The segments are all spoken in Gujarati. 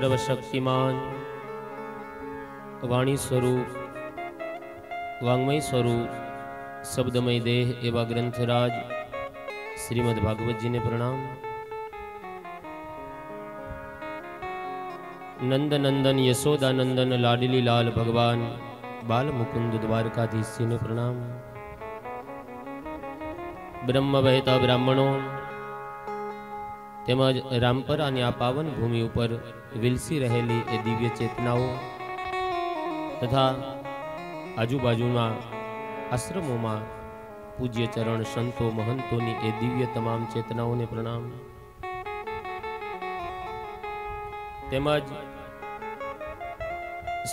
સર્વશક્તિમાન વાણી સ્વરૂપ વાંગમય સ્વરૂપ શબ્દમય દેહ એવા ગ્રંથરાજ શ્રીમદ ભાગવતજીને પ્રણામ નંદ નંદન યશોદાનંદન લાડલી લાલ ભગવાન બાલ મુકુંદ દ્વારકાધીશજીને પ્રણામ બ્રહ્મ વહેતા બ્રાહ્મણો તેમજ રામપરાની આ પાવન ભૂમિ ઉપર વિલસી રહેલી એ દિવ્ય ચેતનાઓ તથા આજુબાજુના આશ્રમોમાં પૂજ્ય ચરણ સંતો મહંતોની એ દિવ્ય તમામ ચેતનાઓને પ્રણામ. તેમજ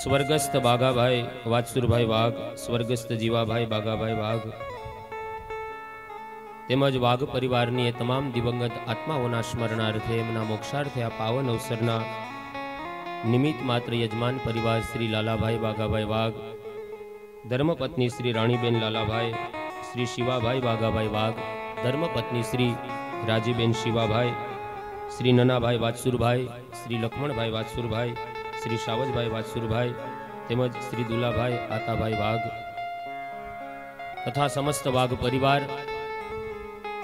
સ્વર્ગસ્થ બાઘાભાઈ વાત્સુરભાઈ વાઘ, સ્વર્ગસ્થ જીવાભાઈ બાઘાભાઈ વાઘ તેમજ વાઘ પરિવારની એ તમામ દિવંગત આત્માઓના સ્મરણાર્થે, એમના મોક્ષાર્થે આ પાવન અવસરના નિમિત્ત માત્ર યજમાન પરિવાર શ્રી લાલાભાઈ વાઘાભાઈ વાઘ, ધર્મપત્ની શ્રી રાણીબેન લાલાભાઈ, શ્રી શિવાભાઈ વાઘાભાઈ વાઘ, ધર્મપત્ની શ્રી રાજીબેન શિવાભાઈ, શ્રી નનાભાઈ વાતસુરભાઈ શ્રી લક્ષ્મણભાઈ વાતસુરભાઈ શ્રી સાવજભાઈ વાતસુરભાઈ તેમજ શ્રી દુલાભાઈ આતાભાઈ વાઘ તથા સમસ્ત વાઘ પરિવાર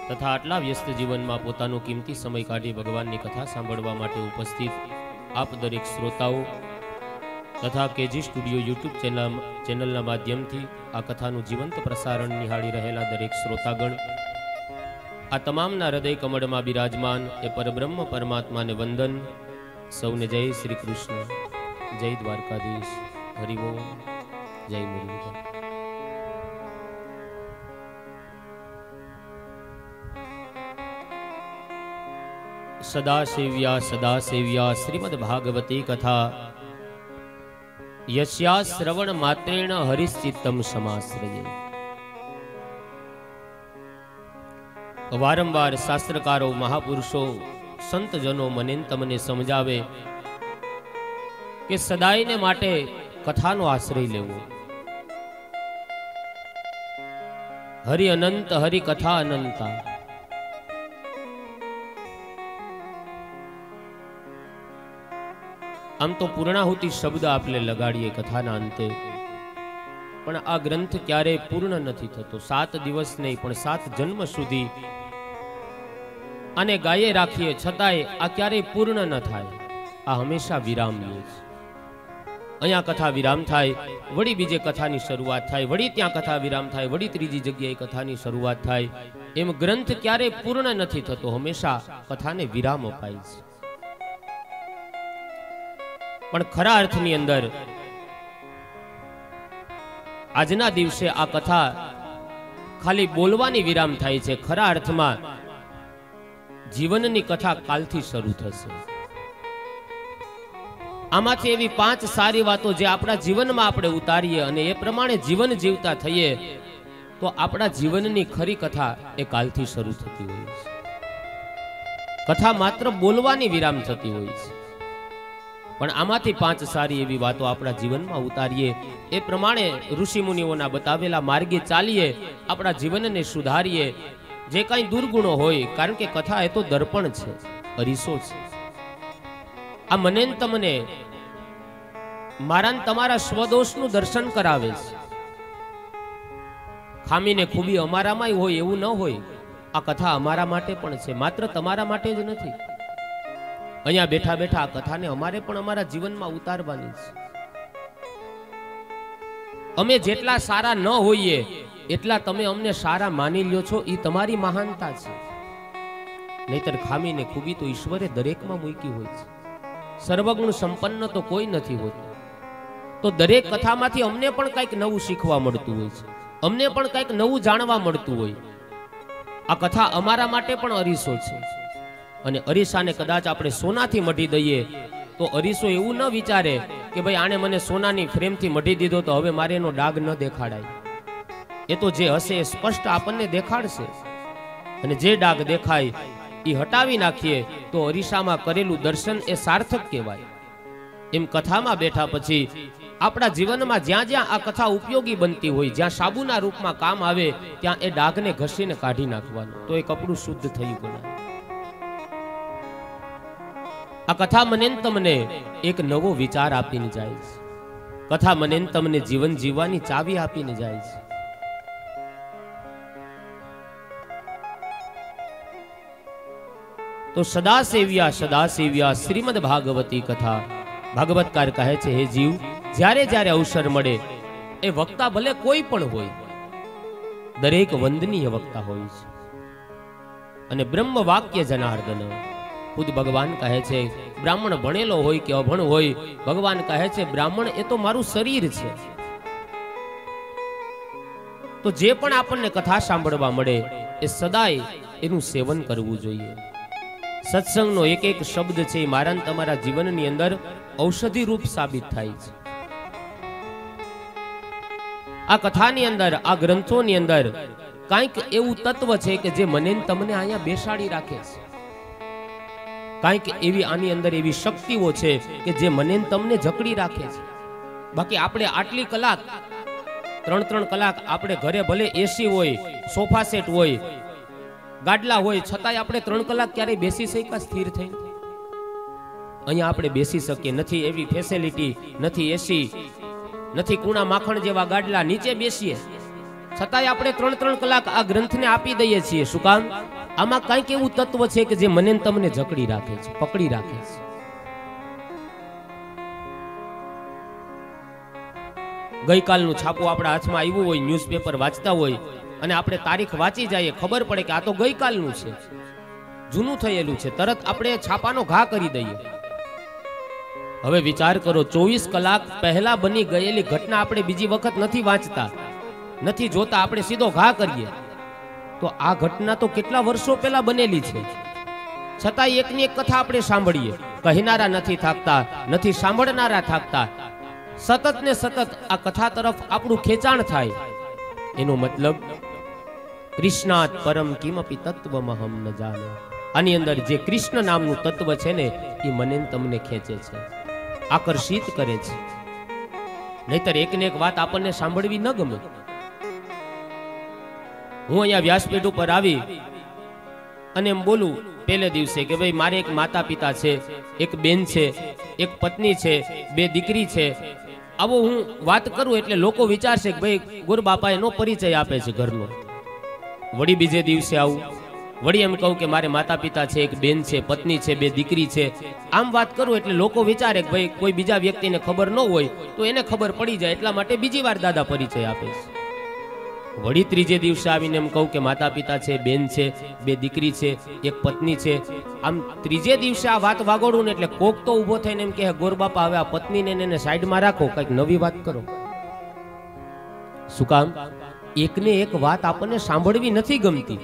તથા આટલા વ્યસ્ત જીવનમાં પોતાનો કિંમતી સમય કાઢી ભગવાનની કથા સાંભળવા માટે ઉપસ્થિત આપ દરેક શ્રોતાઓ તથા કેજી સ્ટુડિયો યુટ્યુબ ચેનલ ચેનલના માધ્યમથી આ કથાનું જીવંત પ્રસારણ નિહાળી રહેલા દરેક શ્રોતાગણ, આ તમામના હૃદય કમળમાં બિરાજમાન એ પરબ્રહ્મ પરમાત્માને વંદન. સૌને જય શ્રી કૃષ્ણ. જય દ્વારકાધીશ. હરિ જય મુરલીધર. સદાશિવ્યા સદાશિવ્યા શ્રીમદ ભાગવતી કથા યશ્યા શ્રવણ માત્રેણ હરિશ્ચિત્તમ સમાશ્રય વારંવાર શાસ્ત્રકારો મહાપુરુષો સંતજનો મને તમને સમજાવે કે સદાયને માટે કથાનો આશ્રય લેવો હરિ અનંત હરિ કથા અનંતા આમ તો પૂર્ણાહુતિ શબ્દ આપણે લગાડીએ કથાના અંતે. પણ આ ગ્રંથ ક્યારેય પૂર્ણ નથી થતો. સાત દિવસ નહીં, પણ સાત જન્મ સુધી. આને ગાયે રાખીએ, છતાંય આ ક્યારેય પૂર્ણ ન થાય. આ હંમેશા વિરામ લે છે. અહીંયા કથા વિરામ થાય, વળી બીજે કથાની શરૂઆત થાય, વળી ત્યાં કથા વિરામ થાય, વળી ત્રીજી જગ્યાએ કથાની શરૂઆત થાય. એમ ગ્રંથ ક્યારેય પૂર્ણ નથી થતો. હંમેશા કથાને વિરામ અપાય છે. પણ ખરા અર્થની અંદર આજના દિવસે આ કથા ખાલી બોલવાની વિરામ થાય છે. ખરા અર્થમાં જીવનની કથા કાલથી શરૂ થશે. આમાંથી એવી પાંચ સારી વાતો જે આપણા જીવનમાં આપણે ઉતારીએ અને એ પ્રમાણે જીવન જીવતા થઈએ, તો આપણા જીવનની ખરી કથા એ કાલથી શરૂ થતી હોય છે. કથા માત્ર બોલવાની વિરામ થતી હોય છે. પણ આમાંથી પાંચ સારી એવી વાતો આપણા જીવનમાં ઉતારીએ. એ પ્રમાણે ઋષિ મુનિઓના બતાવેલા માર્ગે ચાલીએ, આપણા જીવનને સુધારીએ. જે કાંઈ દુર્ગુણો હોય, કારણ કે કથા એ તો દર્પણ છે, અરીસો છે. આ મને તમને મારા તમારા સ્વદોષનું દર્શન કરાવે છે. ખામીને ખૂબી અમારામાંય હોય એવું ન હોય. આ કથા અમારા માટે પણ છે, માત્ર તમારા માટે જ નથી. અહીંયા બેઠા બેઠા આ કથાને અમારે પણ અમારા જીવનમાં ઉતારવાની છે. અમે જેટલા સારા ન હોઈએ, એટલા તમે અમને સારા માની લ્યો છો એ તમારી મહાનતા છે. નહીતર ખામીને ખૂબી તો ઈશ્વરે દરેકમાં મૂકી હોય છે. સર્વગુણ સંપન્ન તો કોઈ નથી હોતું. તો દરેક કથામાંથી અમને પણ કંઈક નવું શીખવા મળતું હોય છે. અમને પણ કંઈક નવું જાણવા મળતું હોય. આ કથા અમારા માટે પણ અરીસો છે. અને અરીસાને કદાચ આપણે સોનાથી મઢી દઈએ, તો અરીસો એવું ન વિચારે કે ભાઈ આણે મને સોનાની ફ્રેમથી મઢી દીધો તો હવે મારે એનો ડાઘ ન દેખાડાય. એ તો જે હશે એ સ્પષ્ટ આપણને દેખાડશે. અને જે ડાઘ દેખાય એ હટાવી નાખીએ તો અરીસામાં કરેલું દર્શન એ સાર્થક કહેવાય. એમ કથામાં બેઠા પછી આપણા જીવનમાં જ્યાં જ્યાં આ કથા ઉપયોગી બનતી હોય, જ્યાં સાબુના રૂપમાં કામ આવે, ત્યાં એ ડાઘને ઘસીને કાઢી નાખવાનું. તો એ કપડું શુદ્ધ થયું ગણાય. આ કથા મને તમને એક નવો વિચાર આપીને જાય છે. કથા મને તમને જીવન જીવવાની ચાવી આપીને જાય છે. તો સદા સેવ્યા સદા સેવ્યા શ્રીમદ ભાગવતી કથા. ભાગવતકાર કહે છે, હે જીવ, જ્યારે જ્યારે અવસર મળે, એ વક્તા ભલે કોઈ પણ હોય, દરેક વંદનીય વક્તા હોય છે. અને બ્રહ્મ વાક્ય જનાર્દન ખુદ ભગવાન કહે છે, બ્રાહ્મણ ભણેલો હોય કે અભણ હોય, ભગવાન કહે છે, બ્રાહ્મણ એ તો મારું શરીર છે. તો જે પણ આપણને કથા સાંભળવા મળે, એ સદાય એનું સેવન કરવું જોઈએ. સત્સંગનો એક એક શબ્દ છે, એ મારા તમારા જીવનની અંદર ઔષધિ રૂપ સાબિત થાય છે. આ કથાની અંદર, આ ગ્રંથોની અંદર કાંઈક એવું તત્વ છે કે જે મને તમને અહીંયા બેસાડી રાખે છે. કાંઈક એવી આની અંદર એવી શક્તિઓ છે કે જે મને તમને જકડી રાખે છે. બાકી આપણે આટલી કલાક, ત્રણ ત્રણ કલાક આપણે ઘરે ભલે એસી હોય, સોફા સેટ હોય, ગાડલા હોય, છતાંય આપણે ત્રણ કલાક ક્યારેય બેસી શક્યા સ્થિર થઈ? અહીંયા આપણે બેસી શકીએ. નથી એવી ફેસિલિટી નથી એસી નથી કુણા માખણ જેવા ગાડલા, નીચે બેસીએ. છતાંય આપણે ત્રણ ત્રણ કલાક આ ગ્રંથને આપી દઈએ છીએ. શું કામ? આમાં કંઈક એવું તત્વ છે કે જે મને તમને જકડી રાખે છે, પકડી રાખે છે. ગઈકાલનું છાપું આપણા હાથમાં આવ્યું હોય, ન્યૂઝપેપર વાંચતા હોય, અને આપણે તારીખ વાંચી જઈએ, ખબર પડે કે આ તો ગઈકાલનું છે. જૂનું થયેલું છે. તરત આપણે છાપાનો ઘા કરી દઈએ. હવે વિચાર કરો, ચોવીસ કલાક પહેલા બની ગયેલી ઘટના આપણે બીજી વખત નથી વાંચતા. નથી જોતા આપણે સીધો ઘા કરીએ. તો આ ઘટના તો કેટલા વર્ષો પહેલા બનેલી છે? છતાં એકની એક કથા આપણે સાંભળીએ. કહેનારા નથી થાકતા, નથી સાંભળનારા થાકતા. સતત ને સતત આ કથા તરફ આપણું ખેંચાણ થાય. એનો મતલબ, કૃષ્ણાત પરમ કિમપી તત્વમહમ ન જાણે. આની અંદર જે કૃષ્ણ નામનું તત્વ છે ને, એ મને તમને ખેંચે છે. આકર્ષિત કરે છે. નહીતર એક ને એક વાત આપણને સાંભળવી ન ગમે. હું અહીંયા વ્યાસપીઠ ઉપર આવી અને એમ બોલું પહેલે દિવસે કે ભાઈ મારે એક માતા પિતા છે, એક બેન છે, એક પત્ની છે, બે દીકરી છે. આવો હું વાત કરું એટલે લોકો વિચારશે કે ભાઈ ગુરબાપા એનો પરિચય આપે છે ઘરનો. વળી બીજે દિવસે આવું. વળી એમ કહું કે મારે માતા પિતા છે, એક બેન છે, પત્ની છે, બે દીકરી છે. આમ વાત કરું એટલે લોકો વિચારે કે ભાઈ કોઈ બીજા વ્યક્તિને ખબર ન હોય તો એને ખબર પડી જાય એટલા માટે બીજી વાર દાદા પરિચય આપે છે. વળી ત્રીજે દિવસે આવીને એમ કહું કે માતા પિતા છે, બેન છે, બે દીકરી છે, એક પત્ની છે. આમ ત્રીજે દિવસે આ વાત વાગોડું ને એટલે કોક તો ઊભો થઈને એમ કે ગોરબાપા હવે આ પત્નીને એને સાઈડમાં રાખો, કંઈક નવી વાત કરો. શું કામ? એકને એક વાત આપણને સાંભળવી નથી ગમતી.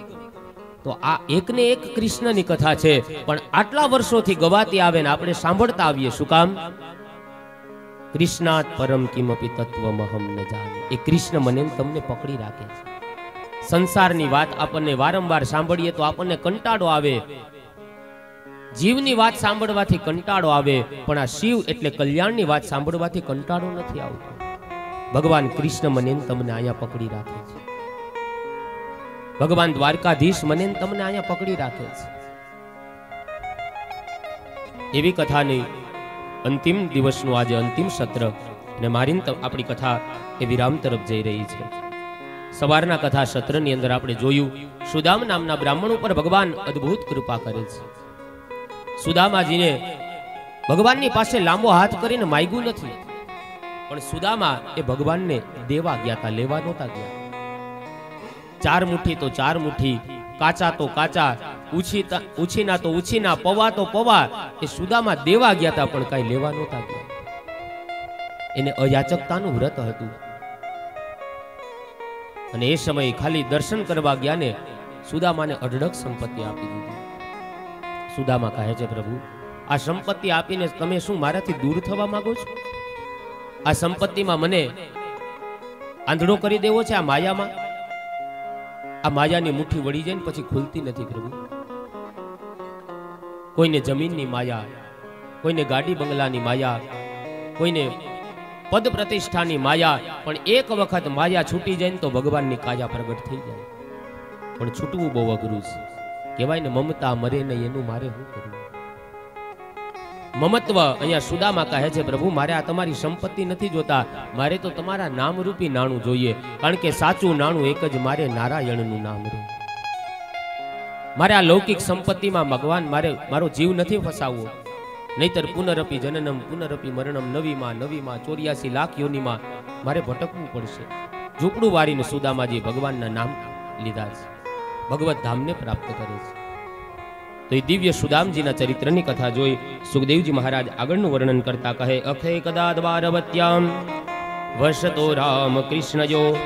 તો આ એકને એક કૃષ્ણની કથા છે, પણ આટલા વર્ષોથી ગવાતી આવે ને આપણે સાંભળતા આવીએ. શું કામ? કૃષ્ણાત પરમ કિમપી તત્વમહમ ન જાણે. એ કૃષ્ણ મને તમને પકડી રાખે છે. સંસારની વાત આપણને વારંવાર સાંભળીએ તો આપણને કંટાળો આવે. જીવની વાત સાંભળવાથી કંટાળો આવે, પણ આ શિવ એટલે કલ્યાણની વાત સાંભળવાથી કંટાળો નથી આવતો. ભગવાન કૃષ્ણ મને તમને અહીંયા પકડી રાખે છે. ભગવાન દ્વારકાધીશ મને તમને અહીંયા પકડી રાખે છે. એવી કથાની અંતિમ દિવસનું આજે અંતિમ સત્ર અને મારી આપણી કથા એ વિરામ તરફ જઈ રહી છે. સવારના કથા સત્રની અંદર આપણે જોયું, સુદામ નામના બ્રાહ્મણ ઉપર ભગવાન અદ્ભુત કૃપા કરે છે. સુદામાજીને ભગવાનની પાસે લાંબો હાથ કરીને માગ્યું નથી, પણ સુદામા એ ભગવાનને દેવા ગયા હતા લેવા નહોતા ગયા. ચાર મુઠ્ઠી તો ચાર મુઠ્ઠી કાચા તો કાચા ઉછીના તો ઉછીના, પવા તો પવા. એ સુદામાં દેવા ગયા હતા પણ કાંઈ લેવા નહોતા એને અયાચકતાનું વ્રત હતું. અને એ સમયે ખાલી દર્શન કરવા ગયા ને સુદામાને અઢળક સંપત્તિ આપી દીધી. સુદામા કહે છે, પ્રભુ, આ સંપત્તિ આપીને તમે શું મારાથી દૂર થવા માંગો છો? આ સંપત્તિમાં મને આંધળો કરી દેવો છે, આ માયામાં? આ માયાની મુઠ્ઠી વળી જાય ને પછી ખુલતી નથી પ્રભુ. કોઈને જમીનની માયા, કોઈને ગાડી બંગલાની માયા, કોઈને પદ પ્રતિષ્ઠાની માયા, પણ એક વખત માયા છૂટી જાય ને તો ભગવાનની કાયા પ્રગટ થઈ જાય. પણ છૂટવું બહુ અઘરું છે. કહેવાય ને, મમતા મરે નહીં, એનું મારે શું કરવું? મમત્વ અહીંયા સુદામા કહે છે, પ્રભુ, મારે આ તમારી સંપત્તિ નથી જોતા. મારે તો તમારા નામરૂપી નાણું જોઈએ. કારણ કે સાચું નાણું એક જ મારે નારાયણનું નામ રે મારે આ લૌકિક સંપત્તિમાં ભગવાન, મારે, મારો જીવ નથી ફસાવવો. નહીતર પુનરપી જનનમ, પુનરપી મરણમ, નવીમાં નવીમાં, ચોર્યાસી લાખ યોનીમાં મારે ભટકવું પડશે. ઝૂંપડું વારીને સુદામાજી ભગવાનના નામ લીધા છે. ભગવત ધામને પ્રાપ્ત કરે છે. તો એ દિવ્ય સુદામજીના ચરિત્રની કથા જોઈ સુખદેવજી મહારાજ આગળનું વર્ણન કરતા કહે, અખે કદા દ્વારવત્યામ વસતો રામ કૃષ્ણયો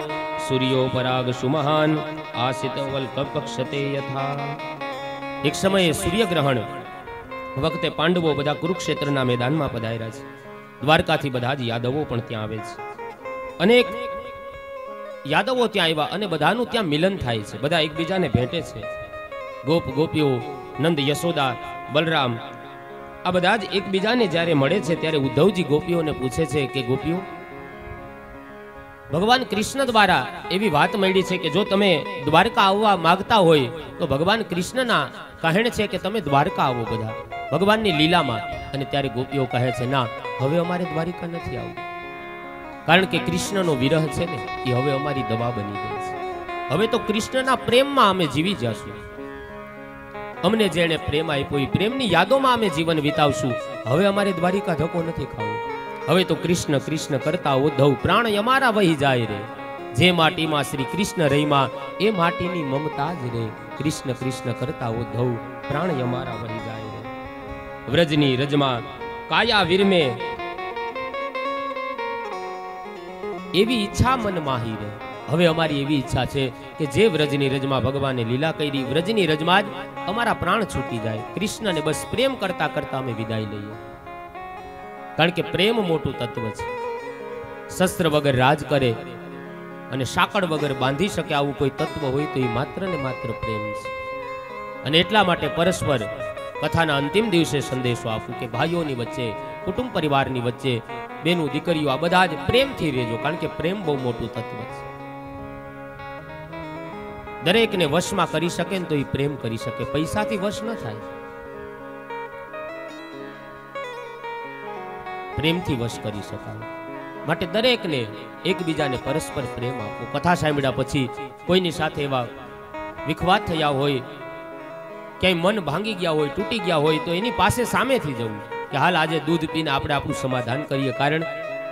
સૂર્યો પરાગ સુમહાન, આસિત વલ્કપક્ષતે યથા. એક સમયે સૂર્યગ્રહણ વખતે પાંડવો બધા કુરુક્ષેત્રના મેદાનમાં પધાર્યા છે. દ્વારકાથી બધા જ યાદવો પણ ત્યાં આવે છે. અનેક યાદવો ત્યાં આવ્યા અને બધાનું ત્યાં મિલન થાય છે. બધા એકબીજાને ભેટે છે. ગોપ ગોપીઓ નંદ યશોદા, બલરામ, આ બધા જ એકબીજાને જ્યારે મળે છે ત્યારે ઉદ્ધવજી ગોપીઓને પૂછે છે કે, ગોપીઓ, ભગવાન કૃષ્ણ દ્વારા એવી વાત મળી છે કે જો તમે દ્વારકા આવવા માંગતા હોય, તો ભગવાન કૃષ્ણના કહેણ છે કે તમે દ્વારકા આવો બધા, ભગવાનની લીલામાં. અને ત્યારે ગોપીઓ કહે છે, ના, હવે અમારે દ્વારિકા નથી આવવું. કારણ કે કૃષ્ણનો વિરહ છે ને, એ હવે અમારી દવા બની ગઈ છે. હવે તો કૃષ્ણના પ્રેમમાં અમે જીવી જશું. અમને જેણે પ્રેમ આપ્યો એ પ્રેમની યાદોમાં અમે જીવન વિતાવશું. હવે અમારે દ્વારિકા ધક્કો નથી ખાવો. હવે તો કૃષ્ણ કૃષ્ણ કરતા ઉદ્ધવ પ્રાણ અમારા વહી જાય રે. જે માટીમાં શ્રી કૃષ્ણ રહીમાં, એ માટીની મમતા જ રે. કૃષ્ણ કૃષ્ણ કરતા ઉદ્ધવ પ્રાણ અમારા વહી જાય રે. વ્રજની રજમાં કાયા વિરમે એવી ઈચ્છા મન માહી રે. હવે અમારી એવી ઈચ્છા છે કે જે વ્રજની રજમાં ભગવાને લીલા કરી, વ્રજની રજમાં જ અમારા પ્રાણ છૂટી જાય. કૃષ્ણને બસ પ્રેમ કરતા કરતા અમે વિદાય લઈએ. કારણ કે પ્રેમ મોટું તત્વ છે. શસ્ત્ર વગર રાજ કરે અને સાકળ વગર બાંધી શકે આવું કોઈ તત્વ હોય તો એ માત્ર ને માત્ર પ્રેમ છે. અને એટલા માટે પરસ્પર કથાના અંતિમ દિવસે સંદેશો આપું કે ભાઈઓની વચ્ચે, કુટુંબ પરિવારની વચ્ચે બેનું દીકરીઓ આ બધા જ પ્રેમથી રહેજો કારણ કે પ્રેમ બહુ મોટું તત્વ છે. દરેકને વશમાં કરી શકે ને તો એ પ્રેમ કરી શકે. પૈસાથી વશ ન થાય. પ્રેમથી વશ કરી શકાય. માટે દરેકને એકબીજાને પરસ્પર પ્રેમ આપવો. કથા સાંભળ્યા પછી કોઈની સાથે એવા વિખવાદ થયા હોય, ક્યાંય મન ભાંગી ગયા હોય, તૂટી ગયા હોય, તો એની પાસે સામેથી જવું કે, હાલ આજે દૂધ પીને આપણે આપણું સમાધાન કરીએ. કારણ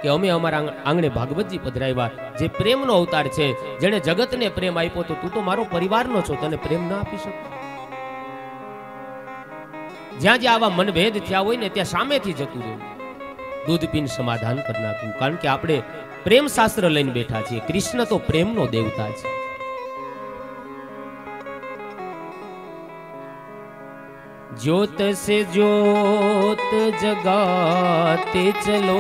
કે અમે અમારા આંગણે ભાગવતજી પધરાવ્યા. જે પ્રેમનો અવતાર છે, જેણે જગતને પ્રેમ આપ્યો, તો તું તો મારો પરિવારનો છો, તને પ્રેમ ના આપી શકું. જ્યાં જ્યાં આવા મનભેદ થયા હોય ને, ત્યાં સામેથી જતું રહેવું દૂધ પીન સમાધાન કરી નાખવું. કારણ કે આપણે પ્રેમ શાસ્ત્ર લઈને બેઠા છીએ. કૃષ્ણ તો પ્રેમનો દેવતા છે. ज्योत से ज्योत जगाते चलो।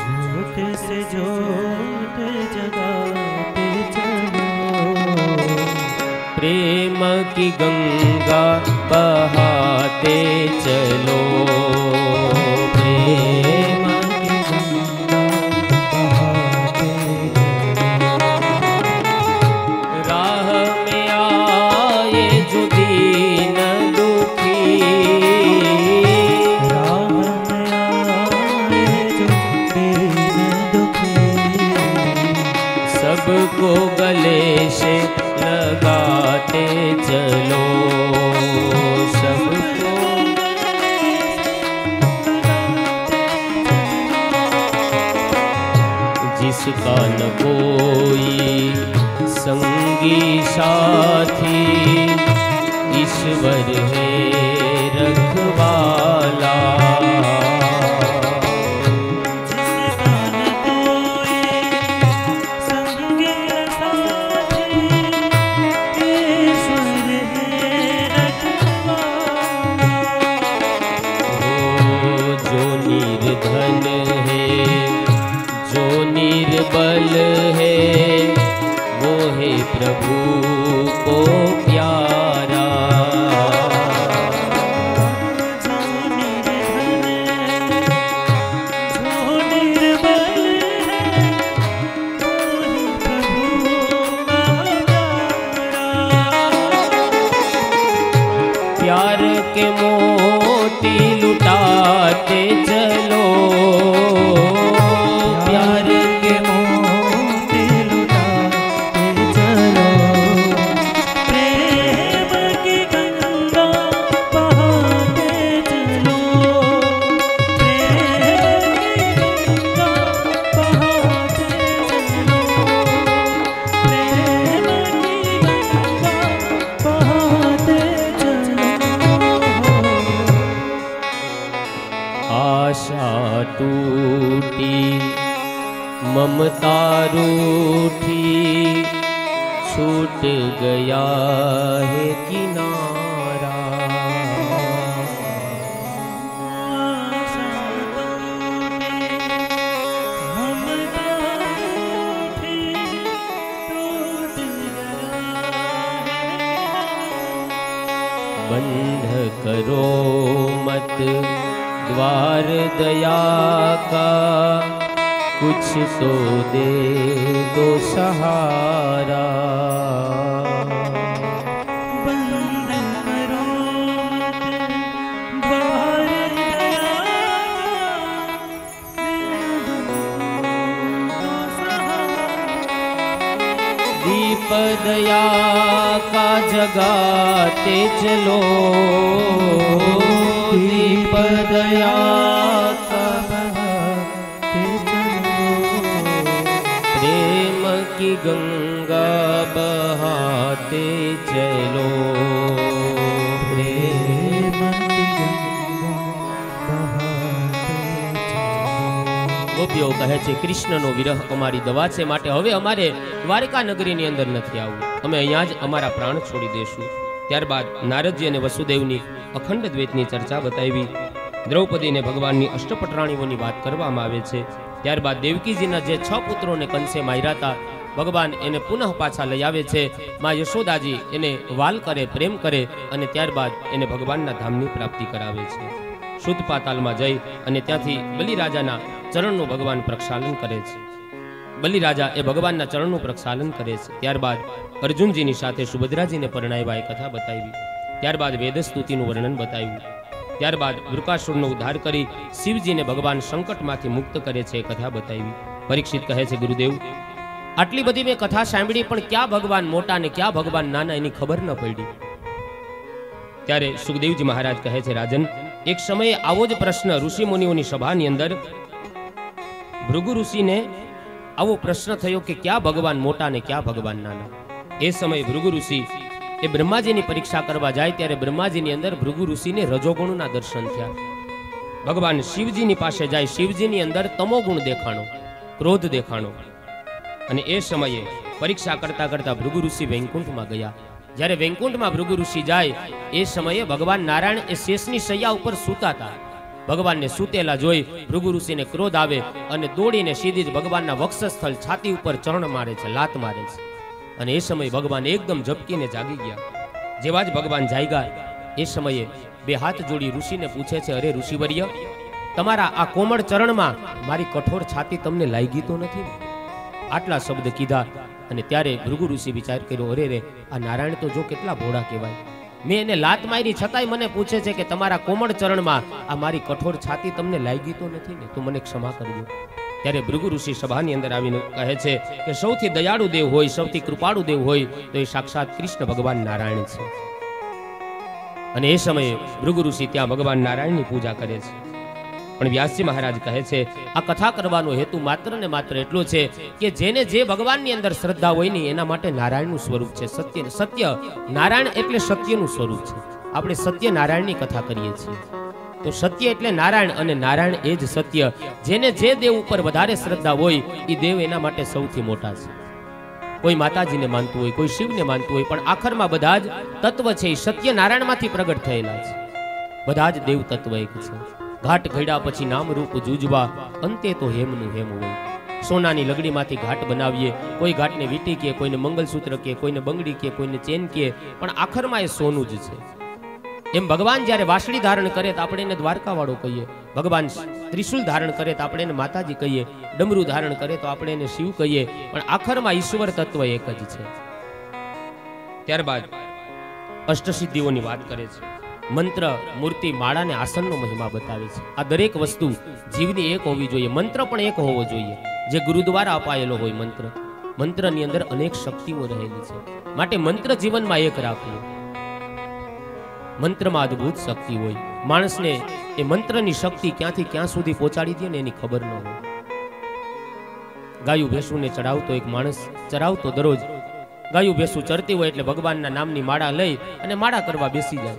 ज्योत से ज्योत जगाते चलो। प्रेम की गंगा बहाते चलो। द्वार दया का। कुछ तो दे दो सहारा। दीप दया का जगाते चलो। दीप दया ગંગા બહાતે ચલો ગોપીઓ કહે છે કૃષ્ણનો વિરહ અમારી દવા છે માટે હવે અમારે દ્વારિકા નગરીની અંદર નથી આવવું. અમે અહીંયા જ અમારા પ્રાણ છોડી દેશું. ત્યારબાદ નારદજી અને વસુદેવની અખંડ દ્વેતની ચર્ચા બતાવી. દ્રૌપદીને ભગવાનની અષ્ટપટરાણીઓની વાત કરવામાં આવે છે. ત્યારબાદ દેવકીજીના જે છ પુત્રોને કંસે માર્યા હતા ભગવાન એને પુનઃ પાછા લઈ આવે છે. માં યશોદાજી એને વાલ કરે, પ્રેમ કરે અને ત્યારબાદ એને ભગવાનના ધામની પ્રાપ્તિ કરાવે છે. શુદ્ધ પાતાલમાં જઈ અને ત્યાંથી બલિરાજાના ચરણનું ભગવાન પ્રક્ષાલન કરે છે. બલિરાજા એ ભગવાનના ચરણનું પ્રક્ષાલન કરે છે. ત્યારબાદ અર્જુનજીની સાથે સુભદ્રાજીને પરણાવ્યા એ કથા બતાવી. ત્યારબાદ વેદસ્તુતિનું વર્ણન બતાવ્યું. ત્યારબાદ વૃકાસુરનો ઉદ્ધાર કરી શિવજીને ભગવાન સંકટમાંથી મુક્ત કરે છે એ કથા બતાવી. પરીક્ષિત કહે છે, ગુરુદેવ આટલી બધી મેં કથા સાંભળી, પણ ક્યાં ભગવાન મોટા ને ક્યાં ભગવાન નાના એની ખબર ન પડી? ત્યારે સુખદેવજી મહારાજ કહે છે, રાજન, એક સમયે આવો જ પ્રશ્ન ઋષિ મુનિઓની સભાની અંદર. ભૃગુ ઋષિને આવો પ્રશ્ન થયો કે ક્યાં ભગવાન મોટા ને ક્યાં ભગવાન નાના? એ સમયે ભૃગુ ઋષિ એ બ્રહ્માજીની પરીક્ષા કરવા જાય, ત્યારે બ્રહ્માજીની અંદર ભૃગુ ઋષિને રજોગુણના દર્શન થયા. ભગવાન શિવજીની પાસે જાય, શિવજીની અંદર તમોગુણ દેખાણો, ક્રોધ દેખાણો અને એ સમયે પરીક્ષા કરતા કરતા ભૃગુ ઋષિ વૈકુંઠમાં ગયા. જ્યારે વૈકુંઠમાં ભૃગુ ઋષિ જાય, એ સમયે ભગવાન નારાયણ એ શેષની શૈયા ઉપર સૂતા હતા. ભગવાનને સૂતેલા જોઈ ભૃગુ ઋષિને ક્રોધ આવે અને દોડીને સીધી જ ભગવાનના વક્ષસ્થળ છાતી ઉપર ચરણ મારે છે, લાત મારે છે. અને એ સમયે ભગવાન એકદમ ઝપકીને જાગી ગયા. જેવા જ ભગવાન જાગ્યા. એ સમયે બે હાથ જોડી ઋષિને પૂછે છે, અરે ઋષિવર્ય, તમારા આ કોમળ ચરણમાં મારી કઠોર છાતી તમને લાગી તો નથી ને?" આટલા શબ્દ કીધા અને ત્યારે ભૃગુ ઋષિ વિચાર કર્યો, અરે રે, આ નારાયણ તો જો કેટલા ભોળા કહેવાય. મેં એને લાત મારી છતાંય મને પૂછે છે કે તમારા કોમળ ચરણમાં આ મારી કઠોર છાતી તમને લાગી તો નથી ને? તો મને ક્ષમા કરજો. ત્યારે ભૃગુ ઋષિ સભાની અંદર આવીને કહે છે કે સૌથી દયાળુ દેવ હોય, સૌથી કૃપાળુ દેવ હોય, તો એ સાક્ષાત કૃષ્ણ ભગવાન નારાયણ છે. અને એ સમયે ભૃગુ ઋષિ ત્યાં ભગવાન નારાયણની પૂજા કરે છે. પણ વ્યાસજી મહારાજ કહે છે, આ કથા કરવાનો હેતુ માત્ર ને માત્ર એટલો છે કે જેને જે ભગવાનની અંદર શ્રદ્ધા હોય ને એના માટે નારાયણનું સ્વરૂપ છે. સત્ય સત્ય, નારાયણ એટલે સત્યનું સ્વરૂપ છે. આપણે સત્ય નારાયણની કથા કરીએ છીએ. તો સત્ય એટલે નારાયણ અને નારાયણ એ જ સત્ય. જેને જે દેવ ઉપર વધારે શ્રદ્ધા હોય એ દેવ એના માટે સૌથી મોટા છે. કોઈ માતાજીને માનતું હોય, કોઈ શિવને માનતું હોય, પણ આખરમાં બધા જ તત્વ છે. એ સત્ય નારાયણમાંથી પ્રગટ થયેલા છે. બધા જ દેવ તત્વ એક છે. ઘાટ ઘડ્યા પછી નામ રૂપ જૂજવા, અંતે તો હેમનું હેમ હોય. સોનાની લગડીમાંથી ઘાટ બનાવીએ, કોઈ ઘાટને વીટી કે કોઈને મંગલસૂત્ર કે કોઈને બંગડી કે કોઈને ચેન કે, પણ આખરમાં એ સોનું જ છે. એમ ભગવાન જ્યારે વાસળી ધારણ કરે તો આપણે એને દ્વારકાવાળો કહીએ. ભગવાન ત્રિશુલ ધારણ કરે તો આપણે એને માતાજી કહીએ. ડમરું ધારણ કરે તો આપણે એને શિવ કહીએ. પણ આખરમાં ઈશ્વર તત્વ એક જ છે. ત્યારબાદ અષ્ટસિદ્ધિઓની વાત કરે છે. મંત્ર મૂર્તિ માળા અને આસનનો મહિમા બતાવે છે. આ દરેક વસ્તુ જીવની એક હોવી જોઈએ. મંત્ર પણ એક હોવો જોઈએ. જે ગુરુ દ્વારા અપાયેલો હોય મંત્ર. મંત્રની અંદર અનેક શક્તિઓ રહેલી છે. માટે મંત્ર જીવનમાં એક રાખવું. મંત્રમાં અદ્ભુત શક્તિ હોય. માણસને એ મંત્રની શક્તિ ક્યાંથી ક્યાં સુધી પહોંચાડી દે ને એની ખબર ન હોય. ગાયું ભેંસુને ચડાવતો એક માણસ ચરાવતો દરરોજ ગાયું ભેંસું ચરતી હોય એટલે ભગવાનના નામની માળા લઈ અને માળા કરવા બેસી જાય.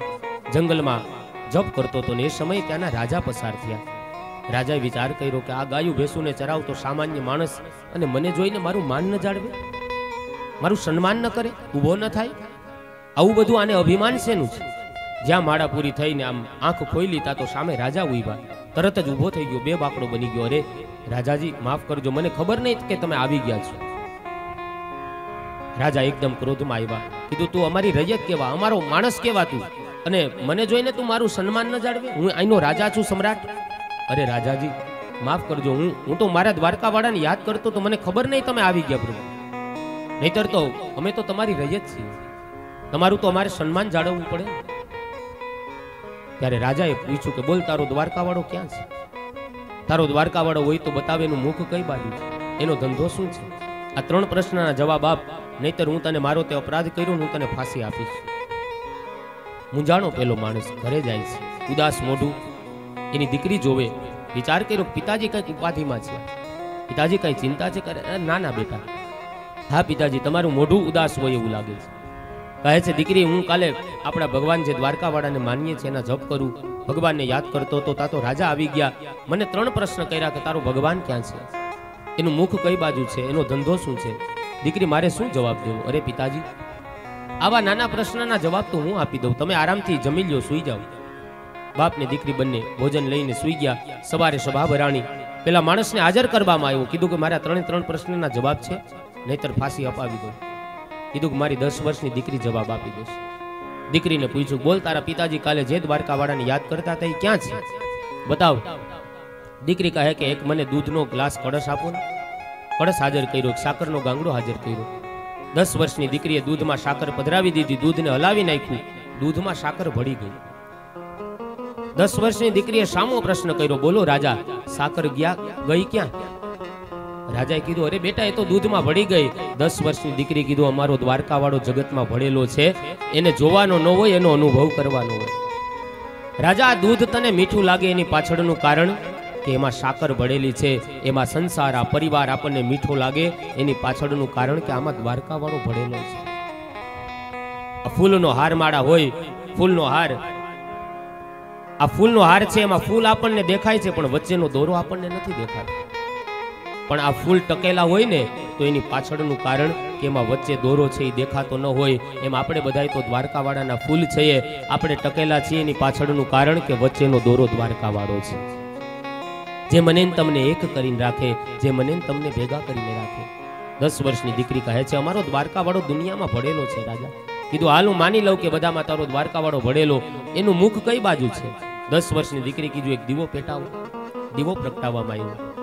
જંગલમાં જપ કરતો હતો ને એ સમયે ત્યાંના રાજા પસાર થયા. રાજાએ વિચાર કર્યો કે આ ગાયું ભેંસુને ચરાવતો સામાન્ય માણસ અને મને જોઈને મારું માન ન જાળવે. મારું સન્માન ન કરે, ઊભો ન થાય. આવું બધું આને અભિમાન શેનું છે? જ્યાં માળા પૂરી થઈને આમ આંખ ખોઈ તા તો સામે રાજા ઊભા તરત જ ઊભો થઈ ગયો, બે બાકડો બની ગયો. અરે, રાજાજી, માફ કરજો, મને ખબર નહીં કે તમે આવી ગયા છો. રાજા એકદમ ક્રોધમાં આવ્યા. કીધું, તું અમારી રૈયત કેવા? અમારો માણસ કેવા તું? અને મને જોઈને તું મારું સન્માન ન જાળવે? હું અહીંનો રાજા છું સમ્રાટ. અરે રાજાજી, માફ કરજો, હું હું તો મારા દ્વારકાવાળાને યાદ કરતો તો મને ખબર નહીં તમે આવી ગયા પ્રભુ. નહીતર તો અમે તો તમારી રૈયત છીએ. તમારું તો અમારે સન્માન જાળવવું પડે. ત્યારે રાજાએ પૂછ્યું કે બોલ, તારો દ્વારકાવાળો ક્યાં છે? તારો દ્વારકાવાળો હોય તો બતાવે એનું મુખ કઈ બાજુ છે? એનો ધંધો શું છે? આ ત્રણ પ્રશ્નના જવાબ આપ. નહીતર હું તને મારો તે અપરાધ કર્યો, હું તને ફાંસી આપીશ. મૂંઝાણો પેલો માણસ ઘરે જાય છે. ઉદાસ મોઢું. એની દીકરી જોવે. વિચાર કર્યો, પિતાજી કંઈક ઉપાધિમાં છે. પિતાજી કંઈ ચિંતા છે? કરે, "અરે, ના ના, બેટા. હા, પિતાજી, તમારું મોઢું ઉદાસ હોય એવું લાગે છે. કહે છે, દીકરી, હું કાલે આપણા ભગવાન જે દ્વારકાવાળાને માનીએ છીએ, એના જપ કરું. ભગવાનને યાદ કરતો હતો તા તો રાજા આવી ગયા. મને ત્રણ પ્રશ્ન કર્યા કે તારો ભગવાન ક્યાં છે? એનું મુખ કઈ બાજુ છે? એનો ધંધો શું છે? દીકરી, મારે શું જવાબ દેવો? અરે, પિતાજી આવા નાના પ્રશ્નના જવાબ તો હું આપી દઉં. તમે આરામથી જમી લ્યો, સુઈ જાઓ. બાપ ને દીકરી બંને ભોજન લઈને સુઈ ગયા. સવારે સભા ભરાણી. પેલા માણસને હાજર કરવામાં આવ્યો. કીધું કે મારા ત્રણે ત્રણ પ્રશ્નના જવાબ છે, નહીતર ફાંસી અપાવી દો કીધું કે મારી દસ વર્ષની દીકરી જવાબ આપી દેશે દીકરીને પૂછ્યું, બોલ, તારા પિતાજી કાલે જે દ્વારકાવાળાને યાદ કરતા હતા એ ક્યાં છે? બતાવ. દીકરી કહે કે, એક મને દૂધનો ગ્લાસ કળશ આપો ને. કળશ હાજર કર્યો સાકરનો ગાંગડો હાજર કર્યો. દસ વર્ષની દીકરીએ દૂધમાં સાકર પધરાવી દીધી, દૂધને હલાવી નાખ્યું. દૂધમાં સાકર ભળી ગઈ દસ વર્ષની દીકરીએ સામો પ્રશ્ન કર્યો, બોલો, રાજા, સાકર ગયા, ગઈ ક્યાં? રાજાએ કીધું, અરે બેટા, એ તો દૂધમાં ભળી ગઈ. દસ વર્ષની દીકરી કીધું, અમારો દ્વારકાવાળો જગતમાં ભળેલો છે. એને જોવાનો ન હોય, એનો અનુભવ કરવાનો હોય. રાજા દૂધ તને મીઠું લાગે એની પાછળનું કારણ? કે એમાં સાકર ભળેલી છે. એમાં સંસાર, આ પરિવાર આપણને મીઠો લાગે. એની પાછળનું કારણ કે આમાં દ્વારકાવાળો ભળેલો છે. ફૂલનો હાર માળા હોય, ફૂલનો હાર. આ ફૂલનો હાર છે, એમાં ફૂલ આપણને દેખાય છે, પણ વચ્ચેનો દોરો આપણને નથી દેખાતો. પણ આ ફૂલ ટકેલા હોય ને, તો એની પાછળનું કારણ કે એમાં વચ્ચે દોરો છે, એ દેખાતો ન હોય. એમ આપણે બધાય તો દ્વારકાવાળાના ફૂલ છે આપણે ટકેલા છીએ, એની પાછળનું કારણ કે વચ્ચેનો દોરો દ્વારકાવાળો છે. જે મને તમને એક કરીને રાખે, જે મને તમને ભેગા કરીને રાખે. દસ વર્ષની દીકરી કહે છે, અમારો દ્વારકાવાળો દુનિયામાં ભળેલો છે, રાજા. કીધું, હાલ માની લઉં કે બધામાં તારો દ્વારકાવાળો ભળેલો. એનું મુખ કઈ બાજુ છે? દસ વર્ષની દીકરી કીધું, એક દીવો પેટાવો. દીવો પ્રગટાવવામાં આવ્યો.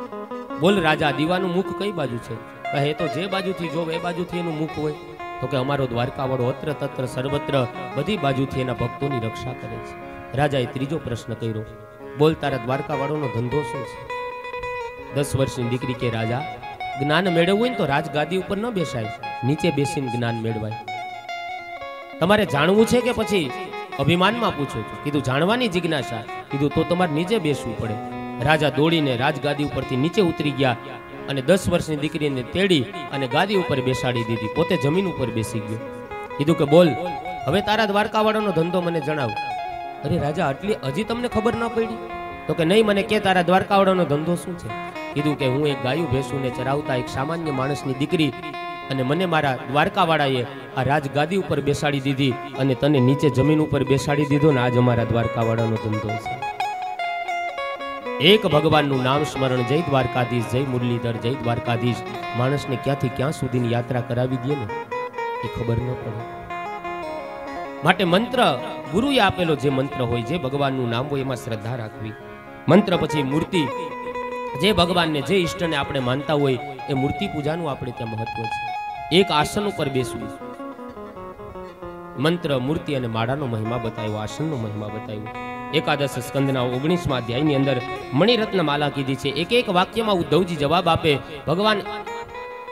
બોલ, રાજા, દીવાનું મુખ કઈ બાજુ છે? કહે તો જે બાજુથી જો એ બાજુથી એનું મુખ હોય. તો કે, અમારો દ્વારકાવાળો અત્ર તત્ર સર્વત્ર બધી બાજુથી એના ભક્તોની રક્ષા કરે છે. રાજાએ ત્રીજો પ્રશ્ન કર્યો બોલ તારા દ્વારકાવાળોનો ધંધો શું છે? દસ વર્ષની દીકરી કે રાજા, જ્ઞાન મેળવવું હોય ને તો રાજગાદી ઉપર ન બેસાય. નીચે બેસીને જ્ઞાન મેળવાય. તમારે જાણવું છે કે પછી અભિમાનમાં પૂછો છો? કીધું, જાણવાની જિજ્ઞાસા. કીધું, તો તમારે નીચે બેસવું પડે. રાજા દોડીને રાજગાદી ઉપરથી નીચે ઉતરી ગયા અને દસ વર્ષની દીકરીને તેડી અને ગાદી ઉપર બેસાડી દીધી. પોતે જમીન ઉપર બેસી ગયો. કીધું કે, બોલ, હવે તારા દ્વારકાવાળાનો ધંધો મને જણાવ. અરે રાજા, આટલી હજી તમને ખબર ન પડી? તો કે નહીં, મને કે તારા દ્વારકાવાળાનો ધંધો શું છે? કીધું કે હું એક ગાયું ભેંસુને ચરાવતા એક સામાન્ય માણસની દીકરી અને મને મારા દ્વારકાવાળાએ આ રાજગાદી ઉપર બેસાડી દીધી અને તને નીચે જમીન ઉપર બેસાડી દીધો ને આજ અમારા દ્વારકાવાળાનો ધંધો છે. એક ભગવાનનું નામ સ્મરણ જય દ્વારકાધીશ, જય મુરલીધર, જય દ્વારકાધીશ. માણસને ક્યાંથી ક્યાં સુધીની યાત્રા કરાવી દે ને એ ખબર ન પડે. માટે મંત્ર ગુરુએ આપેલો જે મંત્ર હોય, જે ભગવાનનું નામ હોય, એમાં શ્રદ્ધા રાખવી. મંત્ર પછી મૂર્તિ. જે ભગવાનને, જે ઈષ્ટને આપણે માનતા હોય, એ મૂર્તિ પૂજાનું આપણે ત્યાં મહત્વ છે. એક આસન ઉપર બેસવું. મંત્ર, મૂર્તિ અને માળાનો મહિમા બતાવ્યો, આસનનો મહિમા બતાવ્યો. એકાદશ સ્કંદના ઓગણીસમાં અધ્યાયની અંદર મણિરત્ન માલા કીધી છે એક એક વાક્યમાં ઉદ્ધવજી જવાબ આપે. ભગવાન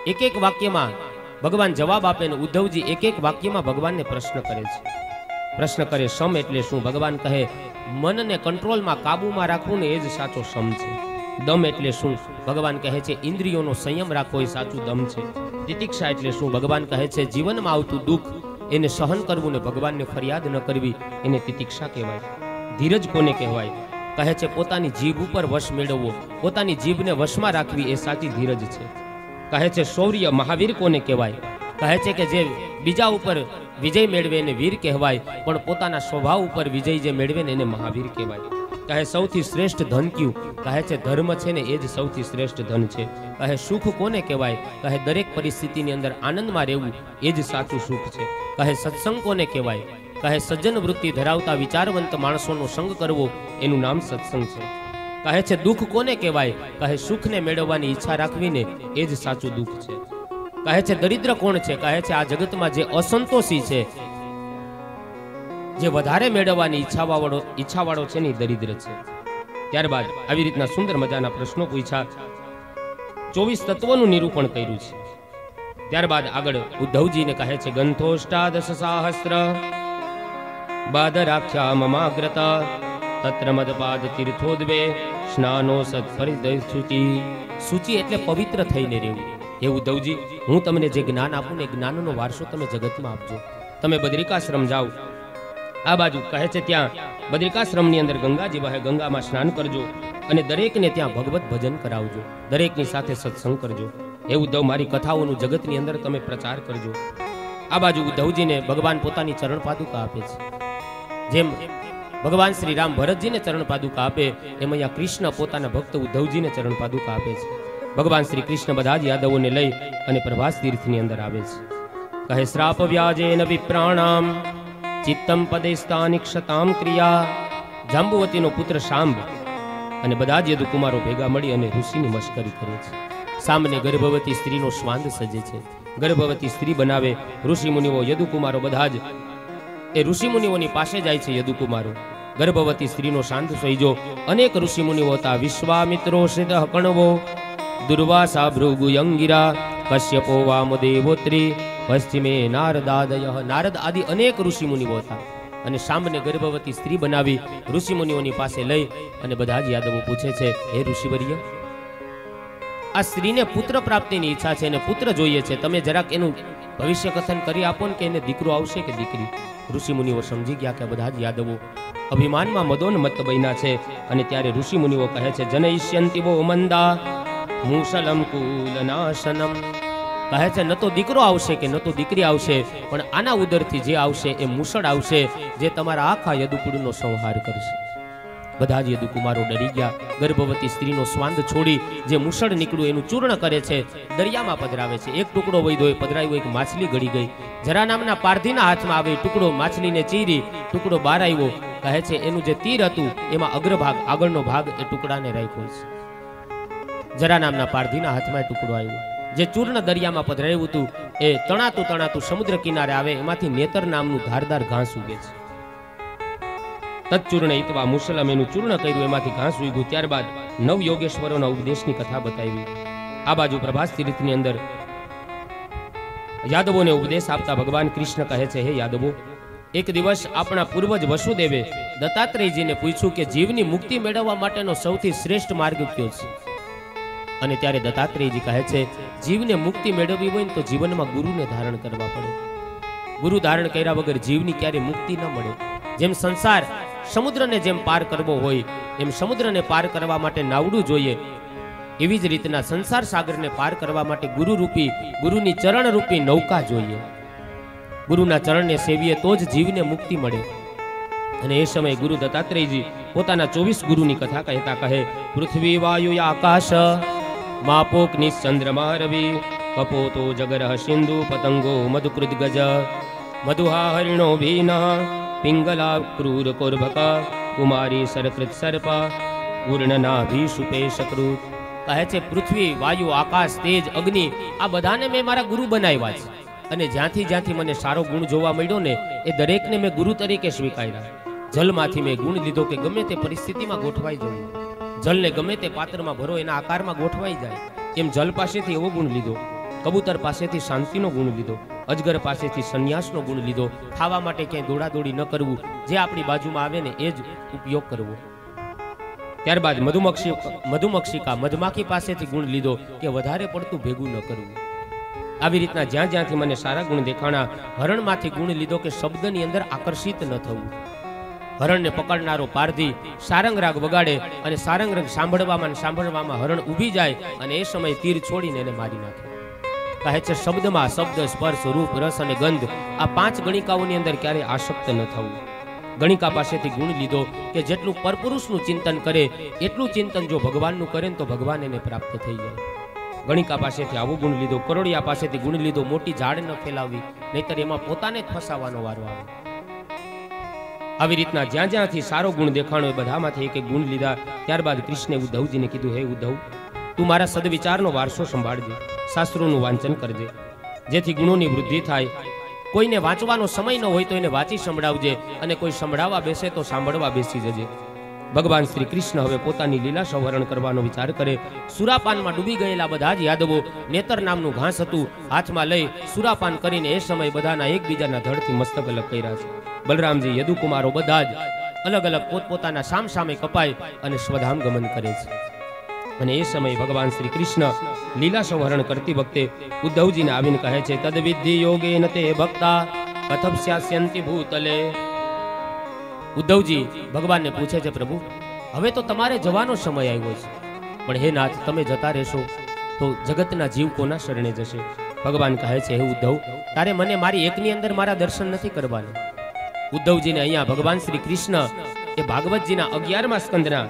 એક એક વાક્યમાં ભગવાન જવાબ આપે ને ઉદ્ધવજી એક એક વાક્યમાં ભગવાનને પ્રશ્ન કરે છે. પ્રશ્ન કરે, સમ એટલે શું? ભગવાન કહે, મનને કંટ્રોલમાં કાબુમાં રાખવું ને એ જ સાચો સમ છે. દમ એટલે શું? ભગવાન કહે છે, ઇન્દ્રિયોનો સંયમ રાખવો એ સાચું દમ છે. તિતિક્ષા એટલે શું? ભગવાન કહે છે, જીવનમાં આવતું દુઃખ એને સહન કરવું ને ભગવાનને ફરિયાદ ન કરવી એને તિતિક્ષા કહેવાય. ધીરજ કોને કહેવાય? કહે છે, પોતાની જીભ ઉપર વશ મેળવવો, પોતાની જીભને વશમાં રાખવી એ સાચી ધીરજ છે. કહે છે, શૌર્ય મહાવીર કોને કહેવાય? કહે છે કે જે બીજા ઉપર વિજય મેળવે એને વીર કહેવાય, પણ પોતાના સ્વભાવ ઉપર વિજય જે મેળવે ને એને મહાવીર કહેવાય. કહે, સૌથી શ્રેષ્ઠ ધન કયું? કહે છે, ધર્મ છે ને એ જ સૌથી શ્રેષ્ઠ ધન છે. કહે, સુખ કોને કહેવાય? કહે, દરેક પરિસ્થિતિની અંદર આનંદમાં રહેવું એ જ સાચું સુખ છે. કહે, સત્સંગ કોને કહેવાય? કહે, સજ્જન વૃત્તિ ધરાવતા વિચારવંત માણસોનો સંગ કરવો એનું નામ સત્સંગ છે. કહે છે, દુઃખ કોને કહેવાય? કહે, સુખને મેળવવાની ઈચ્છા રાખવીને એ જ સાચું દુઃખ છે. કહે છે, દરિદ્ર કોણ છે? કહે છે, આ જગતમાં જે અસંતોષી છે, જે વધારે મેળવવાની ઈચ્છાવાળો ઈચ્છાવાળો છે ને દરિદ્ર છે. ત્યારબાદ આવી રીતના સુંદર મજાના પ્રશ્નો પૂછ્યા. ચોવીસ તત્વોનું નિરૂપણ કર્યું છે. ત્યારબાદ આગળ ઉદ્ધવજીને કહે છે, ગંથોષ્ટાદશ સાહસ્ત્ર બાદરાખ્યા મમાગ્રત તત્ર મદપાદ તીર્થોદ્વે સ્નાનો સત્ફરી શુચિ સૂચિ એટલે પવિત્ર થઈને રહેવું એવું ઉદ્ધવજી હું તમને જે જ્ઞાન આપું ને જ્ઞાનનો વારસો તમે જગતમાં આપજો તમે બદ્રિકાશ્રમ જાઓ આ બાજુ કહે છે ત્યાં બદ્રિકાશ્રમની અંદર ગંગાજી વહે ગંગામાં સ્નાન કરજો અને દરેકને ત્યાં ભગવત ભજન કરાવજો દરેકની સાથે સત્સંગ કરજો એ ઉદ્ધવ મારી કથાઓનું જગતની અંદર તમે પ્રચાર કરજો। આ બાજુ ઉદ્ધવજીને ભગવાન પોતાની ચરણ પાદુકા આપે છે। જેમ ભગવાન શ્રી રામ ભરતજીને ચરણ પાદુકા આપે, એમ અહીંયા કૃષ્ણ પોતાના ભક્ત ઉદ્ધવજીને ચરણ પાદુકા આપે છે. ભગવાન શ્રી કૃષ્ણ બધા જ યાદવોને લઈ અને પ્રભાસ તીર્થની અંદર આવે છે. કહે, શ્રાપ વ્યાજેન વિપ્રાણામ, ચિત્તમ પદે સ્થાનિક્ષતામ ક્રિયા. જાંબુવતીનો પુત્ર શાંબ અને બધા જ યદુકુમારો ભેગા મળી અને ઋષિની મશ્કરી કરે છે. સામને ગર્ભવતી સ્ત્રીનો સ્વાંદ સજે છે. ગર્ભવતી સ્ત્રી બનાવે ઋષિ મુનિઓ યદુકુમારો બધા જ. એ ઋષિ મુનિઓની પાસે જાય છે યદુકુમારો. ગર્ભવતી સ્ત્રીનો શાંત સહીજો અનેક ઋષિ મુનિઓ હતા. વિશ્વામિત્રો સિદ્ધ કણવો. દુર્વાસા ભૃગુયંગિરા કશ્યપો વામદેવોત્રી. પશ્ચિમે નારદાદય. નારદ આદિ અનેક ઋષિ મુનિઓ હતા. અને સામને ગર્ભવતી સ્ત્રી બનાવી ઋષિ મુનિઓની પાસે લઈ અને બધા જ યાદવો પૂછે છે, હે ઋષિવર્ય, આ સ્ત્રીને પુત્ર પ્રાપ્તિની ઈચ્છા છે અને પુત્ર જોઈએ છે. તમે જરાક એનું ભવિષ્ય કથન કરી આપો ને કે એને દીકરો આવશે કે દીકરી? ઋષિ મુનિઓ સમજી ગયા કે બધા જ યાદવો અભિમાનમાં મદોન મત બન્યા છે. અને ત્યારે ઋષિમુનિઓ કહે છે, જનૈષ્યંતિ વો મંદા મુસલમ કુલનાશનમ. કહે છે, ન તો દીકરો આવશે કે ન તો દીકરી આવશે, પણ આના ઉદરથી જે આવશે એ મુસળ આવશે, જે તમારા આખા યદુકુળનો સંહાર કરશે. બધા જ યદુકુમારો ડરી ગયા. ગર્ભવતી સ્ત્રીનો સ્વાંદ છોડી જે મુસળ નીકળ્યું એનું ચૂર્ણ કરે છે, દરિયામાં પધરાવે છે. એક ટુકડો વૈધો એ પધરાવ્યો એક માછલી ગળી ગઈ. જરા નામના પારધીના હાથમાં આવે ટુકડો માછલીને ચીરી, ટુકડો બહાર આવ્યો. કહે છે, એનું જે તીર હતું, એમાં અગ્રભાગ, આગળનો ભાગ એ ટુકડાને રાખ્યો છે. જરા નામના પારધીના હાથમાં ટુકડો આવ્યો. જે ચૂર્ણ દરિયામાં પધરાયું હતું, એ તણાતું તણાતું સમુદ્ર કિનારે આવે, એમાંથી નેતર નામનું ધારદાર ઘાસ ઉગે છે. તત્ચૂર્ણ ઇતવા મુસલમ એનું ચૂર્ણ કર્યું એમાંથી ઘાસ ઉગ્યું. ત્યારબાદ નવ યોગેશ્વરોના ઉપદેશની કથા બતાવી. આ બાજુ પ્રભાસ તીર્થની અંદર યાદવોને ઉપદેશ આપતા ભગવાન કૃષ્ણ કહે છે, હે યાદવો, એક દિવસ આપણા પૂર્વજ વસુદેવે દત્તાત્રેયજીને પૂછ્યું કે જીવની મુક્તિ મેળવવા માટેનો સૌથી શ્રેષ્ઠ માર્ગ કયો છે? અને ત્યારે દત્તાત્રેયજી કહે છે, જીવને મુક્તિ મેળવવી હોય તો જીવનમાં ગુરુને ધારણ કરવા પડે. ગુરુ ધારણ કર્યા વગર જીવની ક્યારે મુક્તિ ન મળે. જેમ સંસાર સમુદ્રને જેમ પાર કરવો હોય, એમ સમુદ્રને પાર કરવા માટે નાવડું જોઈએ. એવી જ રીતના સંસાર સાગરને પાર કરવા માટે ગુરુ રૂપી ગુરુની ચરણ રૂપી નૌકા જોઈએ. ગુરુના ચરણને સેવીએ તો જ જીવને મુક્તિ મળે. અને એ સમયે ગુરુ દત્તાત્રેયજી પોતાના ચોવીસ ગુરુની કથા કહેતા કહે, પૃથ્વી વાયુ આકાશ માપોક નિશ્ચંદ્રમા રવિ કપોતો જગરહ સિંધુ પતંગો મધુકૃત ગજ મધુહા હરિણો ભીન ક્રૂર કોર્ભક કુમારી સરકૃત સર્પ પૂર્ણના ભીષુપે શકૃત કહે છે પૃથ્વી વાયુ આકાશ તેજ અગ્નિ આ બધાને મેં મારા ગુરુ બનાવ્યા છે. અને જ્યાંથી જ્યાંથી મને સારો ગુણ જોવા મળ્યો ને, એ દરેકને મેં ગુરુ તરીકે સ્વીકાર્યા. જલમાંથી મેં ગુણ લીધો કે ગમે તે પરિસ્થિતિમાં ગોઠવાઈ જાય. જલને ગમે તે પાત્રમાં ભરો, એના આકારમાં ગોઠવાઈ જાય. એમ જલ પાસેથી એવો ગુણ લીધો? કબૂતર પાસેથી શાંતિનો ગુણ લીધો. અજગર પાસેથી સંન્યાસનો ગુણ લીધો. ખાવા માટે ક્યાંય દોડાદોડી ન કરવું. જે આપણી બાજુમાં આવે ને એ જ ઉપયોગ કરવો. ત્યારબાદ મધુમક્ષી મધુમક્ષિકા મધમાખી પાસેથી ગુણ લીધો કે વધારે પડતું ભેગું ન કરવું. આવી રીતના જ્યાં જ્યાંથી મને સારા ગુણ દેખાણા, હરણમાંથી ગુણ લીધો કે શબ્દની અંદર આકર્ષિત ન થવું. હરણને પકડનારો પારધી સારંગ રાગ વગાડે અને સારંગ રાગ સાંભળવામાં સાંભળવામાં હરણ ઊભી જાય અને એ સમયે તીર છોડીને એને મારી નાખે. કહે છે, શબ્દમાં શબ્દ, સ્પર્શ, રૂપ, રસ અને ગંધ આ પાંચ ગણિકાઓની અંદર ક્યારેય આસક્ત ન થવું. ગણિકા પાસેથી ગુણ લીધો કે જેટલું પરપુરુષનું ચિંતન કરે, એટલું ચિંતન જો ભગવાનનું કરે ને તો ભગવાન એને પ્રાપ્ત થઈ જાય. ગણિકા પાસેથી આવો ગુણ લીધો, કરોડિયા પાસેથી ગુણ લીધો, મોટી ઝાડ ન ફેલાવી નહીતર એમાં પોતાને જ ફસાવાનો વારો આવે. આવી રીતના જ્યાં જ્યાંથી સારો ગુણ દેખાણો, એ બધામાંથી એક એક ગુણ લીધા. ત્યારબાદ કૃષ્ણે ઉદ્ધવજીને કીધું, હે ઉદ્ધવ, તું મારા સદવિચારનો વારસો સંભાળજે. શાસ્ત્રોનું વાંચન કરજે. જેથી ગુણોની વૃદ્ધિ થાય. કોઈને વાંચવાનો સમય ન હોય તો એને વાંચી સંભળાવજે અને કોઈ સંભળાવવા બેસે તો સાંભળવા બેસી જજે. ભગવાન શ્રી કૃષ્ણ હવે પોતાની લીલા સંવરણ કરવાનો વિચાર કરે. સુરાપાનમાં ડૂબી ગયેલા બધા જ યાદવો નેતર નામનું ઘાસ હતું. હાથમાં લઈ સુરાપાન કરીને એ સમય બધાના એકબીજાના ધડથી મસ્તક અલગ કર્યા છે. બલરામજી, યદુકુમારો બધા જ અલગ અલગ પોતપોતાના સામ સામે કપાય અને સ્વધામ ગમન કરે છે. અને એ સમયે ભગવાન શ્રી કૃષ્ણ લીલા સંવરણ કરતી વખતે ઉદ્ધવજીને આવીને કહે છે તદવિધિ યોગે તે ભક્તા કથપસ્યાસ્યંતિ ભૂતલે. ઉદ્ધવજી ભગવાનને પૂછે છે, પ્રભુ, હવે તો તમારે જવાનો સમય આવ્યો છે. પણ હે નાથ, તમે જતા રહેશો તો જગતના જીવ કોના શરણે જશે? ભગવાન કહે છે, હે ઉદ્ધવ, તારે મને મારી એકની અંદર મારા દર્શન નથી કરવાના. ઉદ્ધવજીને અહીંયા ભગવાન શ્રી કૃષ્ણ એ ભાગવતજીના અગિયારમા સ્કંદના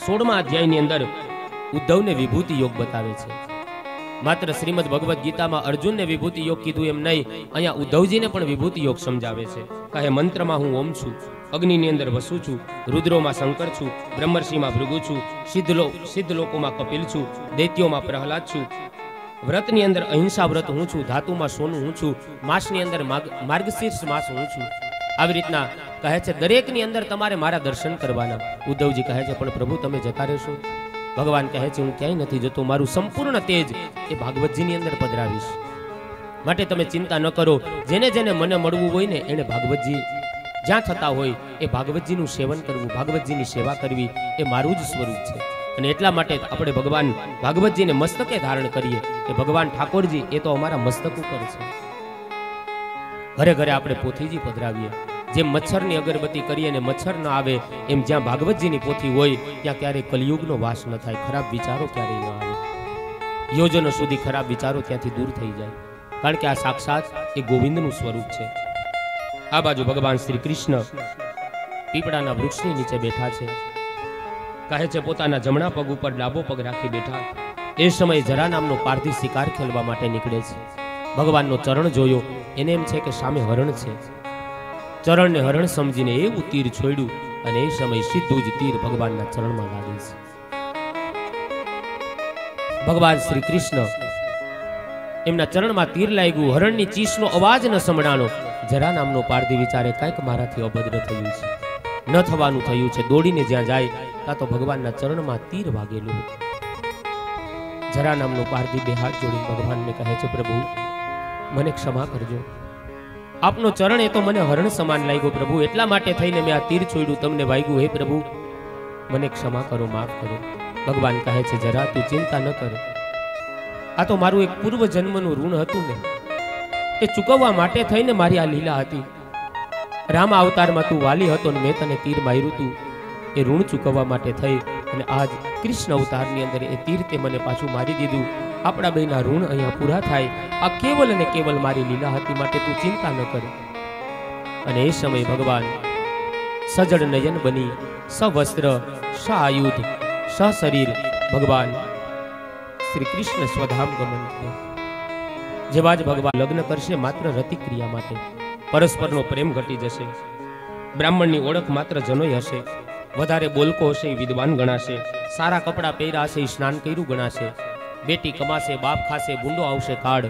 સોળમા અધ્યાયની અંદર ઉદ્ધવને વિભૂતિ યોગ બતાવે છે. માત્ર શ્રીમદ ભગવદ્ ગીતામાં અર્જુનને વિભૂતિ યોગ કીધું એમ નહીં, અહીંયા ઉદ્ધવજીને પણ વિભૂતિ યોગ સમજાવે છે. કહે, મંત્રમાં હું ઓમ છું, અગ્નિની અંદર વસું છું, રુદ્રોમાં શંકર છું, બ્રહ્મર્ષિમાં ભૃગુ છું, સિદ્ધલો સિદ્ધ લોકોમાં કપિલ છું, દૈત્યોમાં પ્રહલાદ છું. વ્રતની અંદર અહિંસા વ્રત હું છું, ધાતુમાં સોનું હું છું, માસની અંદર માર્ગશીર્ષ માસ હું છું. આવી રીતના કહે છે, દરેકની અંદર તમારે મારા દર્શન કરવાના. ઉદ્ધવજી કહે છે, પણ પ્રભુ, તમે જતા રહેશો ભગવાન કહે છે, હું ક્યાંય નથી જતો, મારું સંપૂર્ણ તેજ એ ભાગવતજીની અંદર પધરાવીશ. માટે તમે ચિંતા ન કરો, જેને જેને મને મળવું હોય ને, એને ભાગવતજી જ્યાં થતા હોય, એ ભાગવતજીનું સેવન કરવું, ભાગવતજીની સેવા કરવી, એ મારું જ સ્વરૂપ છે. અને એટલા માટે આપણે ભગવાન ભાગવતજીને મસ્તકે ધારણ કરીએ, કે ભગવાન ઠાકોરજી એ તો અમારા મસ્તક ઉપર છે. ઘરે ઘરે આપણે પોથીજી પધરાવીએ. જેમ મચ્છરની અગરબત્તી કરીએ અને મચ્છર ન આવે એમ જ્યાં ભાગવતજીની પોથી હોય, ત્યાં ક્યારેય કલયુગનો વાસ ન થાય, ખરાબ વિચારો ક્યારેય ન આવે. યોજનો સુધી ખરાબ વિચારો ત્યાંથી દૂર થઈ જાય. કારણ કે આ સાક્ષાત એ ગોવિંદનું સ્વરૂપ છે. આ બાજુ ભગવાન શ્રી કૃષ્ણ પીપળાના વૃક્ષની નીચે બેઠા છે. કહે છે, પોતાના જમણા પગ ઉપર ડાબો પગ રાખી બેઠા. એ સમયે જરા નામનો પાર્થિવ શિકાર ખેલવા માટે નીકળે છે. ભગવાનનો ચરણ જોયો. એને એમ છે કે સામે હરણ છે. ચરણને હરણ સમજીને એવું તીર છોડ્યું અને એ સમય સીધું જ તીર ભગવાનના ચરણમાં લાગે છે. ભગવાન શ્રી કૃષ્ણ એમના ચરણમાં તીર લાગ્યું, હરણની ચીસનો અવાજ ન સંભળાનો જરા નામનો પારધી વિચારે, કંઈક મારાથી અભદ્ર થયું છે. ન થવાનું થયું છે, દોડીને જ્યાં જાય, ત્યાં તો ભગવાનના ચરણમાં તીર વાગેલું જરા નામનો પારધી બે હાથ જોડી ભગવાનને કહે છે, પ્રભુ, મને ક્ષમા કરજો. આપનો ચરણ એ તો મને હરણ સમાન લાગ્યો પ્રભુ. એટલા માટે થઈને મેં આ તીર છોડ્યું. તમને વાગ્યું. હે પ્રભુ, મને ક્ષમા કરો, માફ કરો. ભગવાન કહે છે, જરા તું ચિંતા ન કર. આ તો મારું એક પૂર્વ જન્મનું ઋણ હતું ને. એ ચૂકવવા માટે થઈને મારી આ લીલા હતી. રામ અવતારમાં તું વાલી હતો ને મેં તને તીર માર્યું તું. એ ઋણ ચૂકવવા માટે થઈ અને આજ કૃષ્ણ અવતારની અંદર એ તીર તે મને પાછું મારી દીધું. આપણા બેના ઋણ અહીંયા પૂરા થાય. આ કેવલ અને કેવલ મારી લીલા હતી માટે તું ચિંતા ન કર. અને એ સમયે ભગવાન સજડ નયન બની, સવસ્ત્ર આયુધ શરીર ભગવાન શ્રી કૃષ્ણ સ્વધામ ગમન જેવા જ ભગવાન લગ્ન કરશે માત્ર રતિક્રિયા માટે. પરસ્પરનો પ્રેમ ઘટી જશે. બ્રાહ્મણની ઓળખ માત્ર જનોય હશે. વધારે બોલકો હશે, એ વિદ્વાન ગણાશે. સારા કપડાં પહેર્યા હશે, એ સ્નાન કર્યું ગણાશે. બેટી કમાશે, બાપ ખાશે બુંડો આવશે કાળ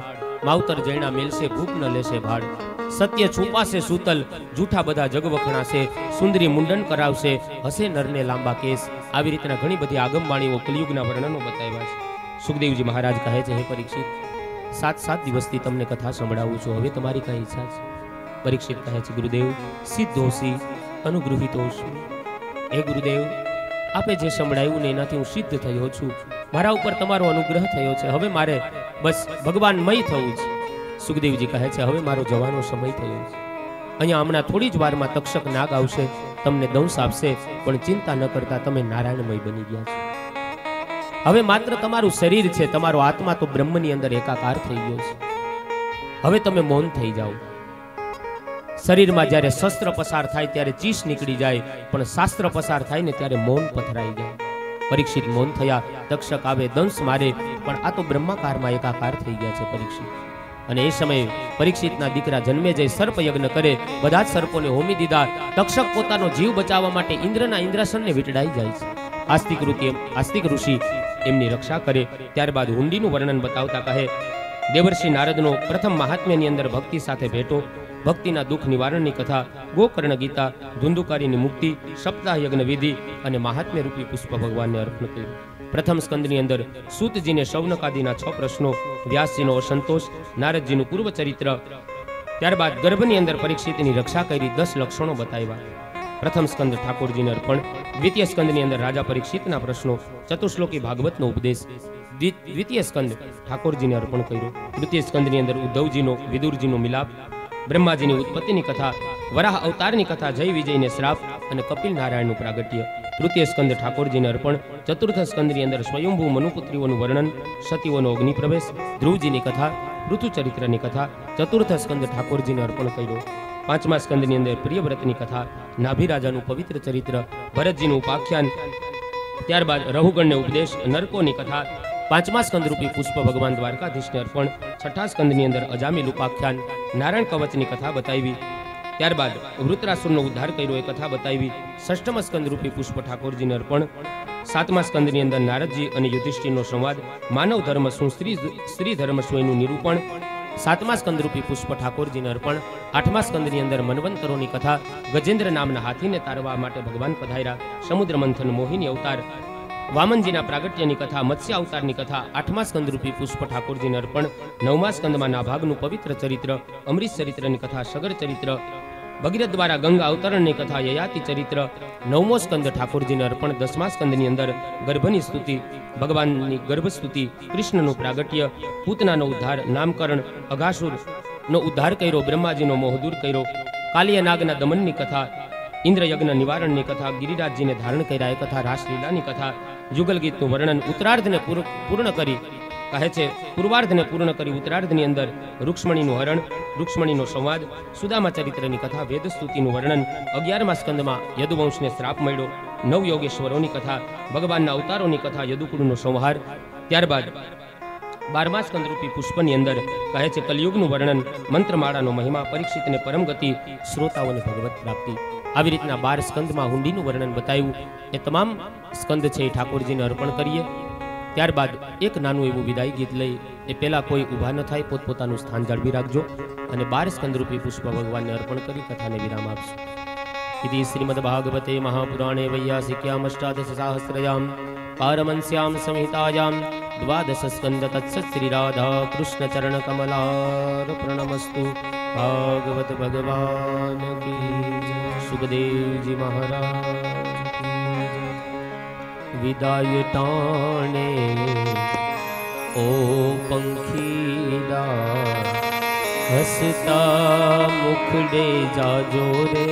માવતર જૈણા મેલશે, ભૂખ ન લેશે ભાડ. સત્ય છુપાશે સૂતલ, જૂઠા બધા જગ વખણાશે, સુંદરી મુંડન કરાવશે, હશે નરને લાંબા કેસ. આવી રીતના ઘણી બધી આગમવાણીઓ કલયુગના વર્ણનો બતાવ્યા છે. સુખદેવજી મહારાજ કહે છે, હે પરીક્ષિત, સાત સાત દિવસથી તમને કથા સંભળાવું છું. હવે તમારી કઈ ઈચ્છા છે? પરીક્ષિત કહે છે, ગુરુદેવ સિદ્ધોસી અનુગૃહિતોસી હે ગુરુદેવ, આપે જે સંભળાયું ને એનાથી હું સિદ્ધ થયો છું. મારા ઉપર તમારો અનુગ્રહ થયો છે. હવે મારે બસ ભગવાનમય થવું છે. સુખદેવજી કહે છે, હવે મારો જવાનો સમય થયો છે. અહીંયા હમણાં થોડી જ વારમાં તક્ષક નાગ આવશે, તમને દંશ આપશે, પણ ચિંતા ન કરતા તમે નારાયણમય બની ગયા છો. હવે માત્ર તમારું શરીર છે, તમારો આત્મા તો બ્રહ્મની અંદર એકાકાર થઈ ગયો છે. હવે તમે મૌન થઈ જાઓ. શરીરમાં જ્યારે શસ્ત્ર પસાર થાય ત્યારે ચીસ નીકળી જાય, પણ શાસ્ત્ર પસાર થાય ને ત્યારે મૌન પથરાઈ જાય. પરીક્ષિત મૌન થયા. તક્ષક આવે દંશ મારે, પણ આ તો બ્રહ્માકારમાં એકાકાર થઈ ગયા છે પરીક્ષિત. અને એ સમયે પરીક્ષિતના દીકરા જન્મે જઈ સર્પ યજ્ઞ કરે, બધા જ સર્પોને હોમી દીધા. તક્ષક પોતાનો જીવ બચાવવા માટે ઇન્દ્રના ઇન્દ્રાસનને વીટડાઈ જાય છે. આસ્તિક ઋષિ આસ્તિક ઋષિ એમની રક્ષા કરે. ત્યારબાદ હુંડીનું વર્ણન બતાવતા કહે, દેવર્ષિ નારદનો પ્રથમ મહાત્મ્યની અંદર ભક્તિ સાથે ભેટો. ભક્તિના દુઃખ નિવારણની કથા. ગોકર્ણ ગીતા ધુંધુકારીની મુક્તિ સપ્તાહ યજ્ઞ વિધિ અને મહાત્મ્ય રૂપી પુષ્પ ભગવાનને અર્પણ કર્યું. પ્રથમ સ્કંદની અંદર સૂતજીને શૌનકાદીના છ પ્રશ્નો વ્યાસજીનો અસંતોષ, નારદજીનું પૂર્વ ચરિત્ર, ત્યારબાદ ગર્ભની અંદર પરીક્ષિતની રક્ષા કરી દસ લક્ષણો બતાવ્યા. પ્રથમ સ્કંદ ઠાકોરજીને અર્પણ, દ્વિતીય સ્કંદની અંદર રાજા પરીક્ષિતના પ્રશ્નો, ચતુશ્લોકી ભાગવતનો ઉપદેશ, દ્વિ- દ્વિતીય સ્કંદ ઠાકોરજીને અર્પણ કર્યો. તૃતીય સ્કંદની અંદર ઉદ્ધવજીનો, વિદુરજીનો મિલાપ બ્રહ્માજીની ઉત્પત્તિની કથા, વરાહ અવતારની કથા, જય વિજયને શ્રાપ અને કપિલ નારાયણનું પ્રાગટ્ય. તૃતીય સ્કંદ ઠાકોરજીને અર્પણ, ચતુર્થ સ્કંદની અંદર સ્વયંભૂ મનુપુત્રીઓનું વર્ણન, સતીઓનો અગ્નિપ્રવેશ, ધ્રુવજીની કથા, ઋતુચરિત્રની કથા, ચતુર્થ સ્કંદ ઠાકોરજીને અર્પણ કર્યો. પાંચમા સ્કંદની અંદર પ્રિયવ્રતની કથા, નાભિરાજાનું પવિત્ર ચરિત્ર, ભરતજીનું ઉપાખ્યાન, ત્યારબાદ રહુગણને ઉપદેશ, નરકોની કથા પાંચમા સ્કંદરૂપી પુષ્પ ભગવાન દ્વારકાધીશને અર્પણ, છઠ્ઠા સ્કંદની અંદર અજામી ઉપાખ્યાન નારાયણ કવચની કથા બતાવી. ત્યારબાદ વૃત્રાસુરનો ઉદ્ધાર કર્યો એ કથા બતાવી. ષષ્ઠમ સ્કંદરૂપી પુષ્પ ઠાકોરજીને અર્પણ. સાતમા સ્કંદની અંદર નારદજી અને યુધિષ્ઠિરનો સંવાદ. માનવ ધર્મ શું, સ્ત્રી સ્ત્રી ધર્મ શું એનું નિરૂપણ. સાતમા સ્કંદરૂપી પુષ્પ ઠાકોરજીને અર્પણ. આઠમા સ્કંદની અંદર મનવંતરોની કથા ગજેન્દ્ર નામના હાથીને તારવા માટે ભગવાન પધાર્યા. સમુદ્ર મંથન મોહિની અવતાર. વામનજીના પ્રાગટ્યની કથા, મત્સ્ય અવતારની કથા, આઠમા સ્કંદરૂપી પુષ્પ ઠાકોરજીને અર્પણ, નવમા સ્કંદમાં નાભાગનું પવિત્ર ચરિત્ર અમૃત ચરિત્રની કથા, સગર ચરિત્ર, ભગીરથ દ્વારા ગંગા અવતરણની કથા, યયાતિ ચરિત્ર, નવમો સ્કંદ ઠાકોરજીને અર્પણ, દસમા સ્કંદની અંદર ગર્ભની સ્તુતિ, ભગવાનની ગર્ભ સ્તુતિ કૃષ્ણનું પ્રાગટ્ય, પૂતનાનો ઉદ્ધાર, નામકરણ અઘાસુર નો ઉદ્ધાર કર્યો, બ્રહ્માજીનો મોહ દૂર કર્યો કાલિયા નાગના દમનની કથા, ઇન્દ્રયજ્ઞ નિવારણની કથા, ગિરિરાજજીને ધારણ કર્યા એ કથા, રાસલીલાની કથા જુગલ ગીતનું વર્ણન ઉત્તરાર્ધને પૂર- પૂર્ણ કરી કહે છે, પૂર્વાર્ધને પૂર્ણ કરી ઉત્તરાર્ધની અંદર રૂક્ષ્મણીનું હરણ, રૂક્ષ્મણીનો સંવાદ, સુદામા ચરિત્રની કથા, વેદસ્તુતિનું વર્ણન, અગિયારમા સ્કંદમાં યદુવંશને શ્રાપ મળ્યો નવ યોગેશ્વરોની કથા, ભગવાનના અવતારોની કથા, યદુકુળનો સંહાર, ત્યારબાદ બારમા સ્કંદરૂપી પુષ્પની અંદર કહે છે, કલયુગનું વર્ણન, મંત્રમાળાનો મહિમા, પરીક્ષિતને પરમગતિ શ્રોતાઓને ભગવત પ્રાપ્તિ. આવી રીતના બાર સ્કંદમાં હુંડીનું વર્ણન બતાવ્યું એ તમામ સ્કંદ છે એ ઠાકોરજીને અર્પણ કરીએ ત્યારબાદ એક નાનું એવું વિદાય ગીત લઈ એ પહેલા કોઈ ઊભા ન થાય પોતપોતાનું સ્થાન જાળવી રાખજો અને બાર સ્કંદરૂપી પુષ્પ ભગવાનને અર્પણ કરી કથાને વિરામ આપશું इति श्रीमद्भागवते महापुराणे वैयासिक्याम् अष्टादशसाहस्रयां पारमंस्यां संहितायां द्वादशस्कन्द तत्सत् श्रीराधा कृष्णचरणकमलार्पणमस्तु भागवत भगवान की जय। सुखदेव जी महाराज की जय। વિદાય ટાણે ઓ પંખીડા હસતા મુખડે જાજો રે.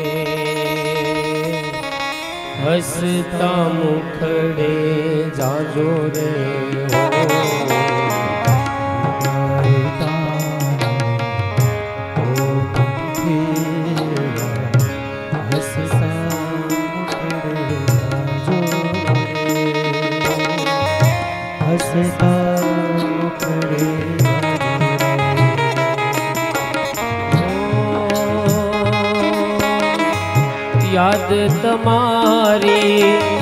હસતા મુખડે જાજો રે. હો તમારી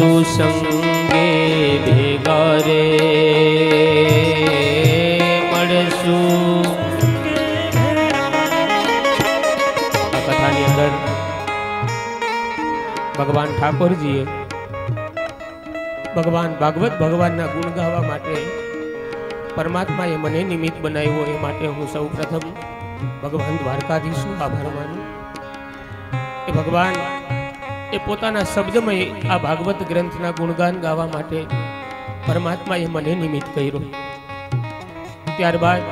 સંગે ભેગા રે આ કથાની અંદર ભગવાન ઠાકોરજીએ ભગવાન ભાગવત ભગવાનના ગુણ ગાવા માટે પરમાત્માએ મને નિમિત્ત બનાવ્યો, એ માટે હું સૌ પ્રથમ ભગવાન દ્વારકાધીશું આભાર માનું. એ ભગવાન એ પોતાના શબ્દમય આ ભાગવત ગ્રંથના ગુણગાન ગાવા માટે પરમાત્માએ મને નિમિત્ત કર્યો. ત્યારબાદ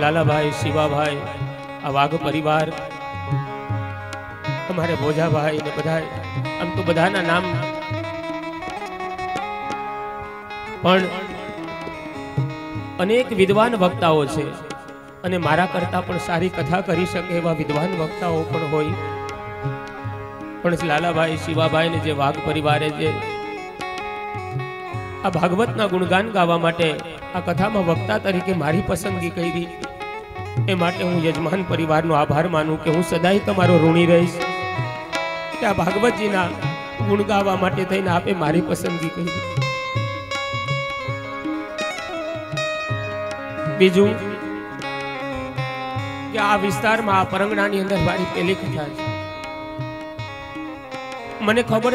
લાલાભાઈ, શિવાભાઈ, આ વાઘ પરિવાર, અમારે ભોજાભાઈ ને બધા આમ તો બધાના નામ પણ અનેક વિદ્વાન વક્તાઓ છે અને મારા કરતા પણ સારી કથા કરી શકે એવા વિદ્વાન વક્તાઓ પણ હોય. પણ લાલાભાઈ શિવાભાઈ ને જે વાઘ પરિવારે જે આ ભાગવતના ગુણગાન ગાવા માટે આ કથામાં વક્તા તરીકે મારી પસંદગી કરી. એ માટે હું યજમાન પરિવારનો આભાર માનું કે હું સદાય તમારો ઋણી રહીશ. કે આ ભાગવતજીના ગુણ ગાવા માટે થઈને આપે મારી પસંદગી કરી. બીજું કે આ વિસ્તારમાં આ પરંગણાની અંદર મારી પહેલી કથા છે. મને ખબર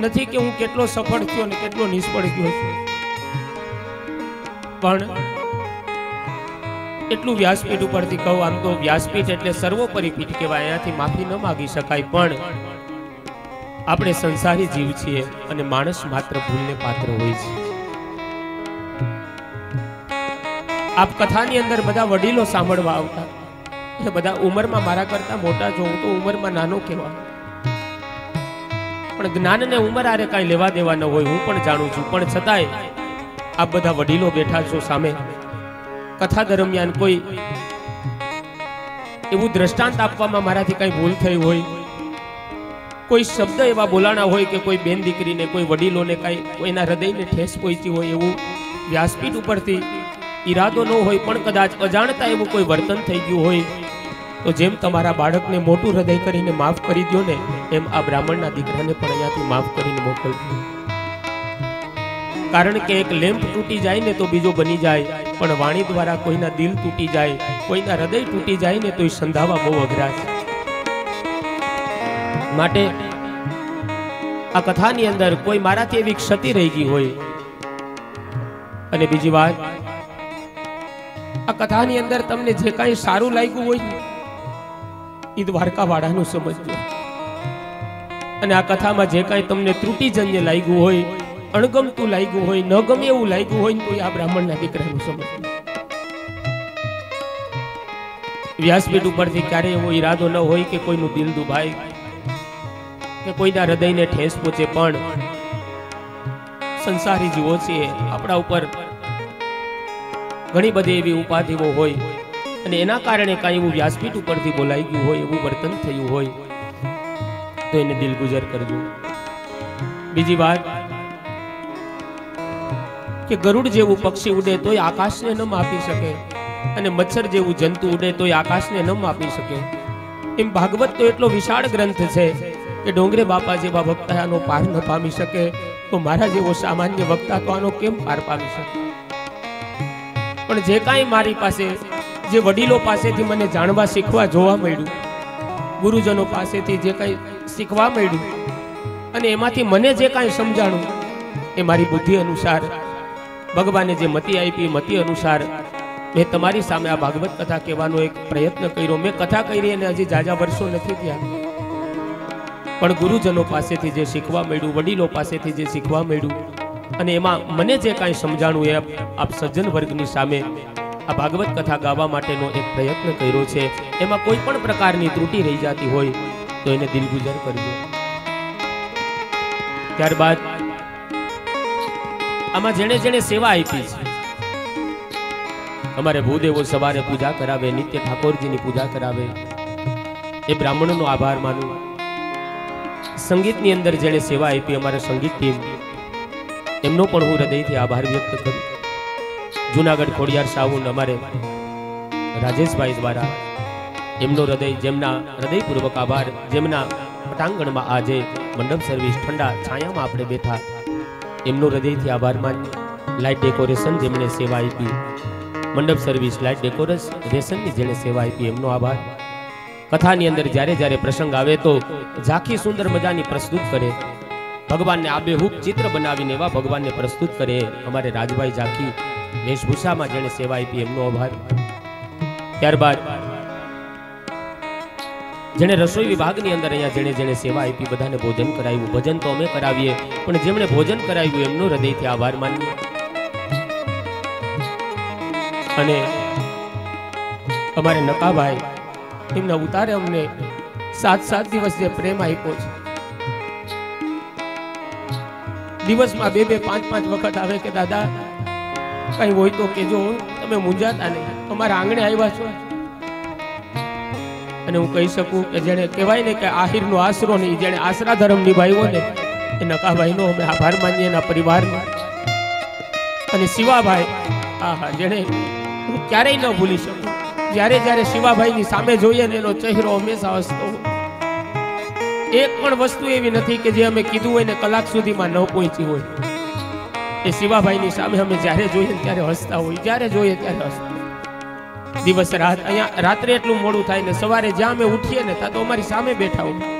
નથી કે હું કેટલો સફળ થયો અને કેટલો નિષ્ફળ થયો છું. પણ એટલું વ્યાસપીઠ ઉપરથી કહું, આમ તો વ્યાસપીઠ એટલે સર્વોપરી કહેવાય અહીંયાથી માફી ન માગી શકાય, પણ આપણે સંસારી જીવ છીએ અને માણસ માત્ર ભૂલને પાત્ર હોય છે. આપ કથાની અંદર બધા વડીલો સાંભળવા આવતા એટલે બધા ઉંમરમાં મારા કરતા મોટા જો હું તો ઉંમરમાં નાનો કહેવા પણ જ્ઞાનને ઉંમર આરે કાંઈ લેવા દેવા ન હોય હું પણ જાણું છું. પણ છતાંય આ બધા વડીલો બેઠા છો સામે. કથા દરમિયાન કોઈ એવું દ્રષ્ટાંત આપવામાં મારાથી કઈ ભૂલ થઈ હોય. કોઈ શબ્દ એવા બોલાણા હોય કે કોઈ બેન દીકરીને, કોઈ વડીલોને કાંઈ કોઈના હૃદયને ઠેસ પહોંચી હોય એવું વ્યાસપીઠ ઉપરથી ઈરાદો ન હોય, પણ કદાચ અજાણતા એવું કોઈ વર્તન થઈ ગયું હોય. તો જેમ તમારા બાળકને મોટું હૃદય કરીને માફ કરી દો ને, એમ આ બ્રાહ્મણના દીકરાને પણ અહીંયાથી માફ કરીને મોકલજો કારણ કે એક લેમ્પ તૂટી જાય ને તો બીજો બની જાય, પણ વાણી દ્વારા કોઈના દિલ તૂટી જાય, કોઈના હૃદય તૂટી જાય ને તો એ સંધાવા બહુ અઘરા છે માટે આ કથાની અંદર કોઈ મારાથી એવી ક્ષતિ રહી ગઈ હોય. અને બીજી વાત, આ કથાની અંદર તમને જે કાંઈ સારું લાગ્યું હોય એ દ્વારકા વાળાનું સમજજો. અને આ કથામાં જે કાંઈ તમને ત્રુટિજન્ય લાગ્યું હોય, અણગમતું લાગ્યું હોય, ન ગમે એવું લાગ્યું હોય તો આ બ્રાહ્મણના દીકરાનું સમજવું વ્યાસપીઠ ઉપરથી ક્યારે એવો ઈરાદો ન હોય કે કોઈનું દિલ દુભાય, કે કોઈના હૃદયને ઠેસ પહોંચે, પણ સંસારી જીવો છીએ, આપણા ઉપર ઘણી બધી એવી ઉપાધિઓ હોય અને એના કારણે કાંઈ એવું વ્યાસપીઠ ઉપરથી બોલાઈ ગયું હોય, એવું વર્તન થયું હોય, તો એને દિલગુજર કરજો. બીજી વાત, કે ગરુડ જેવું પક્ષી ઉડે તોય આકાશને ન માપી શકે, અને મચ્છર જેવું જંતુ ઉડે તોય આકાશને ન માપી શકે. એમ ભાગવત તો એટલો વિશાળ ગ્રંથ છે કે ડોંગરે બાપા જેવા વક્તા આનો પાર ન પામી શકે, તો મારા જેવો સામાન્ય વક્તા તો આનો કેમ પાર પામી શકે? પણ જે કાંઈ મારી પાસે જે વડીલો પાસેથી મને જાણવા, શીખવા જોવા મળ્યું, ગુરુજનો પાસેથી જે કાંઈ શીખવા મળ્યું અને એમાંથી મને જે કાંઈ સમજાણું એ મારી બુદ્ધિ અનુસાર, ભગવાને જે મતિ આપી મતિ અનુસાર મેં તમારી સામે આ ભાગવત કથા કહેવાનો એક પ્રયત્ન કર્યો. મેં કથા કરી અને હજી જાજા વર્ષો નથી થયા. પણ ગુરુજનો પાસેથી જે શીખવા મળ્યું, વડીલો પાસેથી જે શીખવા મળ્યું અને એમાં મને જે કાંઈ સમજાણું એ આપ- સજ્જન વર્ગની સામે આ ભાગવત કથા ગાવા માટેનો એક પ્રયત્ન કર્યો છે. એમાં કોઈ પણ પ્રકારની ત્રુટિ રહી જતી હોય તો એને દિલગુજર કરજો. ત્યારબાદ આમાં જેણે જેણે સેવા આપી છે. અમારે ભૂદેવો સવારે પૂજા કરાવે, નિત્ય ઠાકોરજીની પૂજા કરાવે. એ બ્રાહ્મણોનો આભાર માનું. સંગીતની અંદર જેણે સેવા આપી અમારા સંગીત ટીમ એમનો પણ હું હૃદયથી આભાર વ્યક્ત કરું. જુનાગઢ ખોડિયાર સાઉન્ડ અમારે રાજેશભાઈ દ્વારા એમનો હૃદય, જેમના હૃદયપૂર્વક આભાર, જેમના પટાંગણમાં આજે મંડપ સર્વિસ ઠંડા છાયામાં આપણે બેઠા. એમનો હૃદયથી આભાર માન્ય લાઇટ ડેકોરેશન જેમણે સેવા આપી. મંડપ સર્વિસ લાઇટ ડેકોરેશનની જેણે સેવા આપી, એમનો આભાર. કથાની અંદર જ્યારે જ્યારે પ્રસંગ આવે તો ઝાંખી સુંદર મજાની પ્રસ્તુત કરે. ભગવાનને આબેહૂબ ચિત્ર બનાવીને એવા ભગવાનને પ્રસ્તુત કરે. અમારે રાજભાઈ ઝાંખી વેશભૂષામાં જેણે સેવા આપી એમનો આભાર. ત્યારબાદ જેણે રસોઈ વિભાગની અંદર અહીંયા જેણે જેણે સેવા આપી, બધાને ભોજન કરાવ્યું. ભજન તો અમે કરાવીએ, પણ જેમણે ભોજન કરાવ્યું, એમનો હૃદયથી આભાર માનીએ. અને અમારે નકાભાઈ, એમના ઉતારે અમને સાત સાત દિવસ જે પ્રેમ આપ્યો છે. દિવસમાં બે બે પાંચ પાંચ વખત આવે કે, દાદા કઈ હોય તો કેજો તમે મૂંઝાતા નહીં. અમારા આંગણે આવ્યા છો. અને હું કહી શકું કે જેને કહેવાય ને કે આહિરનો આશરો નહીં જેને આશરા ધર્મ નિભાવ્યો ને એ નકાભાઈનો અમે આભાર માનીએ એના પરિવારનો. અને શિવાભાઈ, હા હા જેને હું ક્યારેય ન ભૂલી શકું. જ્યારે જ્યારે શિવાભાઈની સામે જોઈએ ને એનો ચહેરો હંમેશા હસતો એક પણ વસ્તુ એવી નથી કે જે અમે કીધું હોય ને કલાક સુધીમાં ન પહોંચી હોય. એ શિવાભાઈની સામે અમે જ્યારે જોઈએ ત્યારે હસતા હોય જ્યારે જોઈએ ત્યારે હસતા દિવસ રાત અહીંયા રાત્રે એટલું મોડું થાય ને સવારે જ્યાં અમે ઉઠીએ ને ત્યાં તો અમારી સામે બેઠા હોય.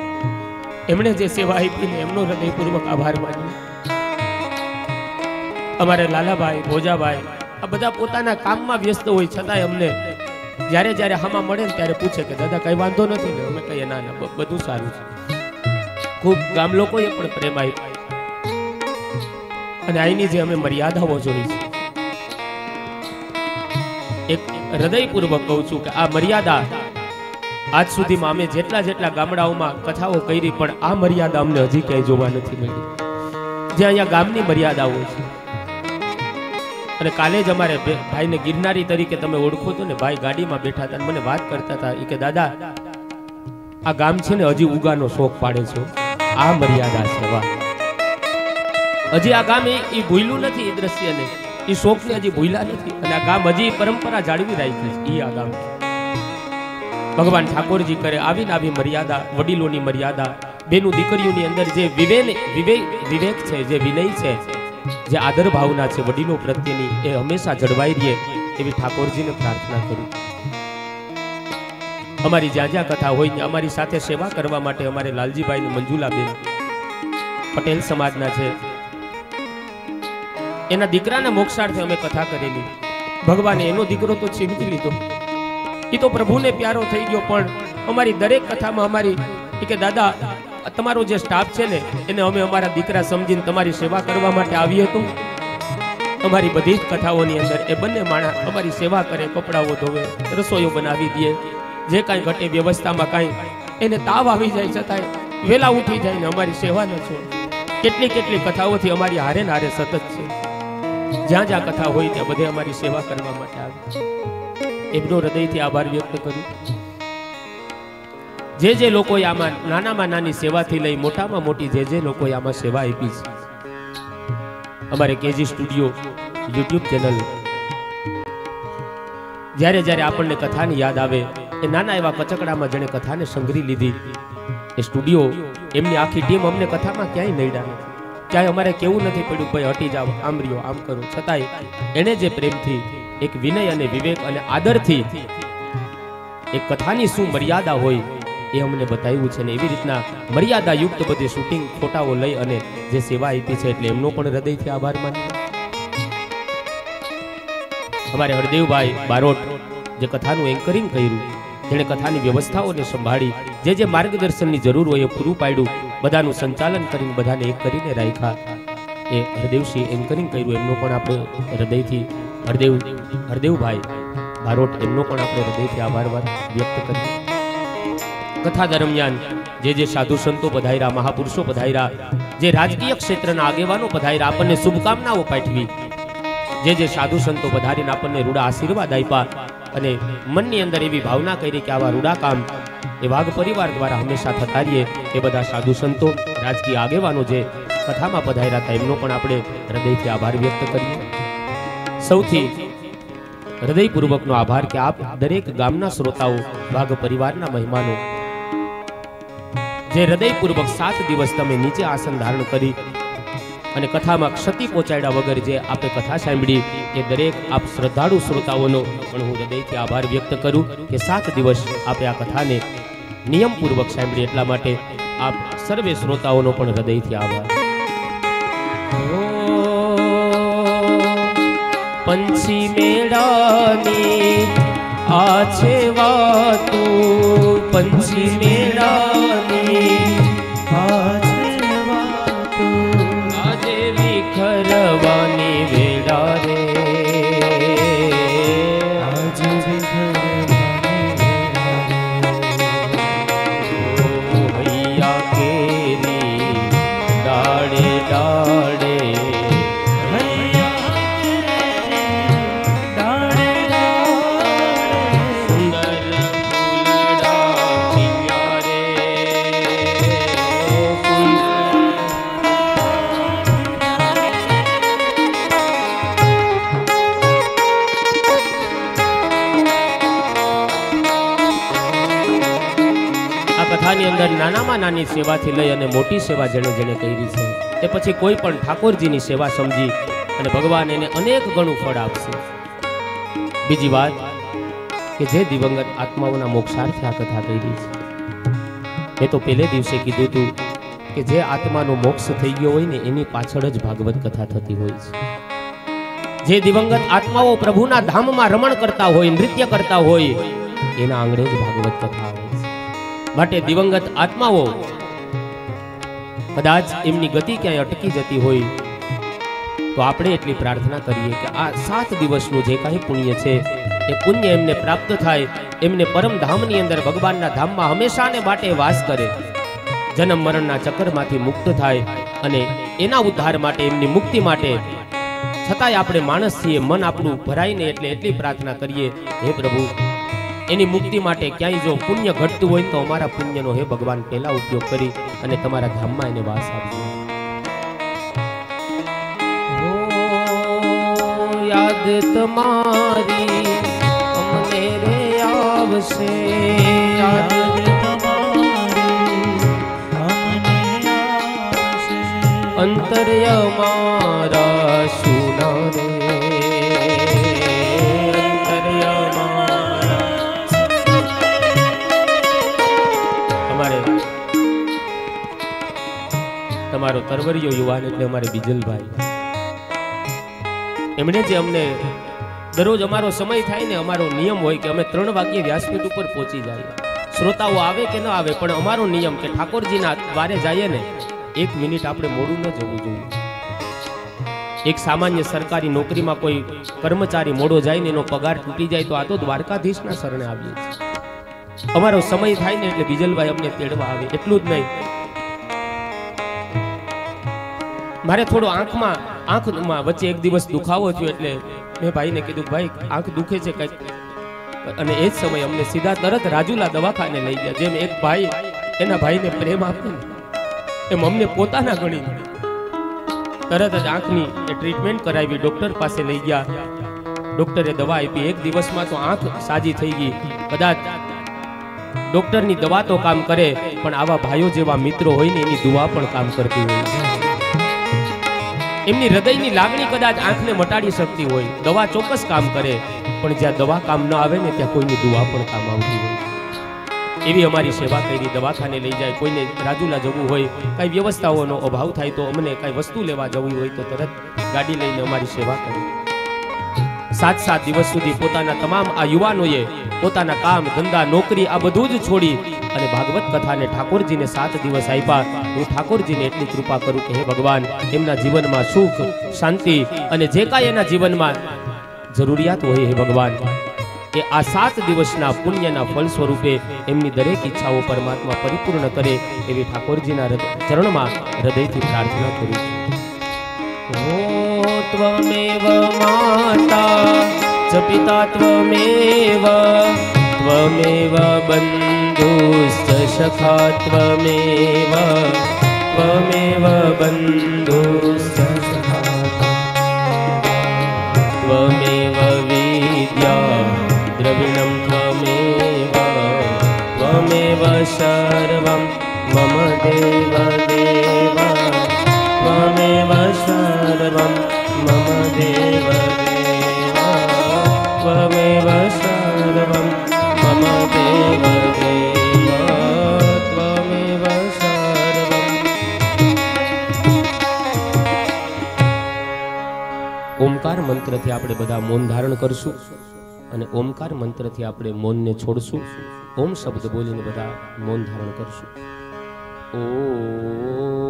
એમણે જે સેવા આપી ને એમનો હૃદયપૂર્વક આભાર માન્યો. અમારે લાલાભાઈ, ભોજાભાઈ, આ બધા પોતાના કામમાં વ્યસ્ત હોય છતાંય અમને જ્યારે જ્યારે હામાં મળે ને ત્યારે પૂછે કે, દાદા, કઈ વાંધો નથી ને? અમે કહીએ, ના ના બધું સારું છે. ખૂબ ગામ લોકોએ પણ પ્રેમ આપ્યો. અને અહીંની જે અમે મર્યાદાઓ જોઈ છે એક હૃદયપૂર્વક કહું છું કે આ મર્યાદા આજ સુધીમાં અમે જેટલા જેટલા ગામડાઓમાં કથાઓ કરી, પણ આ મર્યાદા અમને હજી ક્યાંય જોવા નથી મળી. જે અહીંયા ગામની મર્યાદાઓ છે. અને કાલે જ અમારે ભાઈને ગિરનારી તરીકે તમે ઓળખો છો ને ભાઈ ગાડીમાં બેઠા હતા મને વાત કરતા હતા એ કે, દાદા, આ ગામ છે ને હજી ઉગાનો શોખ પાડે છે. આ મર્યાદા છે, વાહ. હજી આ ગામ એ ભૂલ્યું નથી એ દ્રશ્યને. એ શોખને હજી ભૂલ્યા નથી. અને આ ગામ હજી પરંપરા જાળવી રાખી છે. એ આ ગામ ભગવાન ઠાકોરજી કરે આવી ને આવી મર્યાદા, વડીલોની મર્યાદા, બેનું દીકરીઓની અંદર જે વિવેક વિવેક વિવેક છે, જે વિનય છે, જે આદર ભાવના છે, વડીલો પ્રત્યેની, એ હંમેશા જળવાઈ રહે એવી ઠાકોરજીને પ્રાર્થના કરું. અમારી જ્યાં જ્યાં કથા હોય ત્યાં અમારી સાથે સેવા કરવા માટે અમારે લાલજીભાઈ મંજુલાબેન પટેલ સમાજના છે. એના દીકરાના મોક્ષાર્થે અમે કથા કરેલી. ભગવાને એનો દીકરો તો છીનવી લીધો. એ તો પ્રભુને પ્યારો થઈ ગયો, પણ અમારી દરેક કથામાં અમારી કે દાદા, તમારો જે સ્ટાફ છે ને, એને અમે અમારા દીકરા સમજીને તમારી સેવા કરવા માટે આવી હતું અમારી બધી જ કથાઓની અંદર એ બંને માણસ અમારી સેવા કરે, કપડાઓ ધોવે, રસોઈઓ બનાવી દે. જે કાંઈ ઘટે વ્યવસ્થામાં કાંઈ, એને તાવ આવી જાય છતાંય વહેલા ઉઠી જાય ને અમારી સેવા ન છો. કેટલી કેટલી કથાઓથી અમારી હારે ને હારે સતત છે. જ્યાં જ્યાં કથા હોય ત્યાં બધે અમારી સેવા કરવા માટે આવે એમનો હૃદયથી આભાર વ્યક્ત કરું. જે જે લોકોએ આમાં નાનામાં નાની સેવાથી લઈ મોટામાં મોટી જે જે લોકોએ આમાં સેવા આપી છે. અમારે કેજી સ્ટુડિયો, યુટ્યુબ ચેનલ. જ્યારે જ્યારે આપણને કથાની યાદ આવે, એ નાના એવા કચકડામાં જેણે કથાને સંઘરી લીધી, એ સ્ટુડિયો, એમની આખી ટીમ અમને કથામાં ક્યાંય નડ્યા નથી ક્યાંય અમારે કેવું નથી પડ્યું ભાઈ હટી જાઓ, આમ રહ્યો, આમ કરો. છતાંય એણે જે પ્રેમથી, એક વિનય અને વિવેક અને આદરથી એ કથાની શું મર્યાદા હોય એ અમને બતાવ્યું છે ને એવી રીતના મર્યાદા યુક્ત બધી શૂટિંગ ફોટાઓ લઈ અને જે સેવા આપી છે એટલે એમનો પણ હૃદયથી આભાર માનીએ. અમારે હરદેવભાઈ બારોટ જે કથાનું એન્કરિંગ કર્યું જેણે કથાની વ્યવસ્થાઓને સંભાળી, જે જે માર્ગદર્શનની જરૂર હોય એ પૂરું પાડ્યું, બધાનું સંચાલન કરીને બધાને એક કરીને રાખ્યા. એ હરદેવસિંહ એન્કરિંગ કર્યું, એમનો પણ આપણે હૃદયથી, હરદેવ, હરદેવભાઈ બારોટ, એમનો પણ આપણે હૃદયથી આભાર વ્યક્ત કરીએ કથા દરમિયાન જે જે સાધુ સંતો પધાર્યા, મહાપુરુષો પધાર્યા, જે રાજકીય ક્ષેત્રના આગેવાનો પધાર્યા, આપણને શુભકામનાઓ પાઠવી. જે જે સાધુ સંતો પધારીને આપણને રૂડા આશીર્વાદ આપ્યા અને મનની અંદર એવી ભાવના કરી કે આવા રૂડા એ વાઘ પરિવાર દ્વારા હંમેશા થતા રહીએ. એ બધા સાધુ સંતો, રાજકીય આગેવાનો જે કથામાં પધાર્યા હતા, એમનો પણ આપણે હૃદયથી આભાર વ્યક્ત કરીએ. સૌથી હૃદયપૂર્વકનો આભાર કે આપ દરેક ગામના શ્રોતાઓ, વાઘ પરિવારના મહેમાનો, જે હૃદયપૂર્વક સાત દિવસ તમે નીચે આસન ધારણ કરી અને કથામાં ક્ષતિ પહોંચાડ્યા વગર જે આપે કથા સાંભળી એ દરેક આપ શ્રદ્ધાળુ શ્રોતાઓનો પણ હું હૃદયથી આભાર વ્યક્ત કરું કે સાત દિવસ આપે આ કથાને નિયમપૂર્વક સાંભળી. એટલા માટે આપ સર્વે શ્રોતાઓનો પણ હૃદયથી આભાર. પંછી મેળાની આ છે વાતો. પંછી મેળાની નાની સેવાથી લઈ અને મોટી સેવા જેણે જેણે કરી છે, એ પછી કોઈ પણ ઠાકોરજીની સેવા સમજી અને ભગવાન એને અનેક ગણું ફળ આપશે. બીજી વાત કે જે દિવંગત આત્માઓના મોક્ષાર્થે આ કથા કરી છે. મેં તો પહેલે દિવસે કીધું હતું કે જે આત્માનો મોક્ષ થઈ ગયો હોય ને, એની પાછળ જ ભાગવત કથા થતી હોય છે. જે દિવંગત આત્માઓ પ્રભુના ધામમાં રમણ કરતા હોય, નૃત્ય કરતા હોય, એના આંગણે જ ભાગવત કથા આવે છે. માટે દિવંગત આત્માઓ કદાચ એમની ગતિ ક્યાંય અટકી જતી હોય, તો આપણે એટલી પ્રાર્થના કરીએ કે આ સાત દિવસનું જે કાંઈ પુણ્ય છે, એ પુણ્ય એમને પ્રાપ્ત થાય, એમને પરમ ધામની અંદર ભગવાનના ધામમાં હંમેશાને માટે વાસ કરે. જન્મ મરણના ચક્કરમાંથી મુક્ત થાય અને એના ઉદ્ધાર માટે, એમની મુક્તિ માટે છતાંય આપણે માણસ છીએ, મન આપણું ભરાઈને એટલે એટલી પ્રાર્થના કરીએ. હે પ્રભુ એની મુક્તિ માટે ક્યાંય જો પુણ્ય ઘટતું હોય તો અમારા પુણ્યનો હે ભગવાન પહેલા ઉપયોગ કરી અને તમારા ધામમાં એને વાસ આપજો. યાદ તમારી અમને રે આવશે. યાદ અંતર્ય મારા સુના રે. તમારે તરવરિયો યુવાન એટલે અમારે બીજલભાઈ. એમણે જે અમને દરરોજ અમારો સમય થાય ને અમારો નિયમ હોય કે અમે ત્રણ વાગ્યે વ્યાસપીઠ ઉપર પહોંચી જઈએ. શ્રોતાઓ આવે કે ન આવે, પણ અમારો નિયમ કે ઠાકોરજીના દ્વારે જઈએ ને, એક મિનિટ આપણે મોડું ન જવું જોઈએ. એક સામાન્ય સરકારી નોકરીમાં કોઈ કર્મચારી મોડો જાય ને એનો પગાર તૂટી જાય તો આ તો દ્વારકાધીશના શરણે આવીએ છીએ. અમારો સમય થાય ને એટલે બીજલભાઈ અમને તેડવા આવે, એટલું જ નહીં. મારે થોડો આંખમાં આંખમાં વચ્ચે એક દિવસ દુખાવો થયો એટલે મેં ભાઈને કીધું, ભાઈ, આંખ દુખે છે કંઈક. અને એ જ સમયે અમને સીધા તરત રાજુલા દવાખાને લઈ ગયા, જેમ એક ભાઈ એના ભાઈને પ્રેમ આપે એમ અમને પોતાના ગણી તરત જ આંખની એ ટ્રીટમેન્ટ કરાવી ડોક્ટર પાસે લઈ ગયા. ડોક્ટરે દવા આપી. એક દિવસમાં તો આંખ સાજી થઈ ગઈ. કદાચ ડોક્ટરની દવા તો કામ કરે, પણ આવા ભાઈઓ જેવા મિત્રો હોય ને એની દુવા પણ કામ કરતી હોય. એમની હૃદયની લાગણી કદાચ આંખને મટાડી શકતી હોય. દવા ચોક્કસ કામ કરે, પણ જ્યાં દવા કામ ન આવે ને ત્યાં કોઈની દુઆ પણ કામ આવતી હોય. એવી અમારી સેવા કરી, દવાખાને લઈ જાય, કોઈને રાજુલા જવું હોય, કઈ વ્યવસ્થાઓનો અભાવ થાય તો અમને કઈ વસ્તુ લેવા જવી હોય તો તરત ગાડી લઈને અમારી સેવા કરી. સાત સાત દિવસ સુધી પોતાના તમામ આ યુવાનોએ પોતાના કામ, ધંધા, નોકરી આ બધું જ છોડી અને ભાગવત કથાને ઠાકોરજીને સાત દિવસ આપ્યા. હું ઠાકોરજીને એટલી કૃપા કરું કે હે ભગવાન, એમના જીવનમાં સુખ, શાંતિ અને જે કાંઈ એના જીવનમાં જરૂરિયાત હોય હે ભગવાન કે આ સાત દિવસના પુણ્યના ફળ સ્વરૂપે એમની દરેક ઈચ્છાઓ પરમાત્મા પરિપૂર્ણ કરે એવી ઠાકોરજીના ચરણમાં હૃદયથી પ્રાર્થના કરું છું. बन्धुस्तसखा त्वमेव त्वमेव बन्धुस्त त्वमेव विद्या द्रविणं त्वमेव त्वमेव सर्वं मम देव देव त्वमेव सर्वं मम देव ઓમકાર મંત્રથી આપણે બધા મૌન ધારણ કરશું અને ઓમકાર મંત્રથી આપણે મૌનને છોડશું. ઓમ શબ્દ બોલીને બધા મૌન ધારણ કરશું. ઓ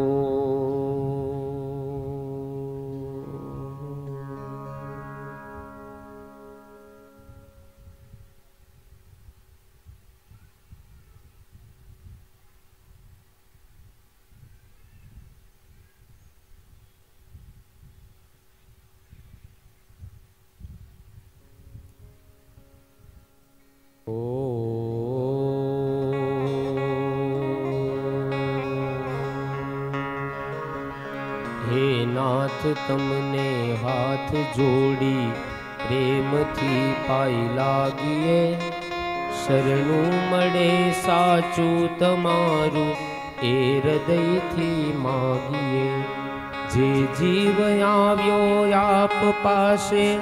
પાસે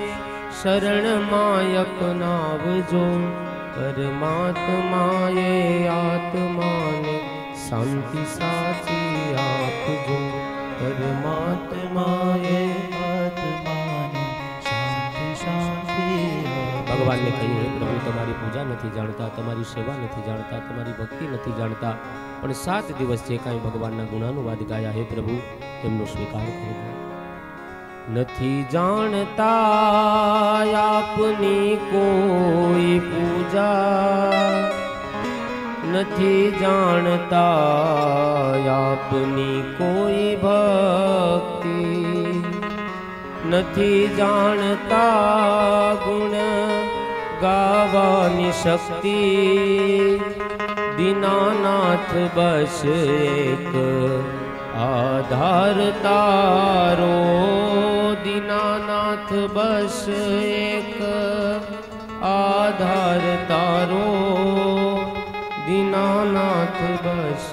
શરણમાં અપનાવજો. પરમાત્માએ આત્માને શાંતિ સાચી આપજો. પરમાત્માએ ભગવાનને કહીએ "હે પ્રભુ, તમારી પૂજા નથી જાણતા, તમારી સેવા નથી જાણતા, તમારી ભક્તિ નથી જાણતા, પણ સાત દિવસ જે કાંઈ ભગવાનના ગુણાનુવાદ ગાયા હે પ્રભુ, તેમનો સ્વીકાર કરો. નથી જાણતા આપની કોઈ પૂજા નથી જાણતા આપની કોઈ ભક્તિ નથી જાણતા ગુણ ગાવાની શક્તિ દીનાનાથ બસ એક आधर तारो दीनानाथ बस एक। आधार तारो दीनानाथ बस्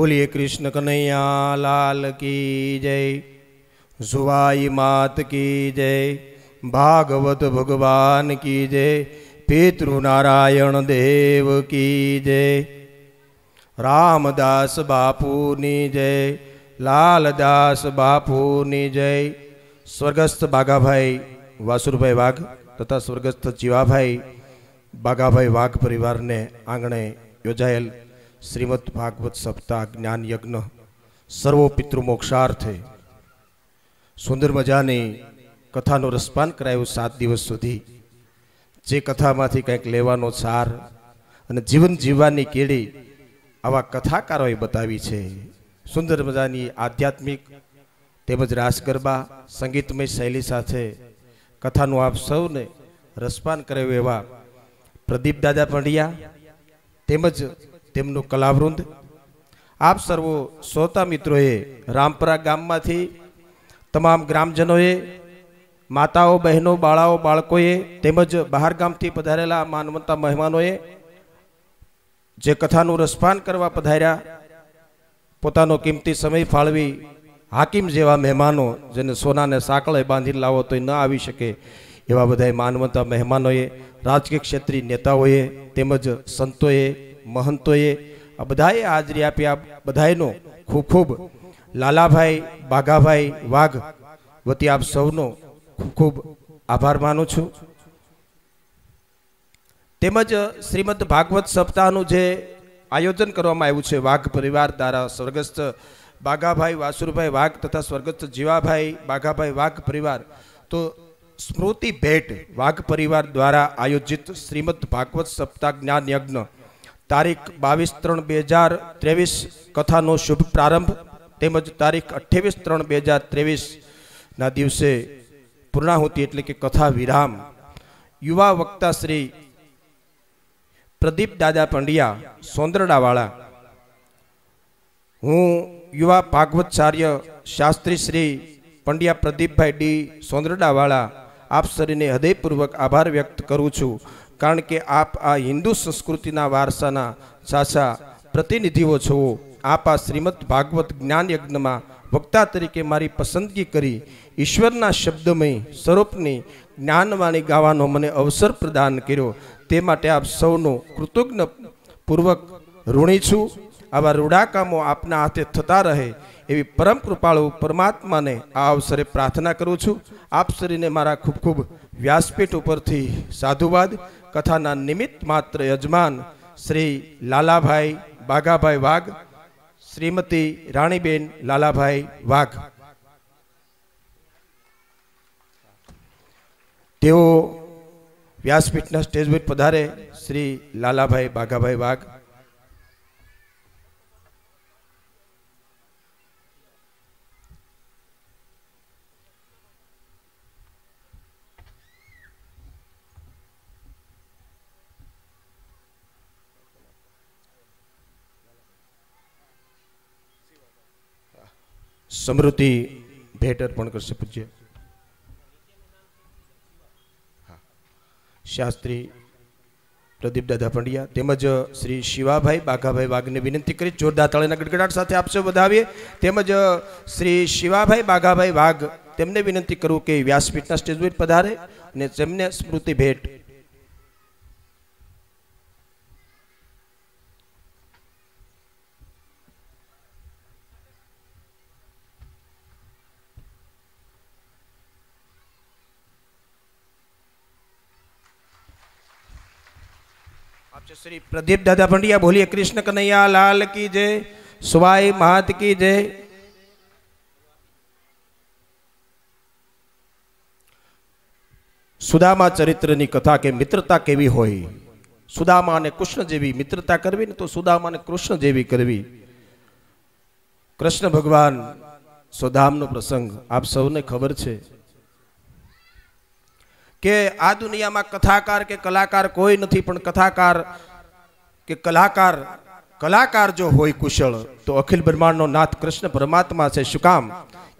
બોલીએ કૃષ્ણ કનૈયા લાલ કી જય સુવાઈ માત કી જય ભાગવત ભગવાન કી જય પિતૃ નારાયણ દેવ કી જય રામદાસ બાપુની જય લાલદાસ બાપુની જય સ્વર્ગસ્થ બાગાભાઈ વાસુરભાઈ વાઘ તથા સ્વર્ગસ્થ જીવાભાઈ બાગાભાઈ વાઘ પરિવારને આંગણે યોજાયેલ શ્રીમદ ભાગવત સપ્તાહ જ્ઞાન યજ્ઞ સર્વો પિતૃ મોક્ષાર્થે સુંદર મજાની કથાનું રસપાન કરાયું સાત દિવસ સુધી. જે કથામાંથી કંઈક લેવાનો સાર અને જીવન જીવવાની કેડી આવા કથાકારોએ બતાવી છે. સુંદર મજાની આધ્યાત્મિક તેમજ રાસ ગરબા, સંગીતમય શૈલી સાથે કથાનું આપ સૌને રસપાન કરાયું એવા પ્રદીપ દાદા પંડ્યા તેમજ તેમનું કલાવૃંદ. આપ સર્વો શ્રોતા મિત્રોએ રામપરા ગામમાંથી તમામ ગ્રામજનોએ, માતાઓ, બહેનો, બાળાઓ, બાળકોએ તેમજ બહાર ગામથી પધારેલા માનવતા મહેમાનોએ જે કથાનું રસપાન કરવા પધાર્યા, પોતાનો કિંમતી સમય ફાળવી હાકીમ જેવા મહેમાનો જેને સોનાને સાંકળે બાંધી લાવો તો ન આવી શકે એવા બધા માનવતા મહેમાનોએ, રાજકીય ક્ષેત્રીય નેતાઓએ તેમજ સંતોએ મહંતોએ આ બધાએ હાજરી આપી. આ બધાનો ખૂબ ખૂબ લાલાભાઈ, બાઘાભાઈ, વાઘ વતી આપ સૌનો ખૂબ ખૂબ આભાર માનું છું. તેમજ શ્રીમદ ભાગવત સપ્તાહનું જે આયોજન કરવામાં આવ્યું છે, વાઘ પરિવાર દ્વારા સ્વર્ગસ્થ બાઘાભાઈ, વાસુરભાઈ વાઘ તથા સ્વર્ગસ્થ જીવાભાઈ, બાઘાભાઈ વાઘ પરિવાર. તો સ્મૃતિ ભેટ વાઘ પરિવાર દ્વારા આયોજિત શ્રીમદ ભાગવત સપ્તાહ જ્ઞાન યજ્ઞ. તારીખ બાવીસ ત્રણ બે હજાર ત્રેવીસ, કથાનો શુભ પ્રારંભ તેમજ તારીખ અઠ્ઠાવીસ ત્રણ બે હજાર ત્રેવીસના દિવસે પૂર્ણાહુતિ એટલે કે કથા વિરામ. યુવા વક્તા શ્રી પ્રદીપ દાદા પંડ્યા, સોંદરડાવાળા. હું યુવા ભાગવતચાર્ય શાસ્ત્રી શ્રી પંડ્યા પ્રદીપભાઈ ડી સોંદરડાવાળા, આપ શ્રીને હૃદયપૂર્વક આભાર વ્યક્ત કરું છું. કારણ કે આપ આ હિન્દુ સંસ્કૃતિના વારસાના સાચા પ્રતિનિધિઓ છો. આપ આ શ્રીમદ ભાગવત જ્ઞાન યજ્ઞમાં વક્તા તરીકે મારી પસંદગી કરી ઈશ્વરના શબ્દમય સ્વરૂપની જ્ઞાનવાણી ગાવાનો મને અવસર પ્રદાન કર્યો. તે માટે આપ સૌનો કૃતજ્ઞ પૂર્વક ઋણી છું. આવા રૂડાકામો આપના હાથે થતા રહે એવી પરમ કૃપાળુ પરમાત્માને આ અવસરે પ્રાર્થના કરું છું. આપ શ્રીને મારા ખૂબ ખૂબ વ્યાસપીઠ ઉપરથી સાધુવાદ કથાના નિમિત્ત માત્ર યજમાન શ્રી લાલાભાઈ બાગાભાઈ વાઘ, શ્રીમતી રાણીબેન લાલાભાઈ વાઘ. તેઓ વ્યાસપીઠના સ્ટેજ પર પધારે શ્રી લાલાભાઈ બાઘાભાઈ વાઘ. સમૃદ્ધિ ભેટ અર્પણ કરશે પૂજ્ય. શાસ્ત્રી પ્રદીપ દાદા પંડ્યા તેમજ શ્રી શિવાભાઈ બાઘાભાઈ વાઘને વિનંતી કરી જોરદાર તાળીના ગડગડાટ સાથે આપશે વધાવીએ. તેમજ શ્રી શિવાભાઈ બાઘાભાઈ વાઘ તેમને વિનંતી કરું કે વ્યાસપીઠના સ્ટેજ પર પધારે અને તેમને સ્મૃતિ ભેટ આપશે શ્રી પ્રદીપ દાદા ભંડિયા બોલીએ, કૃષ્ણ કનૈયા, લાલ કી જય સ્વાય મહાત કી જય. સુદામા ચરિત્રની કથા કે મિત્રતા કેવી હોય? સુદામા અને કૃષ્ણ જેવી મિત્રતા કરવી ને તો સુદામા અને કૃષ્ણ જેવી કરવી. કૃષ્ણ ભગવાન સુદામનો પ્રસંગ આપ સૌને ખબર છે કે આ દુનિયામાં કથાકાર કે કલાકાર કોઈ નથી, પણ કથાકાર કે કલાકાર કલાકાર જો હોય કુશળ, તો અખિલ બ્રહ્માંડનો નાથ કૃષ્ણ પરમાત્મા છે. શું કામ?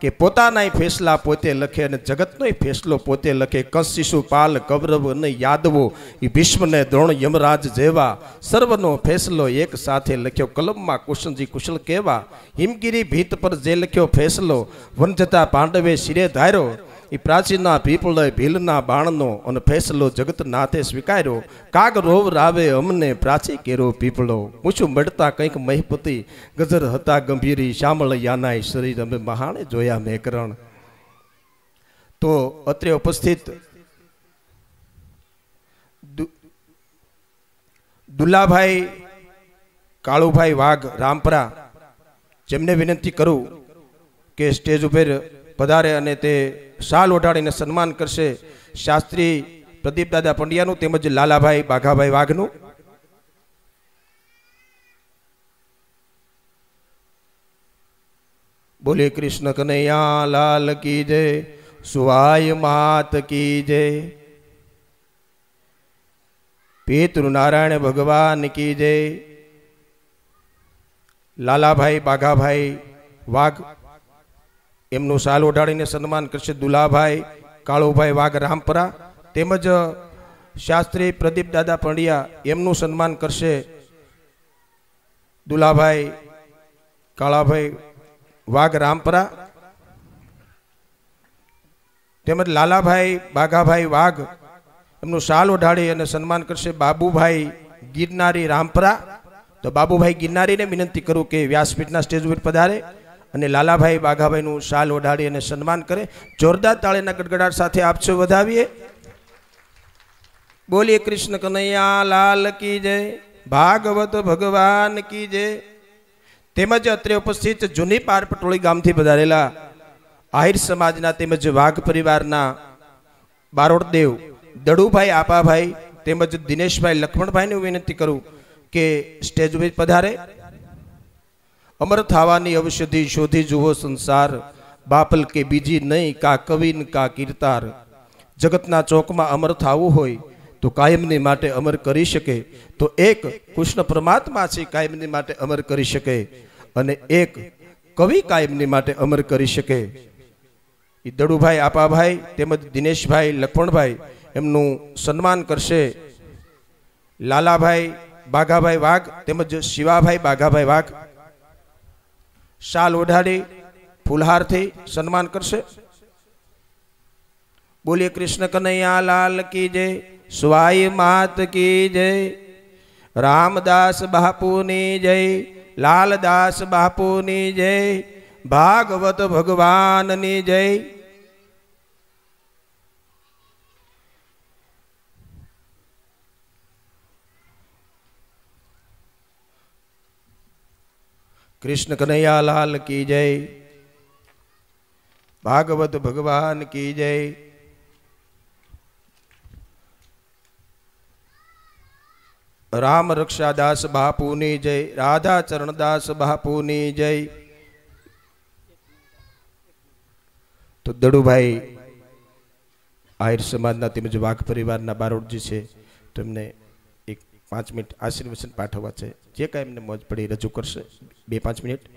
કે પોતાનાય ફેસલા પોતે લખે અને જગતનોય ફેસલો પોતે લખે. કંસ શિશુપાલ કૌરવ અને યાદવો એ ભીષ્મને દ્રોણ યમરાજ જેવા સર્વનો ફેસલો એક સાથે લખ્યો. કલમમાં કુશનજી કુશળ કહેવા હિમગીરી ભીત પર જે લખ્યો ફેસલો વન જતા પાંડવે શિરે ધાર્યો. એ પ્રાચીનના પીપળે ભીલના બાણનો અને ફેસલો જગત નાથે સ્વીકાર્યો, કાગ રોવ રાવે અમને પ્રાચી કેરો પીપળો. પૂછું, મળતા કંઈક મહિપતિ? ગજર હતા ગંભીરી શ્યામળ યાનાય શરીર અમે મહાણે જોયા મેકરણ તો અત્રે ઉપસ્થિત દુલ્લાભાઈ કાળુભાઈ વાઘ રામપરા, જેમને વિનંતી કરું કે સ્ટેજ ઉપર પધારે અને તે શાલ ઓઢાડીને સન્માન કરશે શાસ્ત્રી પ્રદીપદાદા પંડ્યાનું તેમજ લાલાભાઈ બાઘાભાઈ વાઘનું. બોલે કૃષ્ણ કનૈયા, લાલ કી જય, સુવાય માત કી જય. પિતૃનારાયણ ભગવાન કી જય. લાલાભાઈ બાઘાભાઈ વાઘ એમનું શાલ ઓઢાડીને સન્માન કરશે દુલાભાઈ, કાળુભાઈ વાઘ રામપરા તેમજ શાસ્ત્રી પ્રદીપ દાદા પંડ્યા એમનું સન્માન કરશે દુલાભાઈ, કાળાભાઈ વાઘ રામપરા તેમજ લાલાભાઈ, બાઘાભાઈ વાઘ એમનું શાલ ઓઢાડી અને સન્માન કરશે બાબુભાઈ ગિરનારી રામપરા. તો બાબુભાઈ ગિરનારીને વિનંતી કરું કે વ્યાસપીઠના સ્ટેજ ઉપર પધારે. અને લાલાભાઈ બાઘાભાઈનું શાલ ઓઢાડી અને સન્માન કરે. જોરદાર તાળીના ગડગડાટ સાથે આપશો વધાવીએ. બોલીએ કૃષ્ણ કનૈયા, લાલ કી જય, ભાગવત ભગવાન કી જય. તેમજ અત્રે ઉપસ્થિત જૂની પાર પટોળી ગામથી પધારેલા આહિર સમાજના તેમજ વાઘ પરિવારના બારોડદેવ દડુભાઈ, આપાભાઈ તેમજ દિનેશભાઈ લક્ષ્મણભાઈને હું વિનંતી કરું કે સ્ટેજ ઉપર પધારે. અમર થવાની ઔષધિ શોધી જુઓ સંસાર. બાપલ કે બીજી નહીં કા કવિન, કા કીર્તાર. જગતના ચોકમાં અમર થવું હોય તો કાયમની માટે અમર કરી શકે. તો એક કૃષ્ણ પરમાત્મા છે, કાયમની માટે અમર કરી શકે. અને એક કવિ કાયમની માટે અમર કરી શકે. એ દડુભાઈ આપાભાઈ તેમજ દિનેશભાઈ લખપણભાઈ એમનું સન્માન કરશે. લાલાભાઈ બાઘાભાઈ વાઘ તેમજ શિવાભાઈ બાઘાભાઈ વાઘ શાલ ઓઢાડી ફૂલહારથી સન્માન કરશે. બોલીએ, કૃષ્ણ કનૈયા લાલ કી જય સ્વાય માત કી જય, રામદાસ બાપુની જય, લાલદાસ બાપુની જય, ભાગવત ભગવાનની જય કૃષ્ણ કનૈયાલાલ કી જય. ભાગવત ભગવાન કી જય. રામ રક્ષાદાસ બાપુની જય, રાધા ચરણદાસ બાપુની જય. તો દડુભાઈ, આહિર સમાજના તેમજ વાઘ પરિવારના બારોટજી છે, તેમને એક પાંચ મિનિટ આશીર્વચન પાઠવવા છે. જે કાંઈ એમને મોજ પડી રજૂ કરશે. બે પાંચ મિનિટ.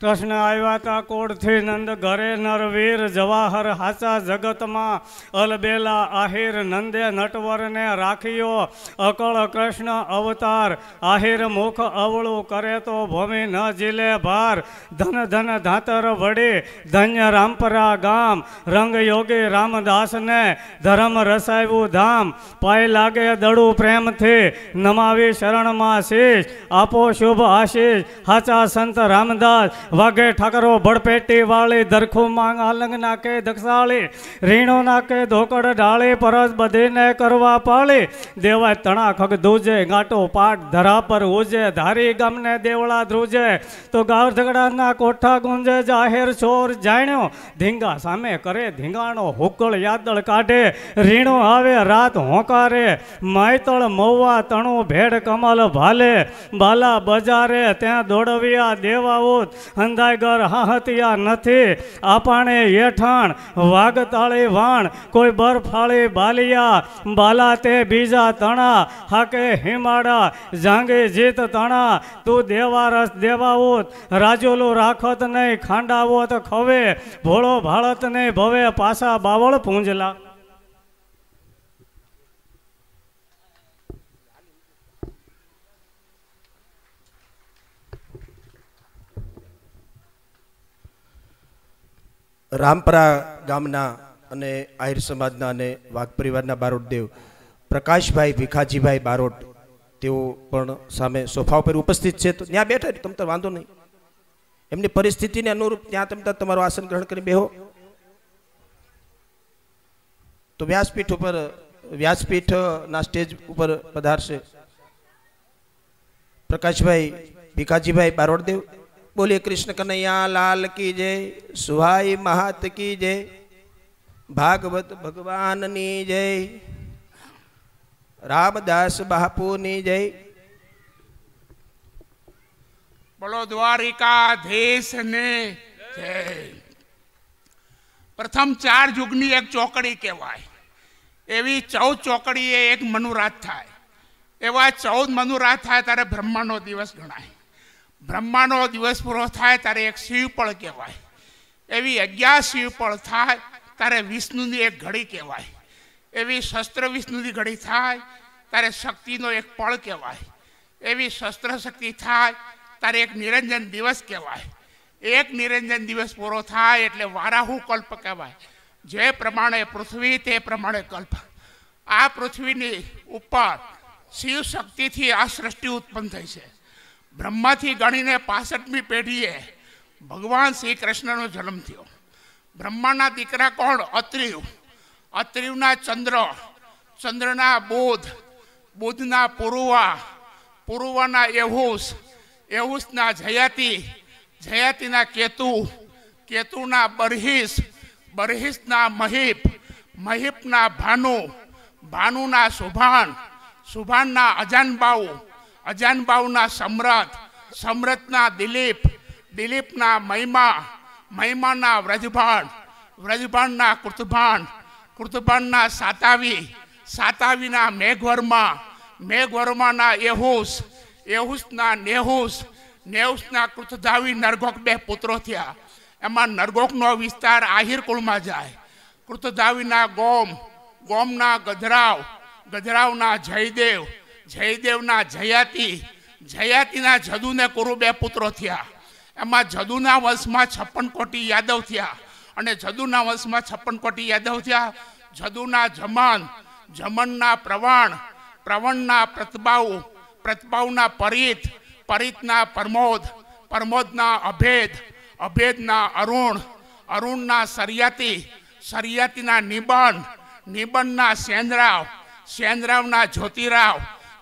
કૃષ્ણ આવ્યા તા કોળથી નંદ ઘરે નરવીર, જવાહર હાચા જગતમાં અલબેલા આહિર નંદે નટવરને રાખ્યો. અકળ કૃષ્ણ અવતાર, આહિર મુખ અવળું કરે તો ભૂમિ ન જીલે ભાર. ધન ધન ધાતર વડી, ધન્ય રામપરા ગામ. રંગ યોગી રામદાસને ધર્મ રસાયવું ધામ. પાય લાગે દડું પ્રેમથી, નમાવી શરણમાં શીશ. આપો શુભ આશીષ, હાચા સંત રામદાસ. વાઘે ઠાકરો ભડપેટી વાળી દરખું માંગ આલંગ નાકે દક્ષાળી રીણો નાકે ધોકડ ઢાળી, પરસ બધીને કરવા પાળી. દેવાય તણા ખગ ધૂજે ગાંટો પાટ ધરા પર ઉજે, ધારી ગામને દેવળા ધ્રુજે. તો ગાવ ઝઘડાના કોઠા ગુંજે, જાહેર છોર જાણ્યો. ધીંગા સામે કરે ધીંગાણો, હુકળ યાદળ કાઢે. રીણો આવે રાત હોંકારે, માયતળ મૌવા તણું ભેડ કમલ ભાલે. બાલા બજારે ત્યાં દોડવ્યા દેવાઓત. હંદાયગર હાહતિયા નથી. આપણે હેઠાણ વાઘતાળી વાણ, કોઈ બરફાળી બાલિયા, બાલા તે બીજા તણા, હાકે હિમાડા, જાંગે જીત તણા. તું દેવા રસ દેવાઓત રાજોલું રાખત નહીં, ખાંડાવોત ખવે, ભોળો ભાળત નહીં ભવે પાસા બાવળ પૂંજલા. રામપરા ગામના અને આહિર સમાજના અને વાઘ પરિવારના બારોટદેવ પ્રકાશભાઈ, ભીખાજીભાઈ બારોટ તેઓ પણ સામે સોફા ઉપર ઉપસ્થિત છે. તો ત્યાં બેઠા તમ તો વાંધો નહીં. એમની પરિસ્થિતિને અનુરૂપ ત્યાં તમે તમારું આસન ગ્રહણ કરી બેહો. તો વ્યાસપીઠ ઉપર, વ્યાસપીઠના સ્ટેજ ઉપર પધારશે પ્રકાશભાઈ, ભીખાજીભાઈ બારોટદેવ. બોલીએ, કૃષ્ણ કનૈયા, લાલ કી જય, સુહાઈ મહાત કી જય, ભાગવત ભગવાનની જય, રામદાસ બાપુની જય. બોલો દ્વારિકાધીશ ને જય. પ્રથમ ચાર યુગની એક ચોકડી કહેવાય. એવી ચૌદ ચોકડીએ એક મનુરાત થાય. એવા ચૌદ મનુરાત થાય ત્યારે બ્રહ્માનો દિવસ ગણાય. બ્રહ્માનો દિવસ પૂરો થાય ત્યારે એક શિવપળ કહેવાય. એવી અગિયાર શિવપળ થાય ત્યારે વિષ્ણુની એક ઘડી કહેવાય. એવી શસ્ત્ર વિષ્ણુની ઘડી થાય ત્યારે શક્તિનો એક પળ કહેવાય. એવી શસ્ત્ર શક્તિ થાય ત્યારે એક નિરંજન દિવસ કહેવાય. એક નિરંજન દિવસ પૂરો થાય એટલે વારાહુ કલ્પ કહેવાય. જે પ્રમાણે પૃથ્વી તે પ્રમાણે કલ્પ. આ પૃથ્વીની ઉપર શિવ શક્તિથી આ સૃષ્ટિ ઉત્પન્ન થઈ છે. બ્રહ્માથી ગણીને પાસઠમી પેઢીએ ભગવાન શ્રી કૃષ્ણનો જન્મ થયો. બ્રહ્માના દીકરા કોણ? અત્રિવ. અત્રિવના ચંદ્ર. ચંદ્રના બુધ. બુધના પુરુવા. પુરુવાના એહુસ એહુસના જયાતિ. જયાતિના કેતુ. કેતુના બરહિસ. બરહિસના મહિપ. મહિપના ભાનુ. ભાનુના સુભાન. સુભાનના અજાનબાઉ અજાનબાઉના સમ્રત સમ્રતના દિલીપ, દિલીપના મહિમા, મહિમાના વ્રજભાણ વ્રજભાણના કૃતભાણ કૃતભાનના સાતાવી, સાતાવીના મેઘવર્મા, મેઘવર્માના એહુસ એહુસના નેહુસ, નેહુસના કૃતધાવી નરગોક બે પુત્રો થયા. એમાં નરગોકનો વિસ્તાર આહિર કુળમાં જાય. કૃતધાવીના ગોમ, ગોમના ગધરાવ ગધરાવના જયદેવ જયદેવના જયાતિ, જયાતિના જદુને કુરુ બે પુત્રો થયા. એમાં જદુના વંશમાં છપ્પન કોટી યાદવ થયા અને જદુના વંશમાં છપ્પન કોટી યાદવ થયા. જદુના જમન, જમનના પ્રવણ, પ્રવણના પ્રતબાઉ પ્રતબાઉના પરિત, પરિતના પ્રમોદ, પ્રમોદના અભેદ, અભેદના અરુણ, અરુણના સરિયાતી, સરિયાતીના નિબંધ, નિબંધના સેનરાવ સેનરાવના જ્યોતિરાવ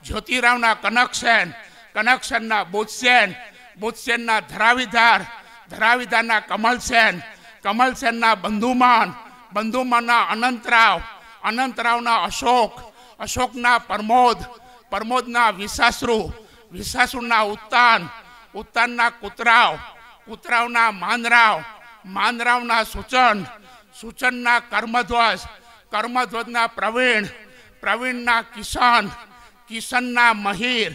જ્યોતિરાવના કનકસેન, કનકસેનના બુધસેન, બુધસેનના ધરાવિધાર, ધરાવિધારના કમલસેન, કમલસેનના બંધુમાન, બંધુમાનના અનંતરાવ, અનંતરાવના અશોક, અશોકના પ્રમોદ, પ્રમોદના વિશાસરુ વિશાસુના ઉત્તાન, ઉત્તાનના કુતરાવ, કુતરાવના માનરાવ, માનરાવના સૂચન, સૂચનના કર્મધ્વજ, કર્મધ્વજના પ્રવીણ, પ્રવીણના કિશન કિશનના મહીર,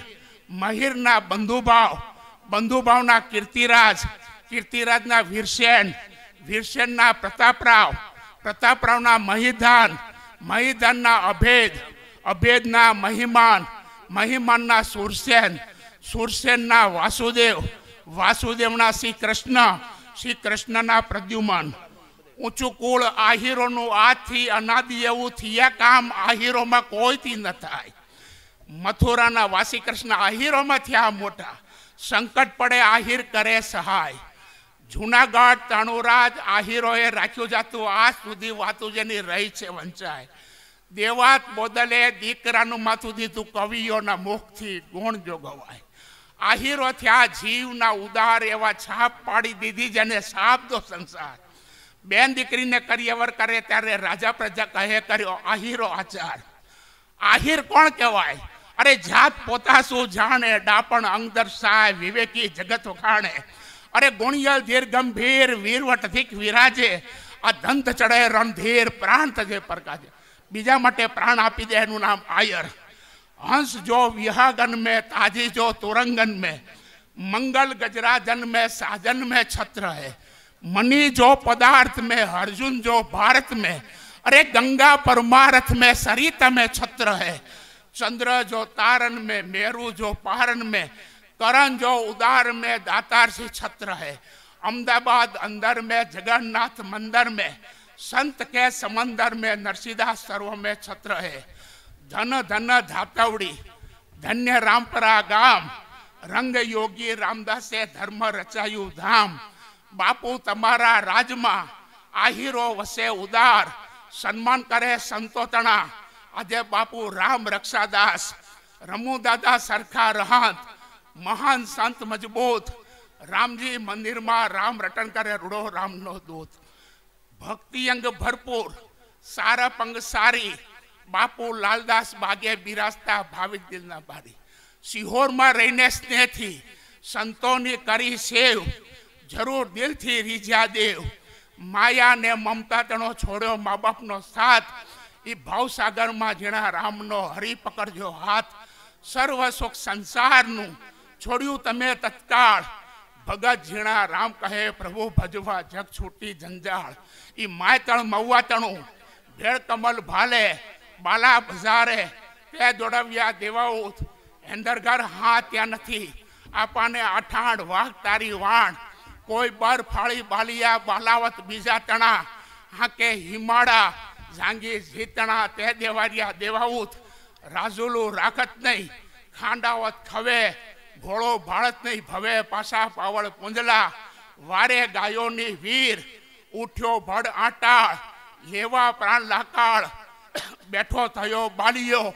મહીરના બંધુભાવ, બંધુભાવના કીર્તિરાજ, કીર્તિરાજના વીરસેન, વીરસેનના પ્રતાપરાવ, પ્રતાપરાવના મહિધાન, મહિધાનના અભેદ, અભેદના મહિમાન, મહિમાનના સુરસેન, સુરસેનના વાસુદેવ, વાસુદેવના શ્રી કૃષ્ણ શ્રી કૃષ્ણના પ્રદ્યુમન. ઊંચું કુળ આહીરોનું આથી અનાદિ એવું થયા કામ આહીરોમાં કોઈથી ન થાય. મથુરાના વાસી કૃષ્ણ આહીરોમાં થયા મોટા. સંકટ પડે આહિર કરે સહાય. જુનાગઢ તણુરાજ આહિરોએ રાખ્યું જાતું આ સુધી વાતું જેની રહી છે વંચાય. દેવાત બોદલે દીકરાનું માથું દીધું કવિઓના મુખથી ગુણ જોગવાય. આહિરો થયા જીવના ઉદાર એવા છાપ પાડી દીધી જેને દો સંસાર. બેન દીકરીને કરિયવર કરે ત્યારે રાજા પ્રજા કહે, કર્યો આહિરો આચાર. આહિર કોણ કહેવાય? અરે જાત પોતા શું જાણે ડાપણ અંગ દર્શાય વિવેકી જગત વખાણે અરે ગુણિયલ ધીર ગંભીર વીરવટ અધિક વિરાજે આ દંત ચડે રણધીર પ્રાણ તજે પ્રકાજે બીજા માટે પ્રાણ આપી દે એનું નામ આયર हंस जो विहागन में ताजी जो तुरंगन में मंगल गजराजन में साजन में छत्र है मणि जो पदार्थ में अर्जुन जो भारत में अरे गंगा परमारथ में सरित में छत्र है चंद्र जो तारन में, मेरू जो पारन में, करण जो उदार में, दातार से छत्र है। अहमदाबाद अंदर में, जगन्नाथ मंदिर में, संत के समंदर में नरसिदास सर्व में छत्र है। धन धन, धातावड़ी, धन्य रामपरा गाम, रंग योगी रामदास धर्म रचायु धाम, बापू तमारा राजमा, आहिरो वसे उदार सम्मान करे संतोतना આજે બાપુ રામ રક્ષાદાસ રમુ દાદા સરખા રહાંત, મહાન સંત મજબૂત, રામજી મંદિરમાં રામ રટન કરે, રૂડો રામનો દૂત. ભક્તિ અંગ ભરપૂર, સારા પંગ સારી, બાપુ લાલદાસ બાગે બિરાજતા ભાવિક દિલના બારી. સિહોરમાં રહીને સ્નેહથી, સંતોની કરી સેવ, જરૂર દિલથી રીઝ્યા દેવ. માયા ને મમતા તેનો છોડ્યો, મા બાપનો સાથ એ ભાવસાગરમાં ઝીણા રામનો હરી પકડજો હાથ, સર્વ સુખ સંસારનું છોડ્યું તમે તત્કાળ. ભગત ઝીણા, રામ કહે, પ્રભુ, ભજવા જગ છૂટી જંજાળ. એ માયતણ મહુવાતણું, ભેળ કમલ ભાલે, બાલા બજારે, તે દોડવ્યા દેવાઉત હેન્દરગર હા ત્યાં નથી. આપાને અઠાણ વાઘ તારી વાણ. કોઈ બર ફાળી બાલિયા, બાલાવત બીજા તણા. હા કે હિમાડા જાંગી જીતણા તે દેવારિયા દેવાઉત. રાજુલુ રાખત નહીં, ખાંડાવત ખવે ઘોડો ભાળત નહીં ભવે પાસા પાવળ પૂંજલા વારે ગાયોની વીર, ઉઠ્યો ભડ આટાળ, લેવા પ્રાણ લાકાળ. બેઠો થયો બાલિયો,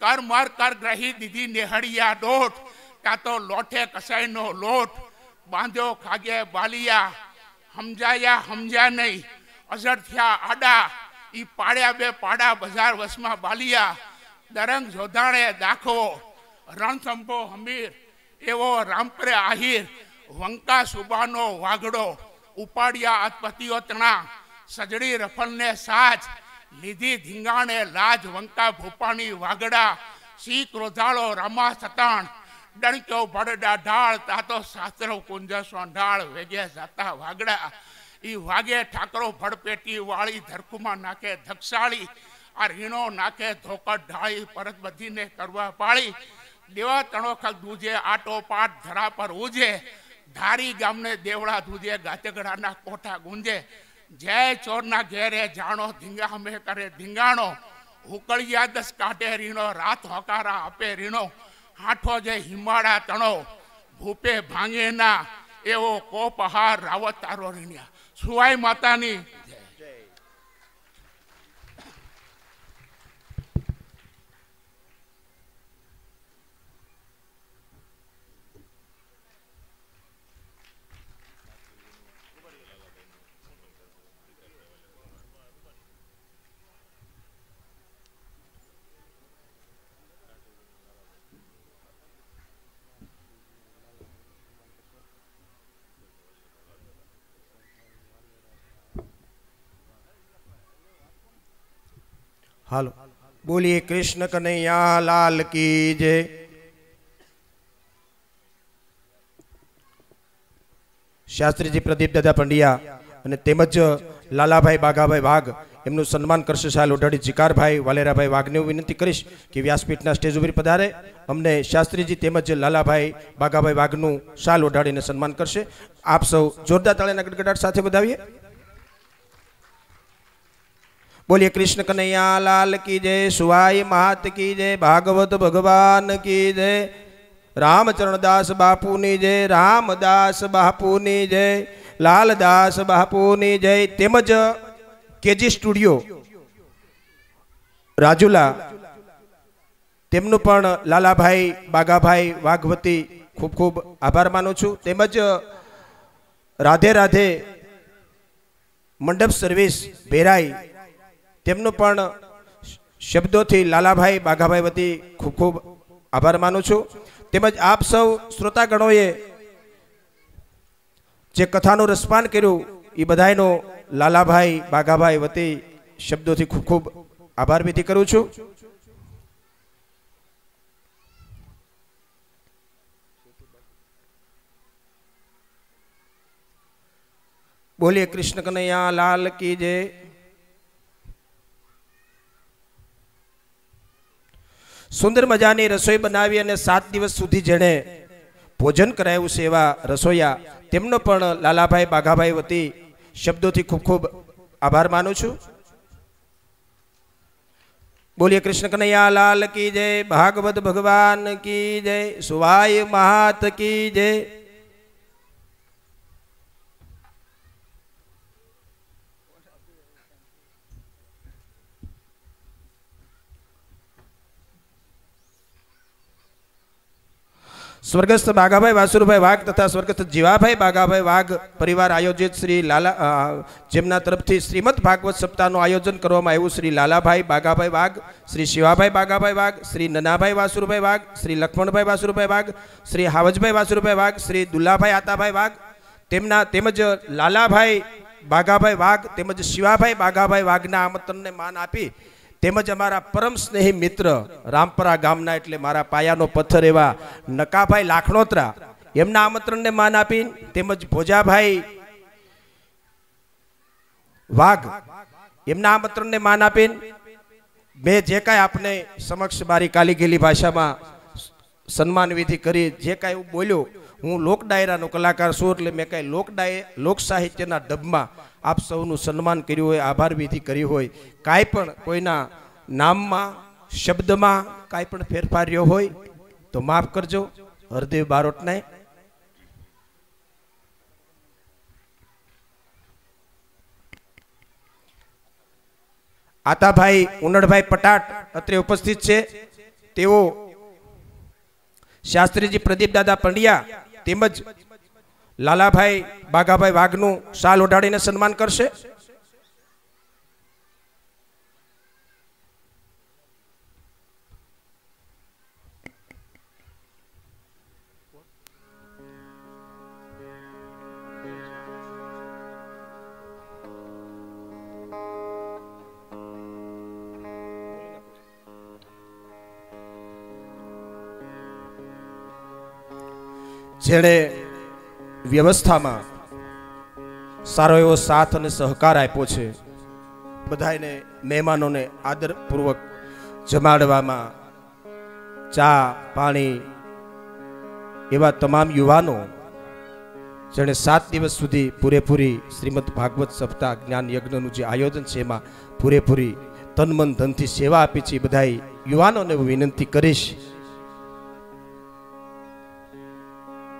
કર મર કર ગ્રહી દીધી નેહળિયા દોટ કાં તો લોઠે કસાઈનો લોટ, બાંધ્યો ખાગે બાલિયા. સમજાયા, સમજ્યા નહીં અઝર થયા આડા. ઈ પાડ્યા બે પાડા બજાર વસમાં બાલિયા. દરંગ જોધાણે દાખવો. રણસંભો હમીર. એવો રામપરે આહિર. વંકા સુબાનો વાઘડો. ઉપાડ્યા અતપતિઓ તણા. સજડી રફલને સાજ. લીધી ધીંગાણે લાજ વંકા ભોપાની વાગડા સી ક્રોધાળો રમા સતાણ. ડણક્યો ભડડા ઢાળ. તાતો શાસ્ત્ર કુંજ સોંઢાળ. વેગે જાતા વાગડા ઈ વાગે ઠાકરો ભડપેટી વાળી ધરકુમાં નાખે ધક્ષાળી આ રીણો નાખે ધોકટ ઢાળી, પરત બધીને કરવા પાળી. દેવા તણોખક દૂજે આટો પાટ ધરા પર ઉજે ધારી ગામને દેવડા દૂજે ગાતગડાના કોઠા ગુંજે. જય ચોરના ઘેરે જાણો, ધીંગા અમે કરે ધીંગાણો. હુકળિયા દસ કાઢે રીણો, રાત હોકારા આપે રીણો. હાઠો જે હિમાડા તણો, ભૂપે ભાંગે ના એવો કોપહાર રાવત તારો રીણ્યા. સુવાઈ માતાની હાલો. બોલીએ, કૃષ્ણ કનૈયા, લાલ કી જય. શાસ્ત્રીજી પ્રદીપ દાદા પંડ્યા અને તેમજ લાલાભાઈ બાઘાભાઈ વાઘ, એમનું સન્માન કરશે શાલ ઓઢાડી. જીકારભાઈ, વાલેરાભાઈ વાઘને હું વિનંતી કરીશ કે વ્યાસપીઠના સ્ટેજ ઉપર પધારે. અમને શાસ્ત્રીજી તેમજ લાલાભાઈ બાઘાભાઈ વાઘનું શાલ ઓઢાડીને સન્માન કરશે. આપ સૌ જોરદાર તાળીના ગડગડાટ સાથે વધાવીએ. બોલીએ, કૃષ્ણ કનૈયા, લાલ કી જય, સુવાઈ માત કી જય, ભાગવત ભગવાન કી જય, રામચરણદાસ બાપુની જય, રામદાસ બાપુની જય, લાલદાસ બાપુની જય. તેમજ કેજી સ્ટુડિયો, રાજુલા, તેમનું પણ લાલાભાઈ બાગાભાઈ વાઘવતી ખૂબ ખૂબ આભાર માનું છું. તેમજ રાધે રાધે મંડપ સર્વિસ ભેરાઈ તેમનું પણ શબ્દોથી લાલાભાઈ બાઘાભાઈ વતી ખૂબ ખૂબ આભાર માનું છું. તેમજ આપ સૌ શ્રોતાગણોએ જે કથાનું રસપાન કર્યું, એ બધાયનો લાલાભાઈ બાઘાભાઈ વતી શબ્દોથી ખૂબ ખૂબ આભાર વિધિ કરું છું. બોલીએ કૃષ્ણ કનૈયા લાલ કી જય. સુંદર મજાની રસોઈ બનાવી અને સાત દિવસ સુધી જેણે ભોજન કરાયું છે એવા રસોઈયા, તેમનો પણ લાલાભાઈ બાઘાભાઈ વતી શબ્દોથી ખૂબ ખૂબ આભાર માનું છું. બોલીએ કૃષ્ણ કનૈયા, લાલ કી જય, ભાગવત ભગવાન કી જય, સુવાય મહાત કી જય. સ્વર્ગસ્થ બાઘાભાઈ વાસુરભાઈ વાઘ તથા સ્વર્ગસ્થ જીવાભાઈ બાઘાભાઈ વાઘ પરિવાર આયોજિત શ્રી લાલા જેમના તરફથી શ્રીમદ ભાગવત સપ્તાહનું આયોજન કરવામાં આવ્યું. શ્રી લાલાભાઈ બાઘાભાઈ વાઘ, શ્રી શિવાભાઈ બાઘાભાઈ વાઘ, શ્રી નનાભાઈ વાસુરભાઈ વાઘ, શ્રી લક્ષ્મણભાઈ વાસુરભાઈ વાઘ, શ્રી હાવજભાઈ વાસુરભાઈ વાઘ, શ્રી દુલ્લાભાઈ આતાભાઈ વાઘ, તેમના તેમજ લાલાભાઈ બાઘાભાઈ વાઘ તેમજ શિવાભાઈ બાઘાભાઈ વાઘના આમંત્રણને માન આપી તેમજ અમારા પરમ સ્નેહી મિત્ર રામપરા ગામના એટલે મારા પાયાનો પથ્થર એવા નકાભાઈ લાખણોત્રા, એમના આમંત્રણને માન આપી તેમજ ભોજાભાઈ વાઘ, એમના આમંત્રણને માન આપીને મેં જે કાંઈ આપને સમક્ષ મારી કાલી ગયેલી ભાષામાં સન્માન વિધિ કરી, જે કાંઈ હું બોલ્યો હું લોક ડાયરાનો કલાકાર છું એટલે મેં કાંઈ લોક ડાય, લોક સાહિત્યના ડબમાં આપ સૌનું સન્માન કર્યું હોય, આભાર વિધિ કરી હોય. કાંઈ પણ કોઈના નામમાં, શબ્દમાં કાંઈ પણ ફેરફાર રહ્યો હોય, તો માફ કરજો. હરદેવ બારોટને આતાભાઈ ઉનડભાઈ પટાટ અત્રે ઉપસ્થિત છે. તેઓ શાસ્ત્રીજી પ્રદીપ દાદા પંડ્યા તેમજ લાલાભાઈ બાઘાભાઈ વાઘનું શાલ ઓઢાડીને સન્માન કરશે. જેણે વ્યવસ્થામાં સારો એવો સાથ અને સહકાર આપ્યો છે બધાને મહેમાનોને આદરપૂર્વક જમાડવામાં ચા, પાણી એવા તમામ યુવાનો જેણે સાત દિવસ સુધી પૂરેપૂરી શ્રીમદ ભાગવત સપ્તાહ જ્ઞાન યજ્ઞનું જે આયોજન છે, એમાં પૂરેપૂરી તન મન ધનથી સેવા આપી છે, એ બધા યુવાનોને હું વિનંતી કરીશ.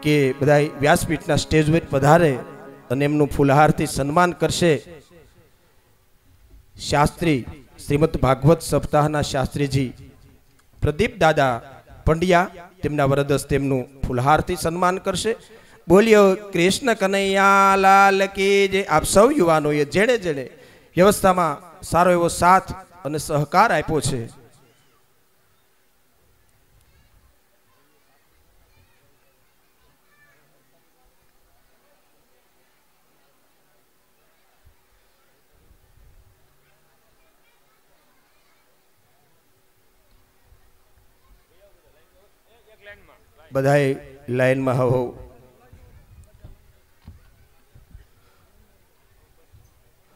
કે બધા વ્યાસપીઠના સ્ટેજ પર પધારે અને એમનું ફૂલહારથી સન્માન કરશે. શાસ્ત્રી શ્રીમદ ભાગવત સપ્તાહના શાસ્ત્રીજી પ્રદીપ દાદા પંડ્યા તેમના વરદસ તેમનું ફૂલહારથી સન્માન કરશે. બોલ્યો, કૃષ્ણ કનૈયા લાલ કે જે આપ સૌ યુવાનોએ જેણે જેણે વ્યવસ્થામાં સારો એવો સાથ અને સહકાર આપ્યો છે. બધાએ લાઈનમાં હો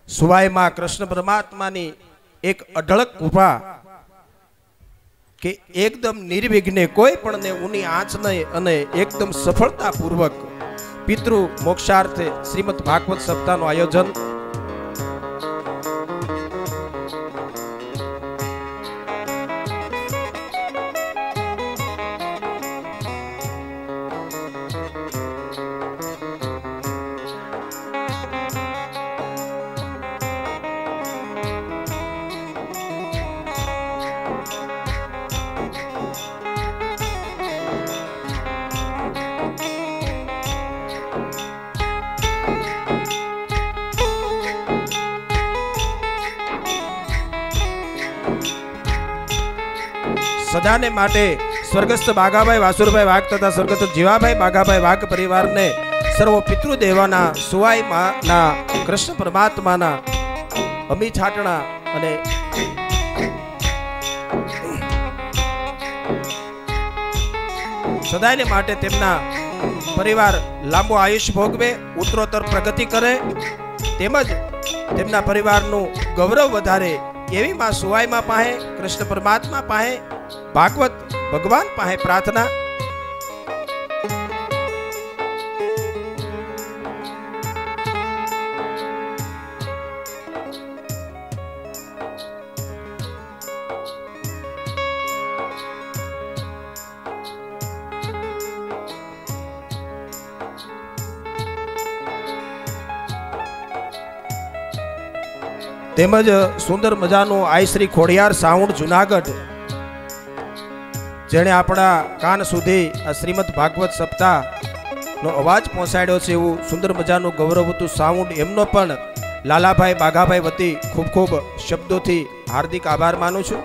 સુવાયમાં કૃષ્ણ પરમાત્માની એક અઢળક કૃપા કે એકદમ નિર્વિઘ્ને કોઈ પણ ને ઉની આંચ નહીં અને એકદમ સફળતાપૂર્વક પિતૃ મોક્ષાર્થે શ્રીમદ ભાગવત સપ્તાહનું આયોજન સદાને માટે સ્વર્ગસ્થ બાઘાભાઈ વાસુરભાઈ વાઘ તથા સ્વર્ગસ્થ જીવાભાઈ બાઘાભાઈ વાઘ પરિવારને સર્વ પિતૃદેવાના સુવાઈમાંના કૃષ્ણ પરમાત્માના અમી છાટણા અને સદાયને માટે તેમના પરિવાર લાંબો આયુષ્ય ભોગવે, ઉત્તરોત્તર પ્રગતિ કરે, તેમજ તેમના પરિવારનું ગૌરવ વધારે એવી માં સુવાઈમાં પાહે, કૃષ્ણ પરમાત્મા પાહે ભાગવત ભગવાન પાસે પ્રાર્થના. તેમજ સુંદર મજાનું આઈ શ્રી ખોડિયાર સાઉન્ડ જુનાગઢ. જેણે આપણા કાન સુધી આ શ્રીમદ ભાગવત સપ્તાહનો અવાજ પહોંચાડ્યો છે એવું સુંદર મજાનું ગૌરવતું સાઉન્ડ એમનો પણ લાલાભાઈ બાઘાભાઈ વતી ખૂબ ખૂબ શબ્દોથી હાર્દિક આભાર માનું છું.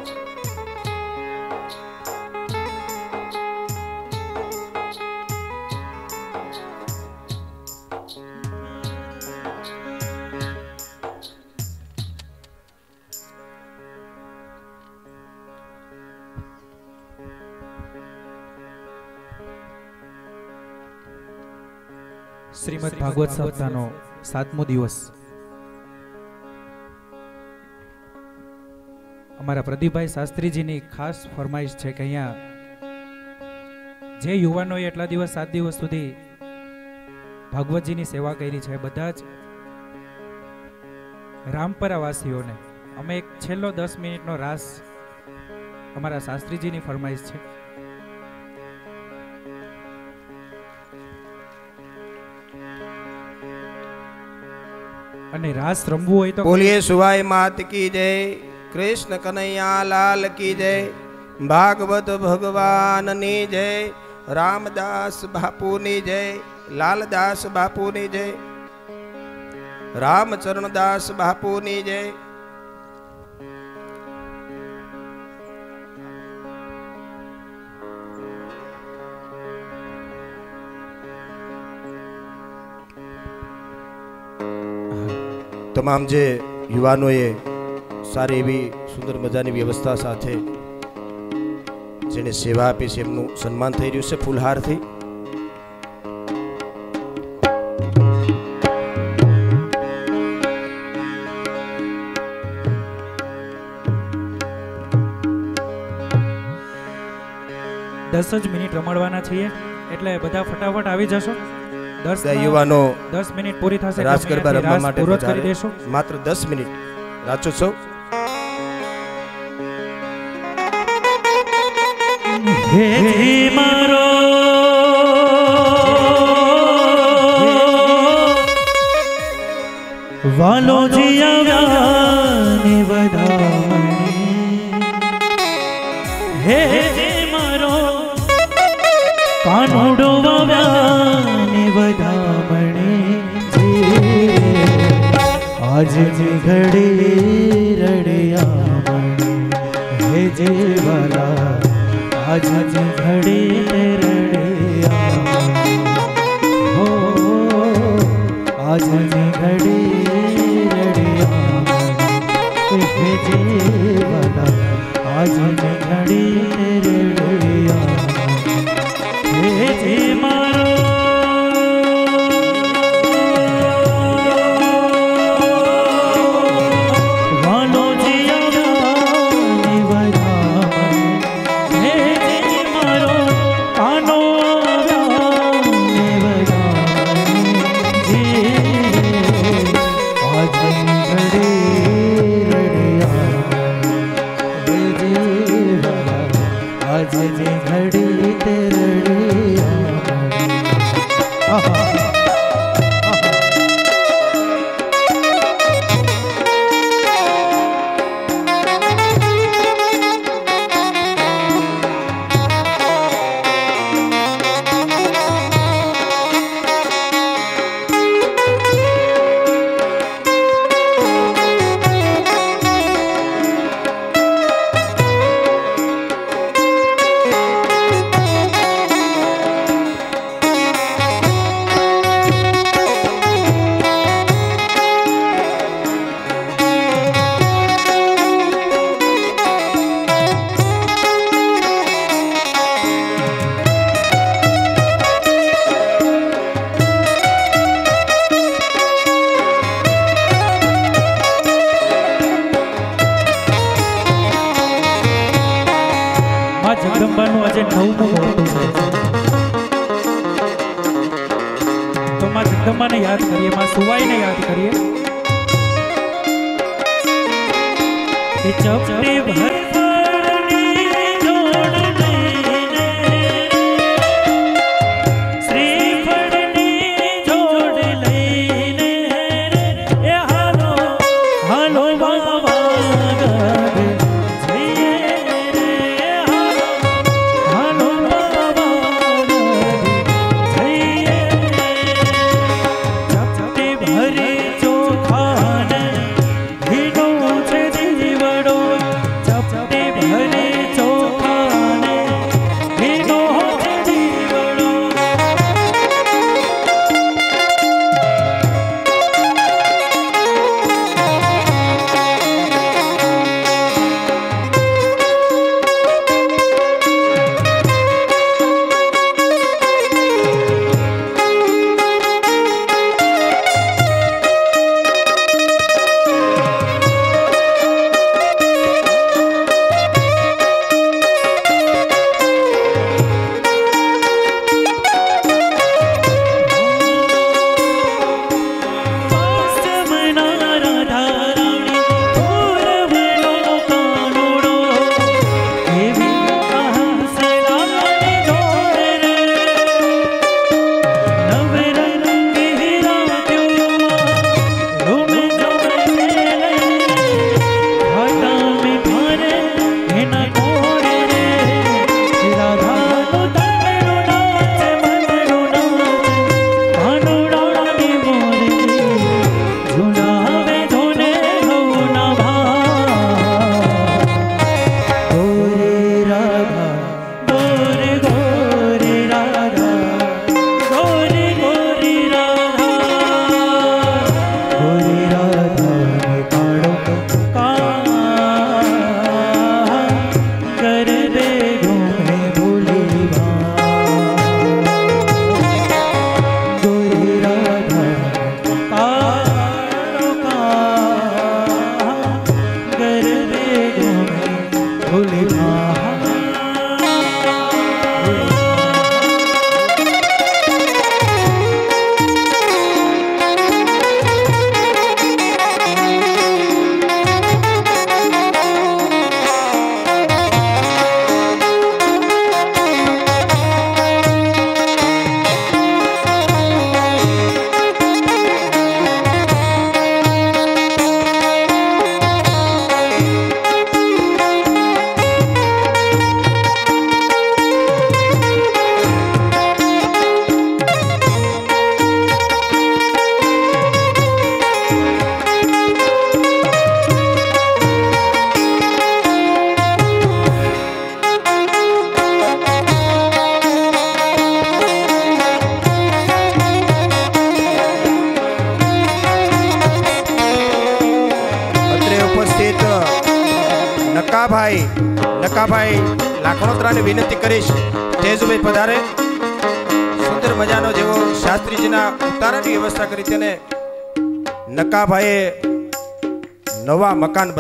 ભાગવત સપ્તાહનો સાતમો દિવસ. અમારા પ્રદીપભાઈ શાસ્ત્રીજીની ખાસ ફરમાઈશ છે કે અહીંયા જે યુવાનોએ એટલા દિવસ, સાત દિવસ સુધી ભાગવતજીની સેવા કરી છે, બધા જ રામપરાવાસીઓને. અમે એક છેલ્લો દસ મિનિટનો રાસ અમારા શાસ્ત્રીજીની ફરમાઈશ છે. અને રાસ રમવું હોય તો બોલીએ સુવાય માત કી જય, કૃષ્ણ કનૈયા લાલ કી જય, ભાગવત ભગવાનની જય, રામદાસ બાપુની જય, લાલદાસ બાપુની જય, રામચરણદાસ બાપુની જય તમામ જે યુવાનોએ સારી એવી સુંદર મજાની વ્યવસ્થા સાથે જેને સેવા આપી છે, એમનું સન્માન થઈ રહ્યું છે ફૂલહારથી. દસ જ મિનિટ રમાડવાના છીએ, એટલે બધા ફટાફટ આવી જશો. દસ યુવાનો દસ મિનિટ પૂરી થશે રાસ ગરબા રમવા માટે પૂરો જ કરી. દેશું. માત્ર દસ મિનિટ. રાજોત્સવ હે મારો. વાલો જીયાને આજ ઘડી રડિયા હે જે વાલા આજ જે ઘડે રડ્યા હો, આજ જે ઘડે રડ્યા હે જે વાલા આજ જે ઘડે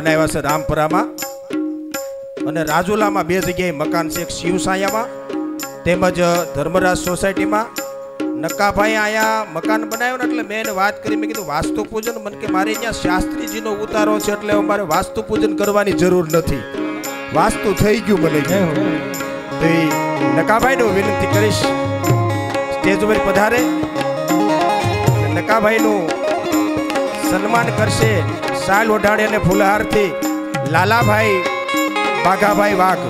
બનાવ્યા છે રામપરામાં. અને રાજુલામાં બે જગ્યાએ મકાન છે શિવસાયામાં તેમજ ધર્મરાજ સોસાયટીમાં. નકાભાઈ અહીંયા મકાન બનાવ્યું ને એટલે મેં એને વાત કરી મેં કીધું વાસ્તુ પૂજન મને કે મારે અહીંયા શાસ્ત્રીજીનો ઉતારો છે એટલે અમારે વાસ્તુ પૂજન કરવાની જરૂર નથી. વાસ્તુ થઈ ગયું મને. તો એ નકાભાઈને હું વિનંતી કરીશ સ્ટેજ ઉપર પધારે. નકાભાઈનું સન્માન કરશે. સાલ ઓઢાડે અને ફૂલહારથી લાલાભાઈ બાઘાભાઈ વાઘ.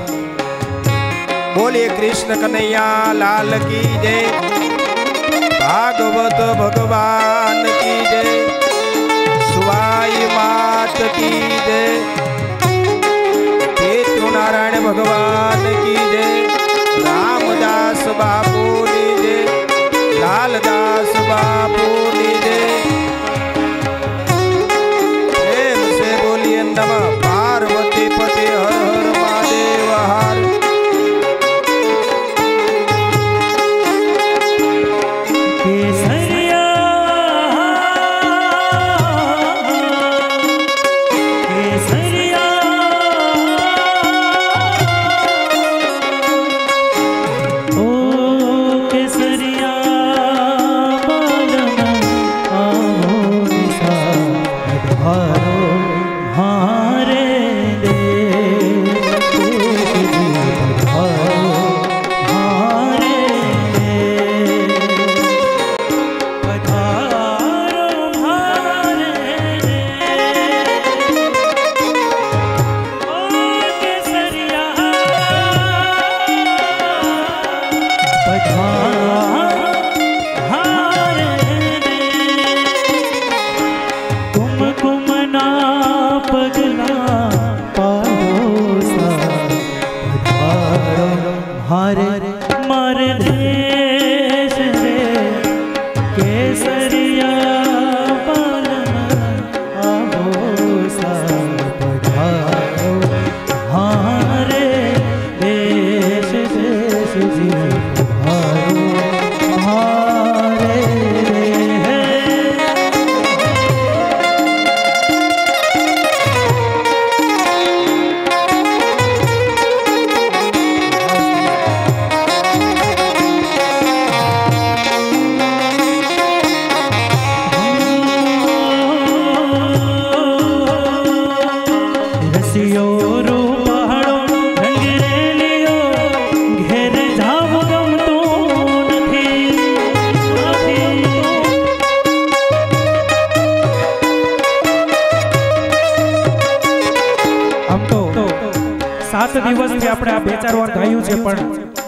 બોલીએ કૃષ્ણ કનૈયા, લાલ કી જય. ભાગવત ભગવાન કી જય. સુવાઈ માત કી જય. નારાયણ ભગવાન કી જય. રામદાસ બાપુની જય. લાલદાસ બાપુની Dama.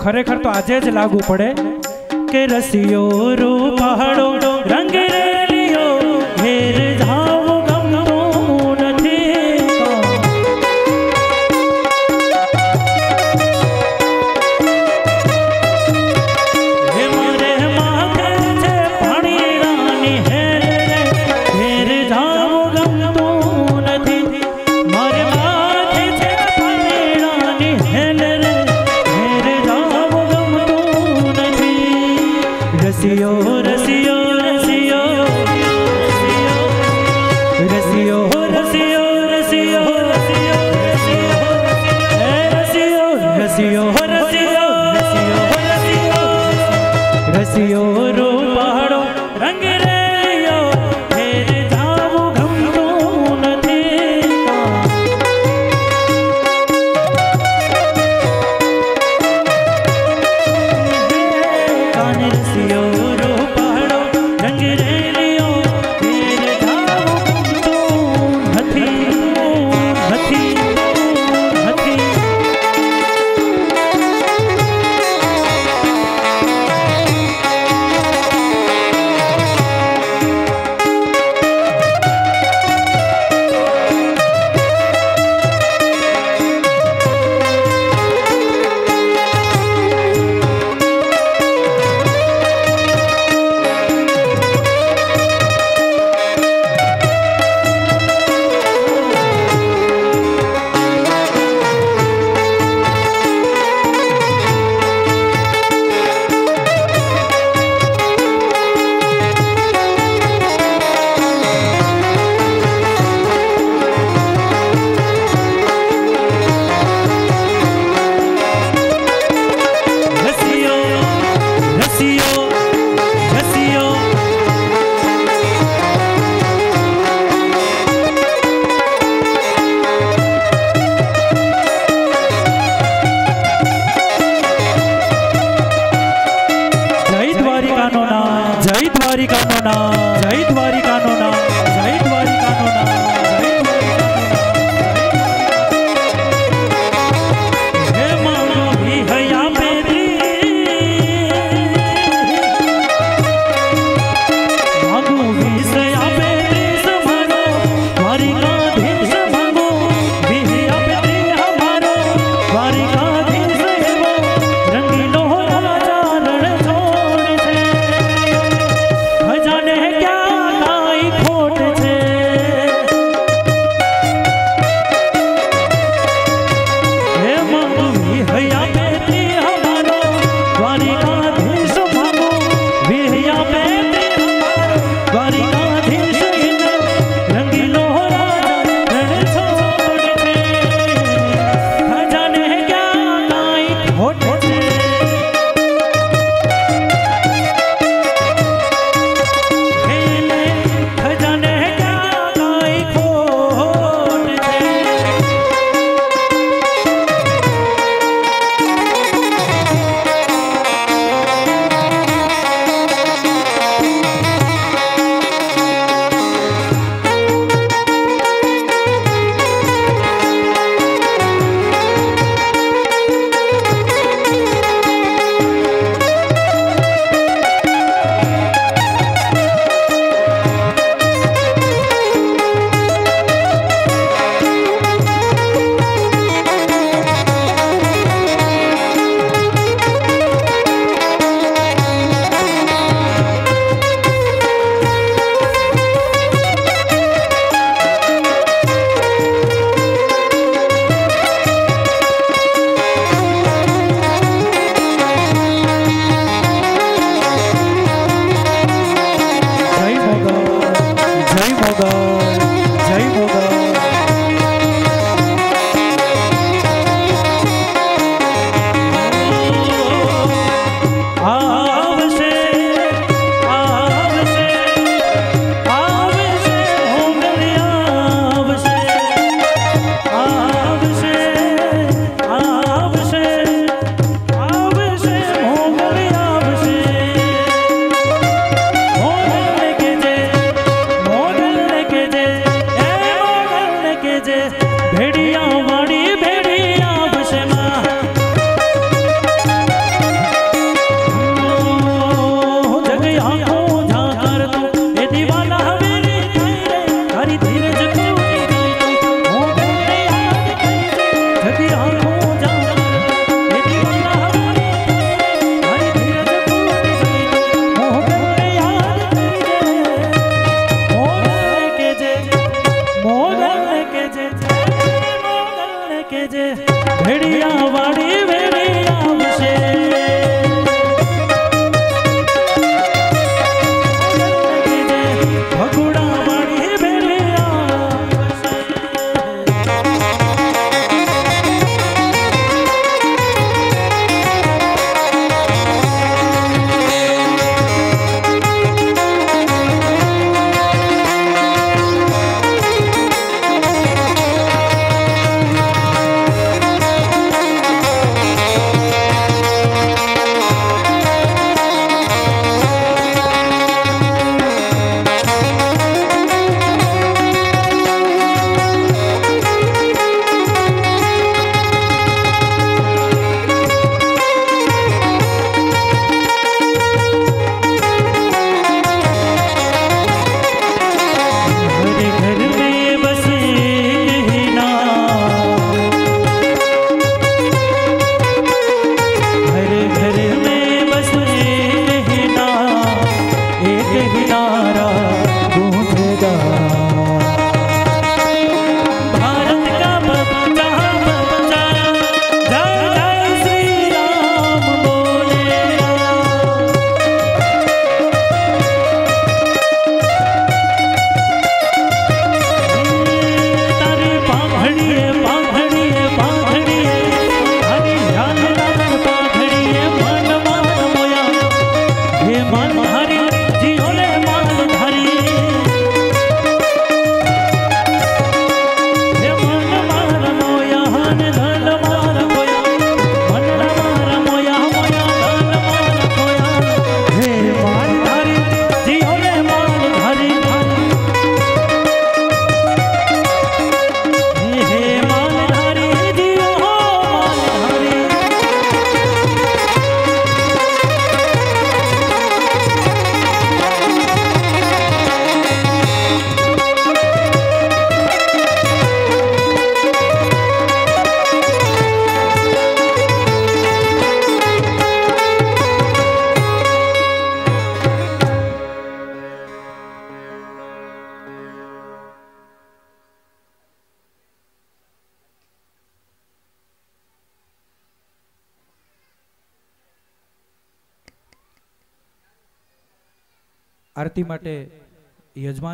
ખરેખર તો આજે જ લાગુ પડે કે રસિયો રૂ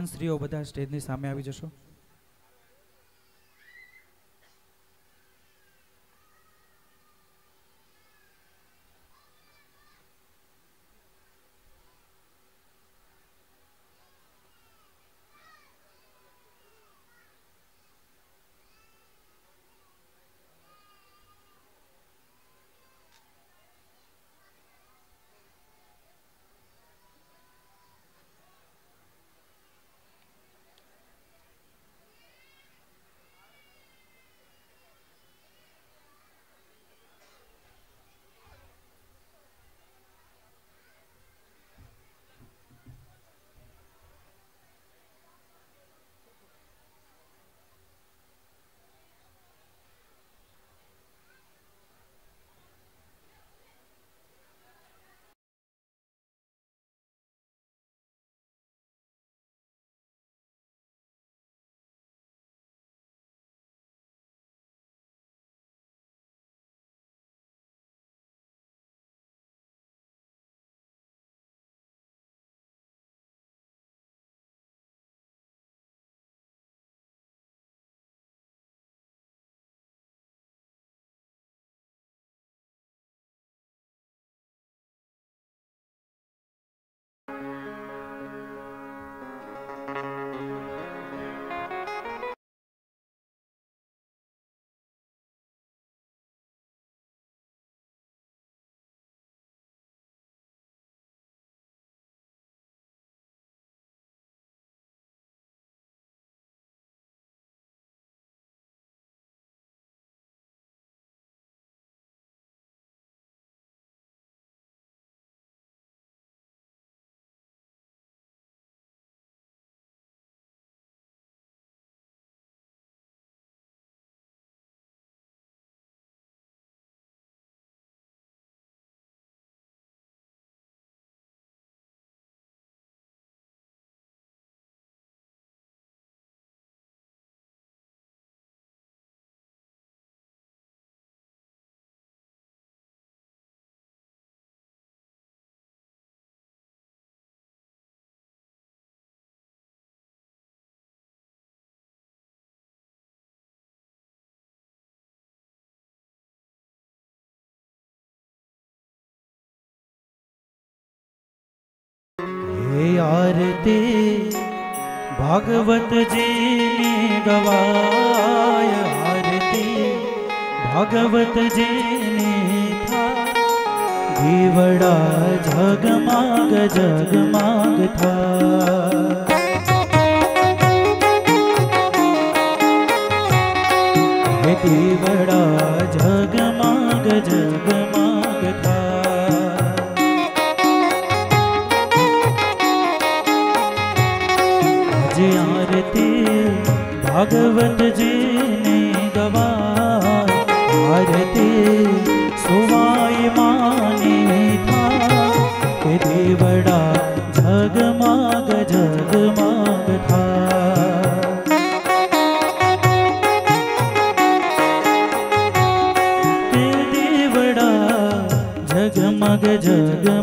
શ્રીઓ બધા સ્ટેજની સામે આવી જશો. ते भगवत जी ने गवाय हारते भगवत जी ने था। भीवड़ा जगमाग जगमाग था। देवड़ा जगमाग जगमाग भगवत जी ने गवाया, भारती सुवाई माने था। के देवड़ा जगमाग जगमाग था। के देवड़ा जगमग जगमग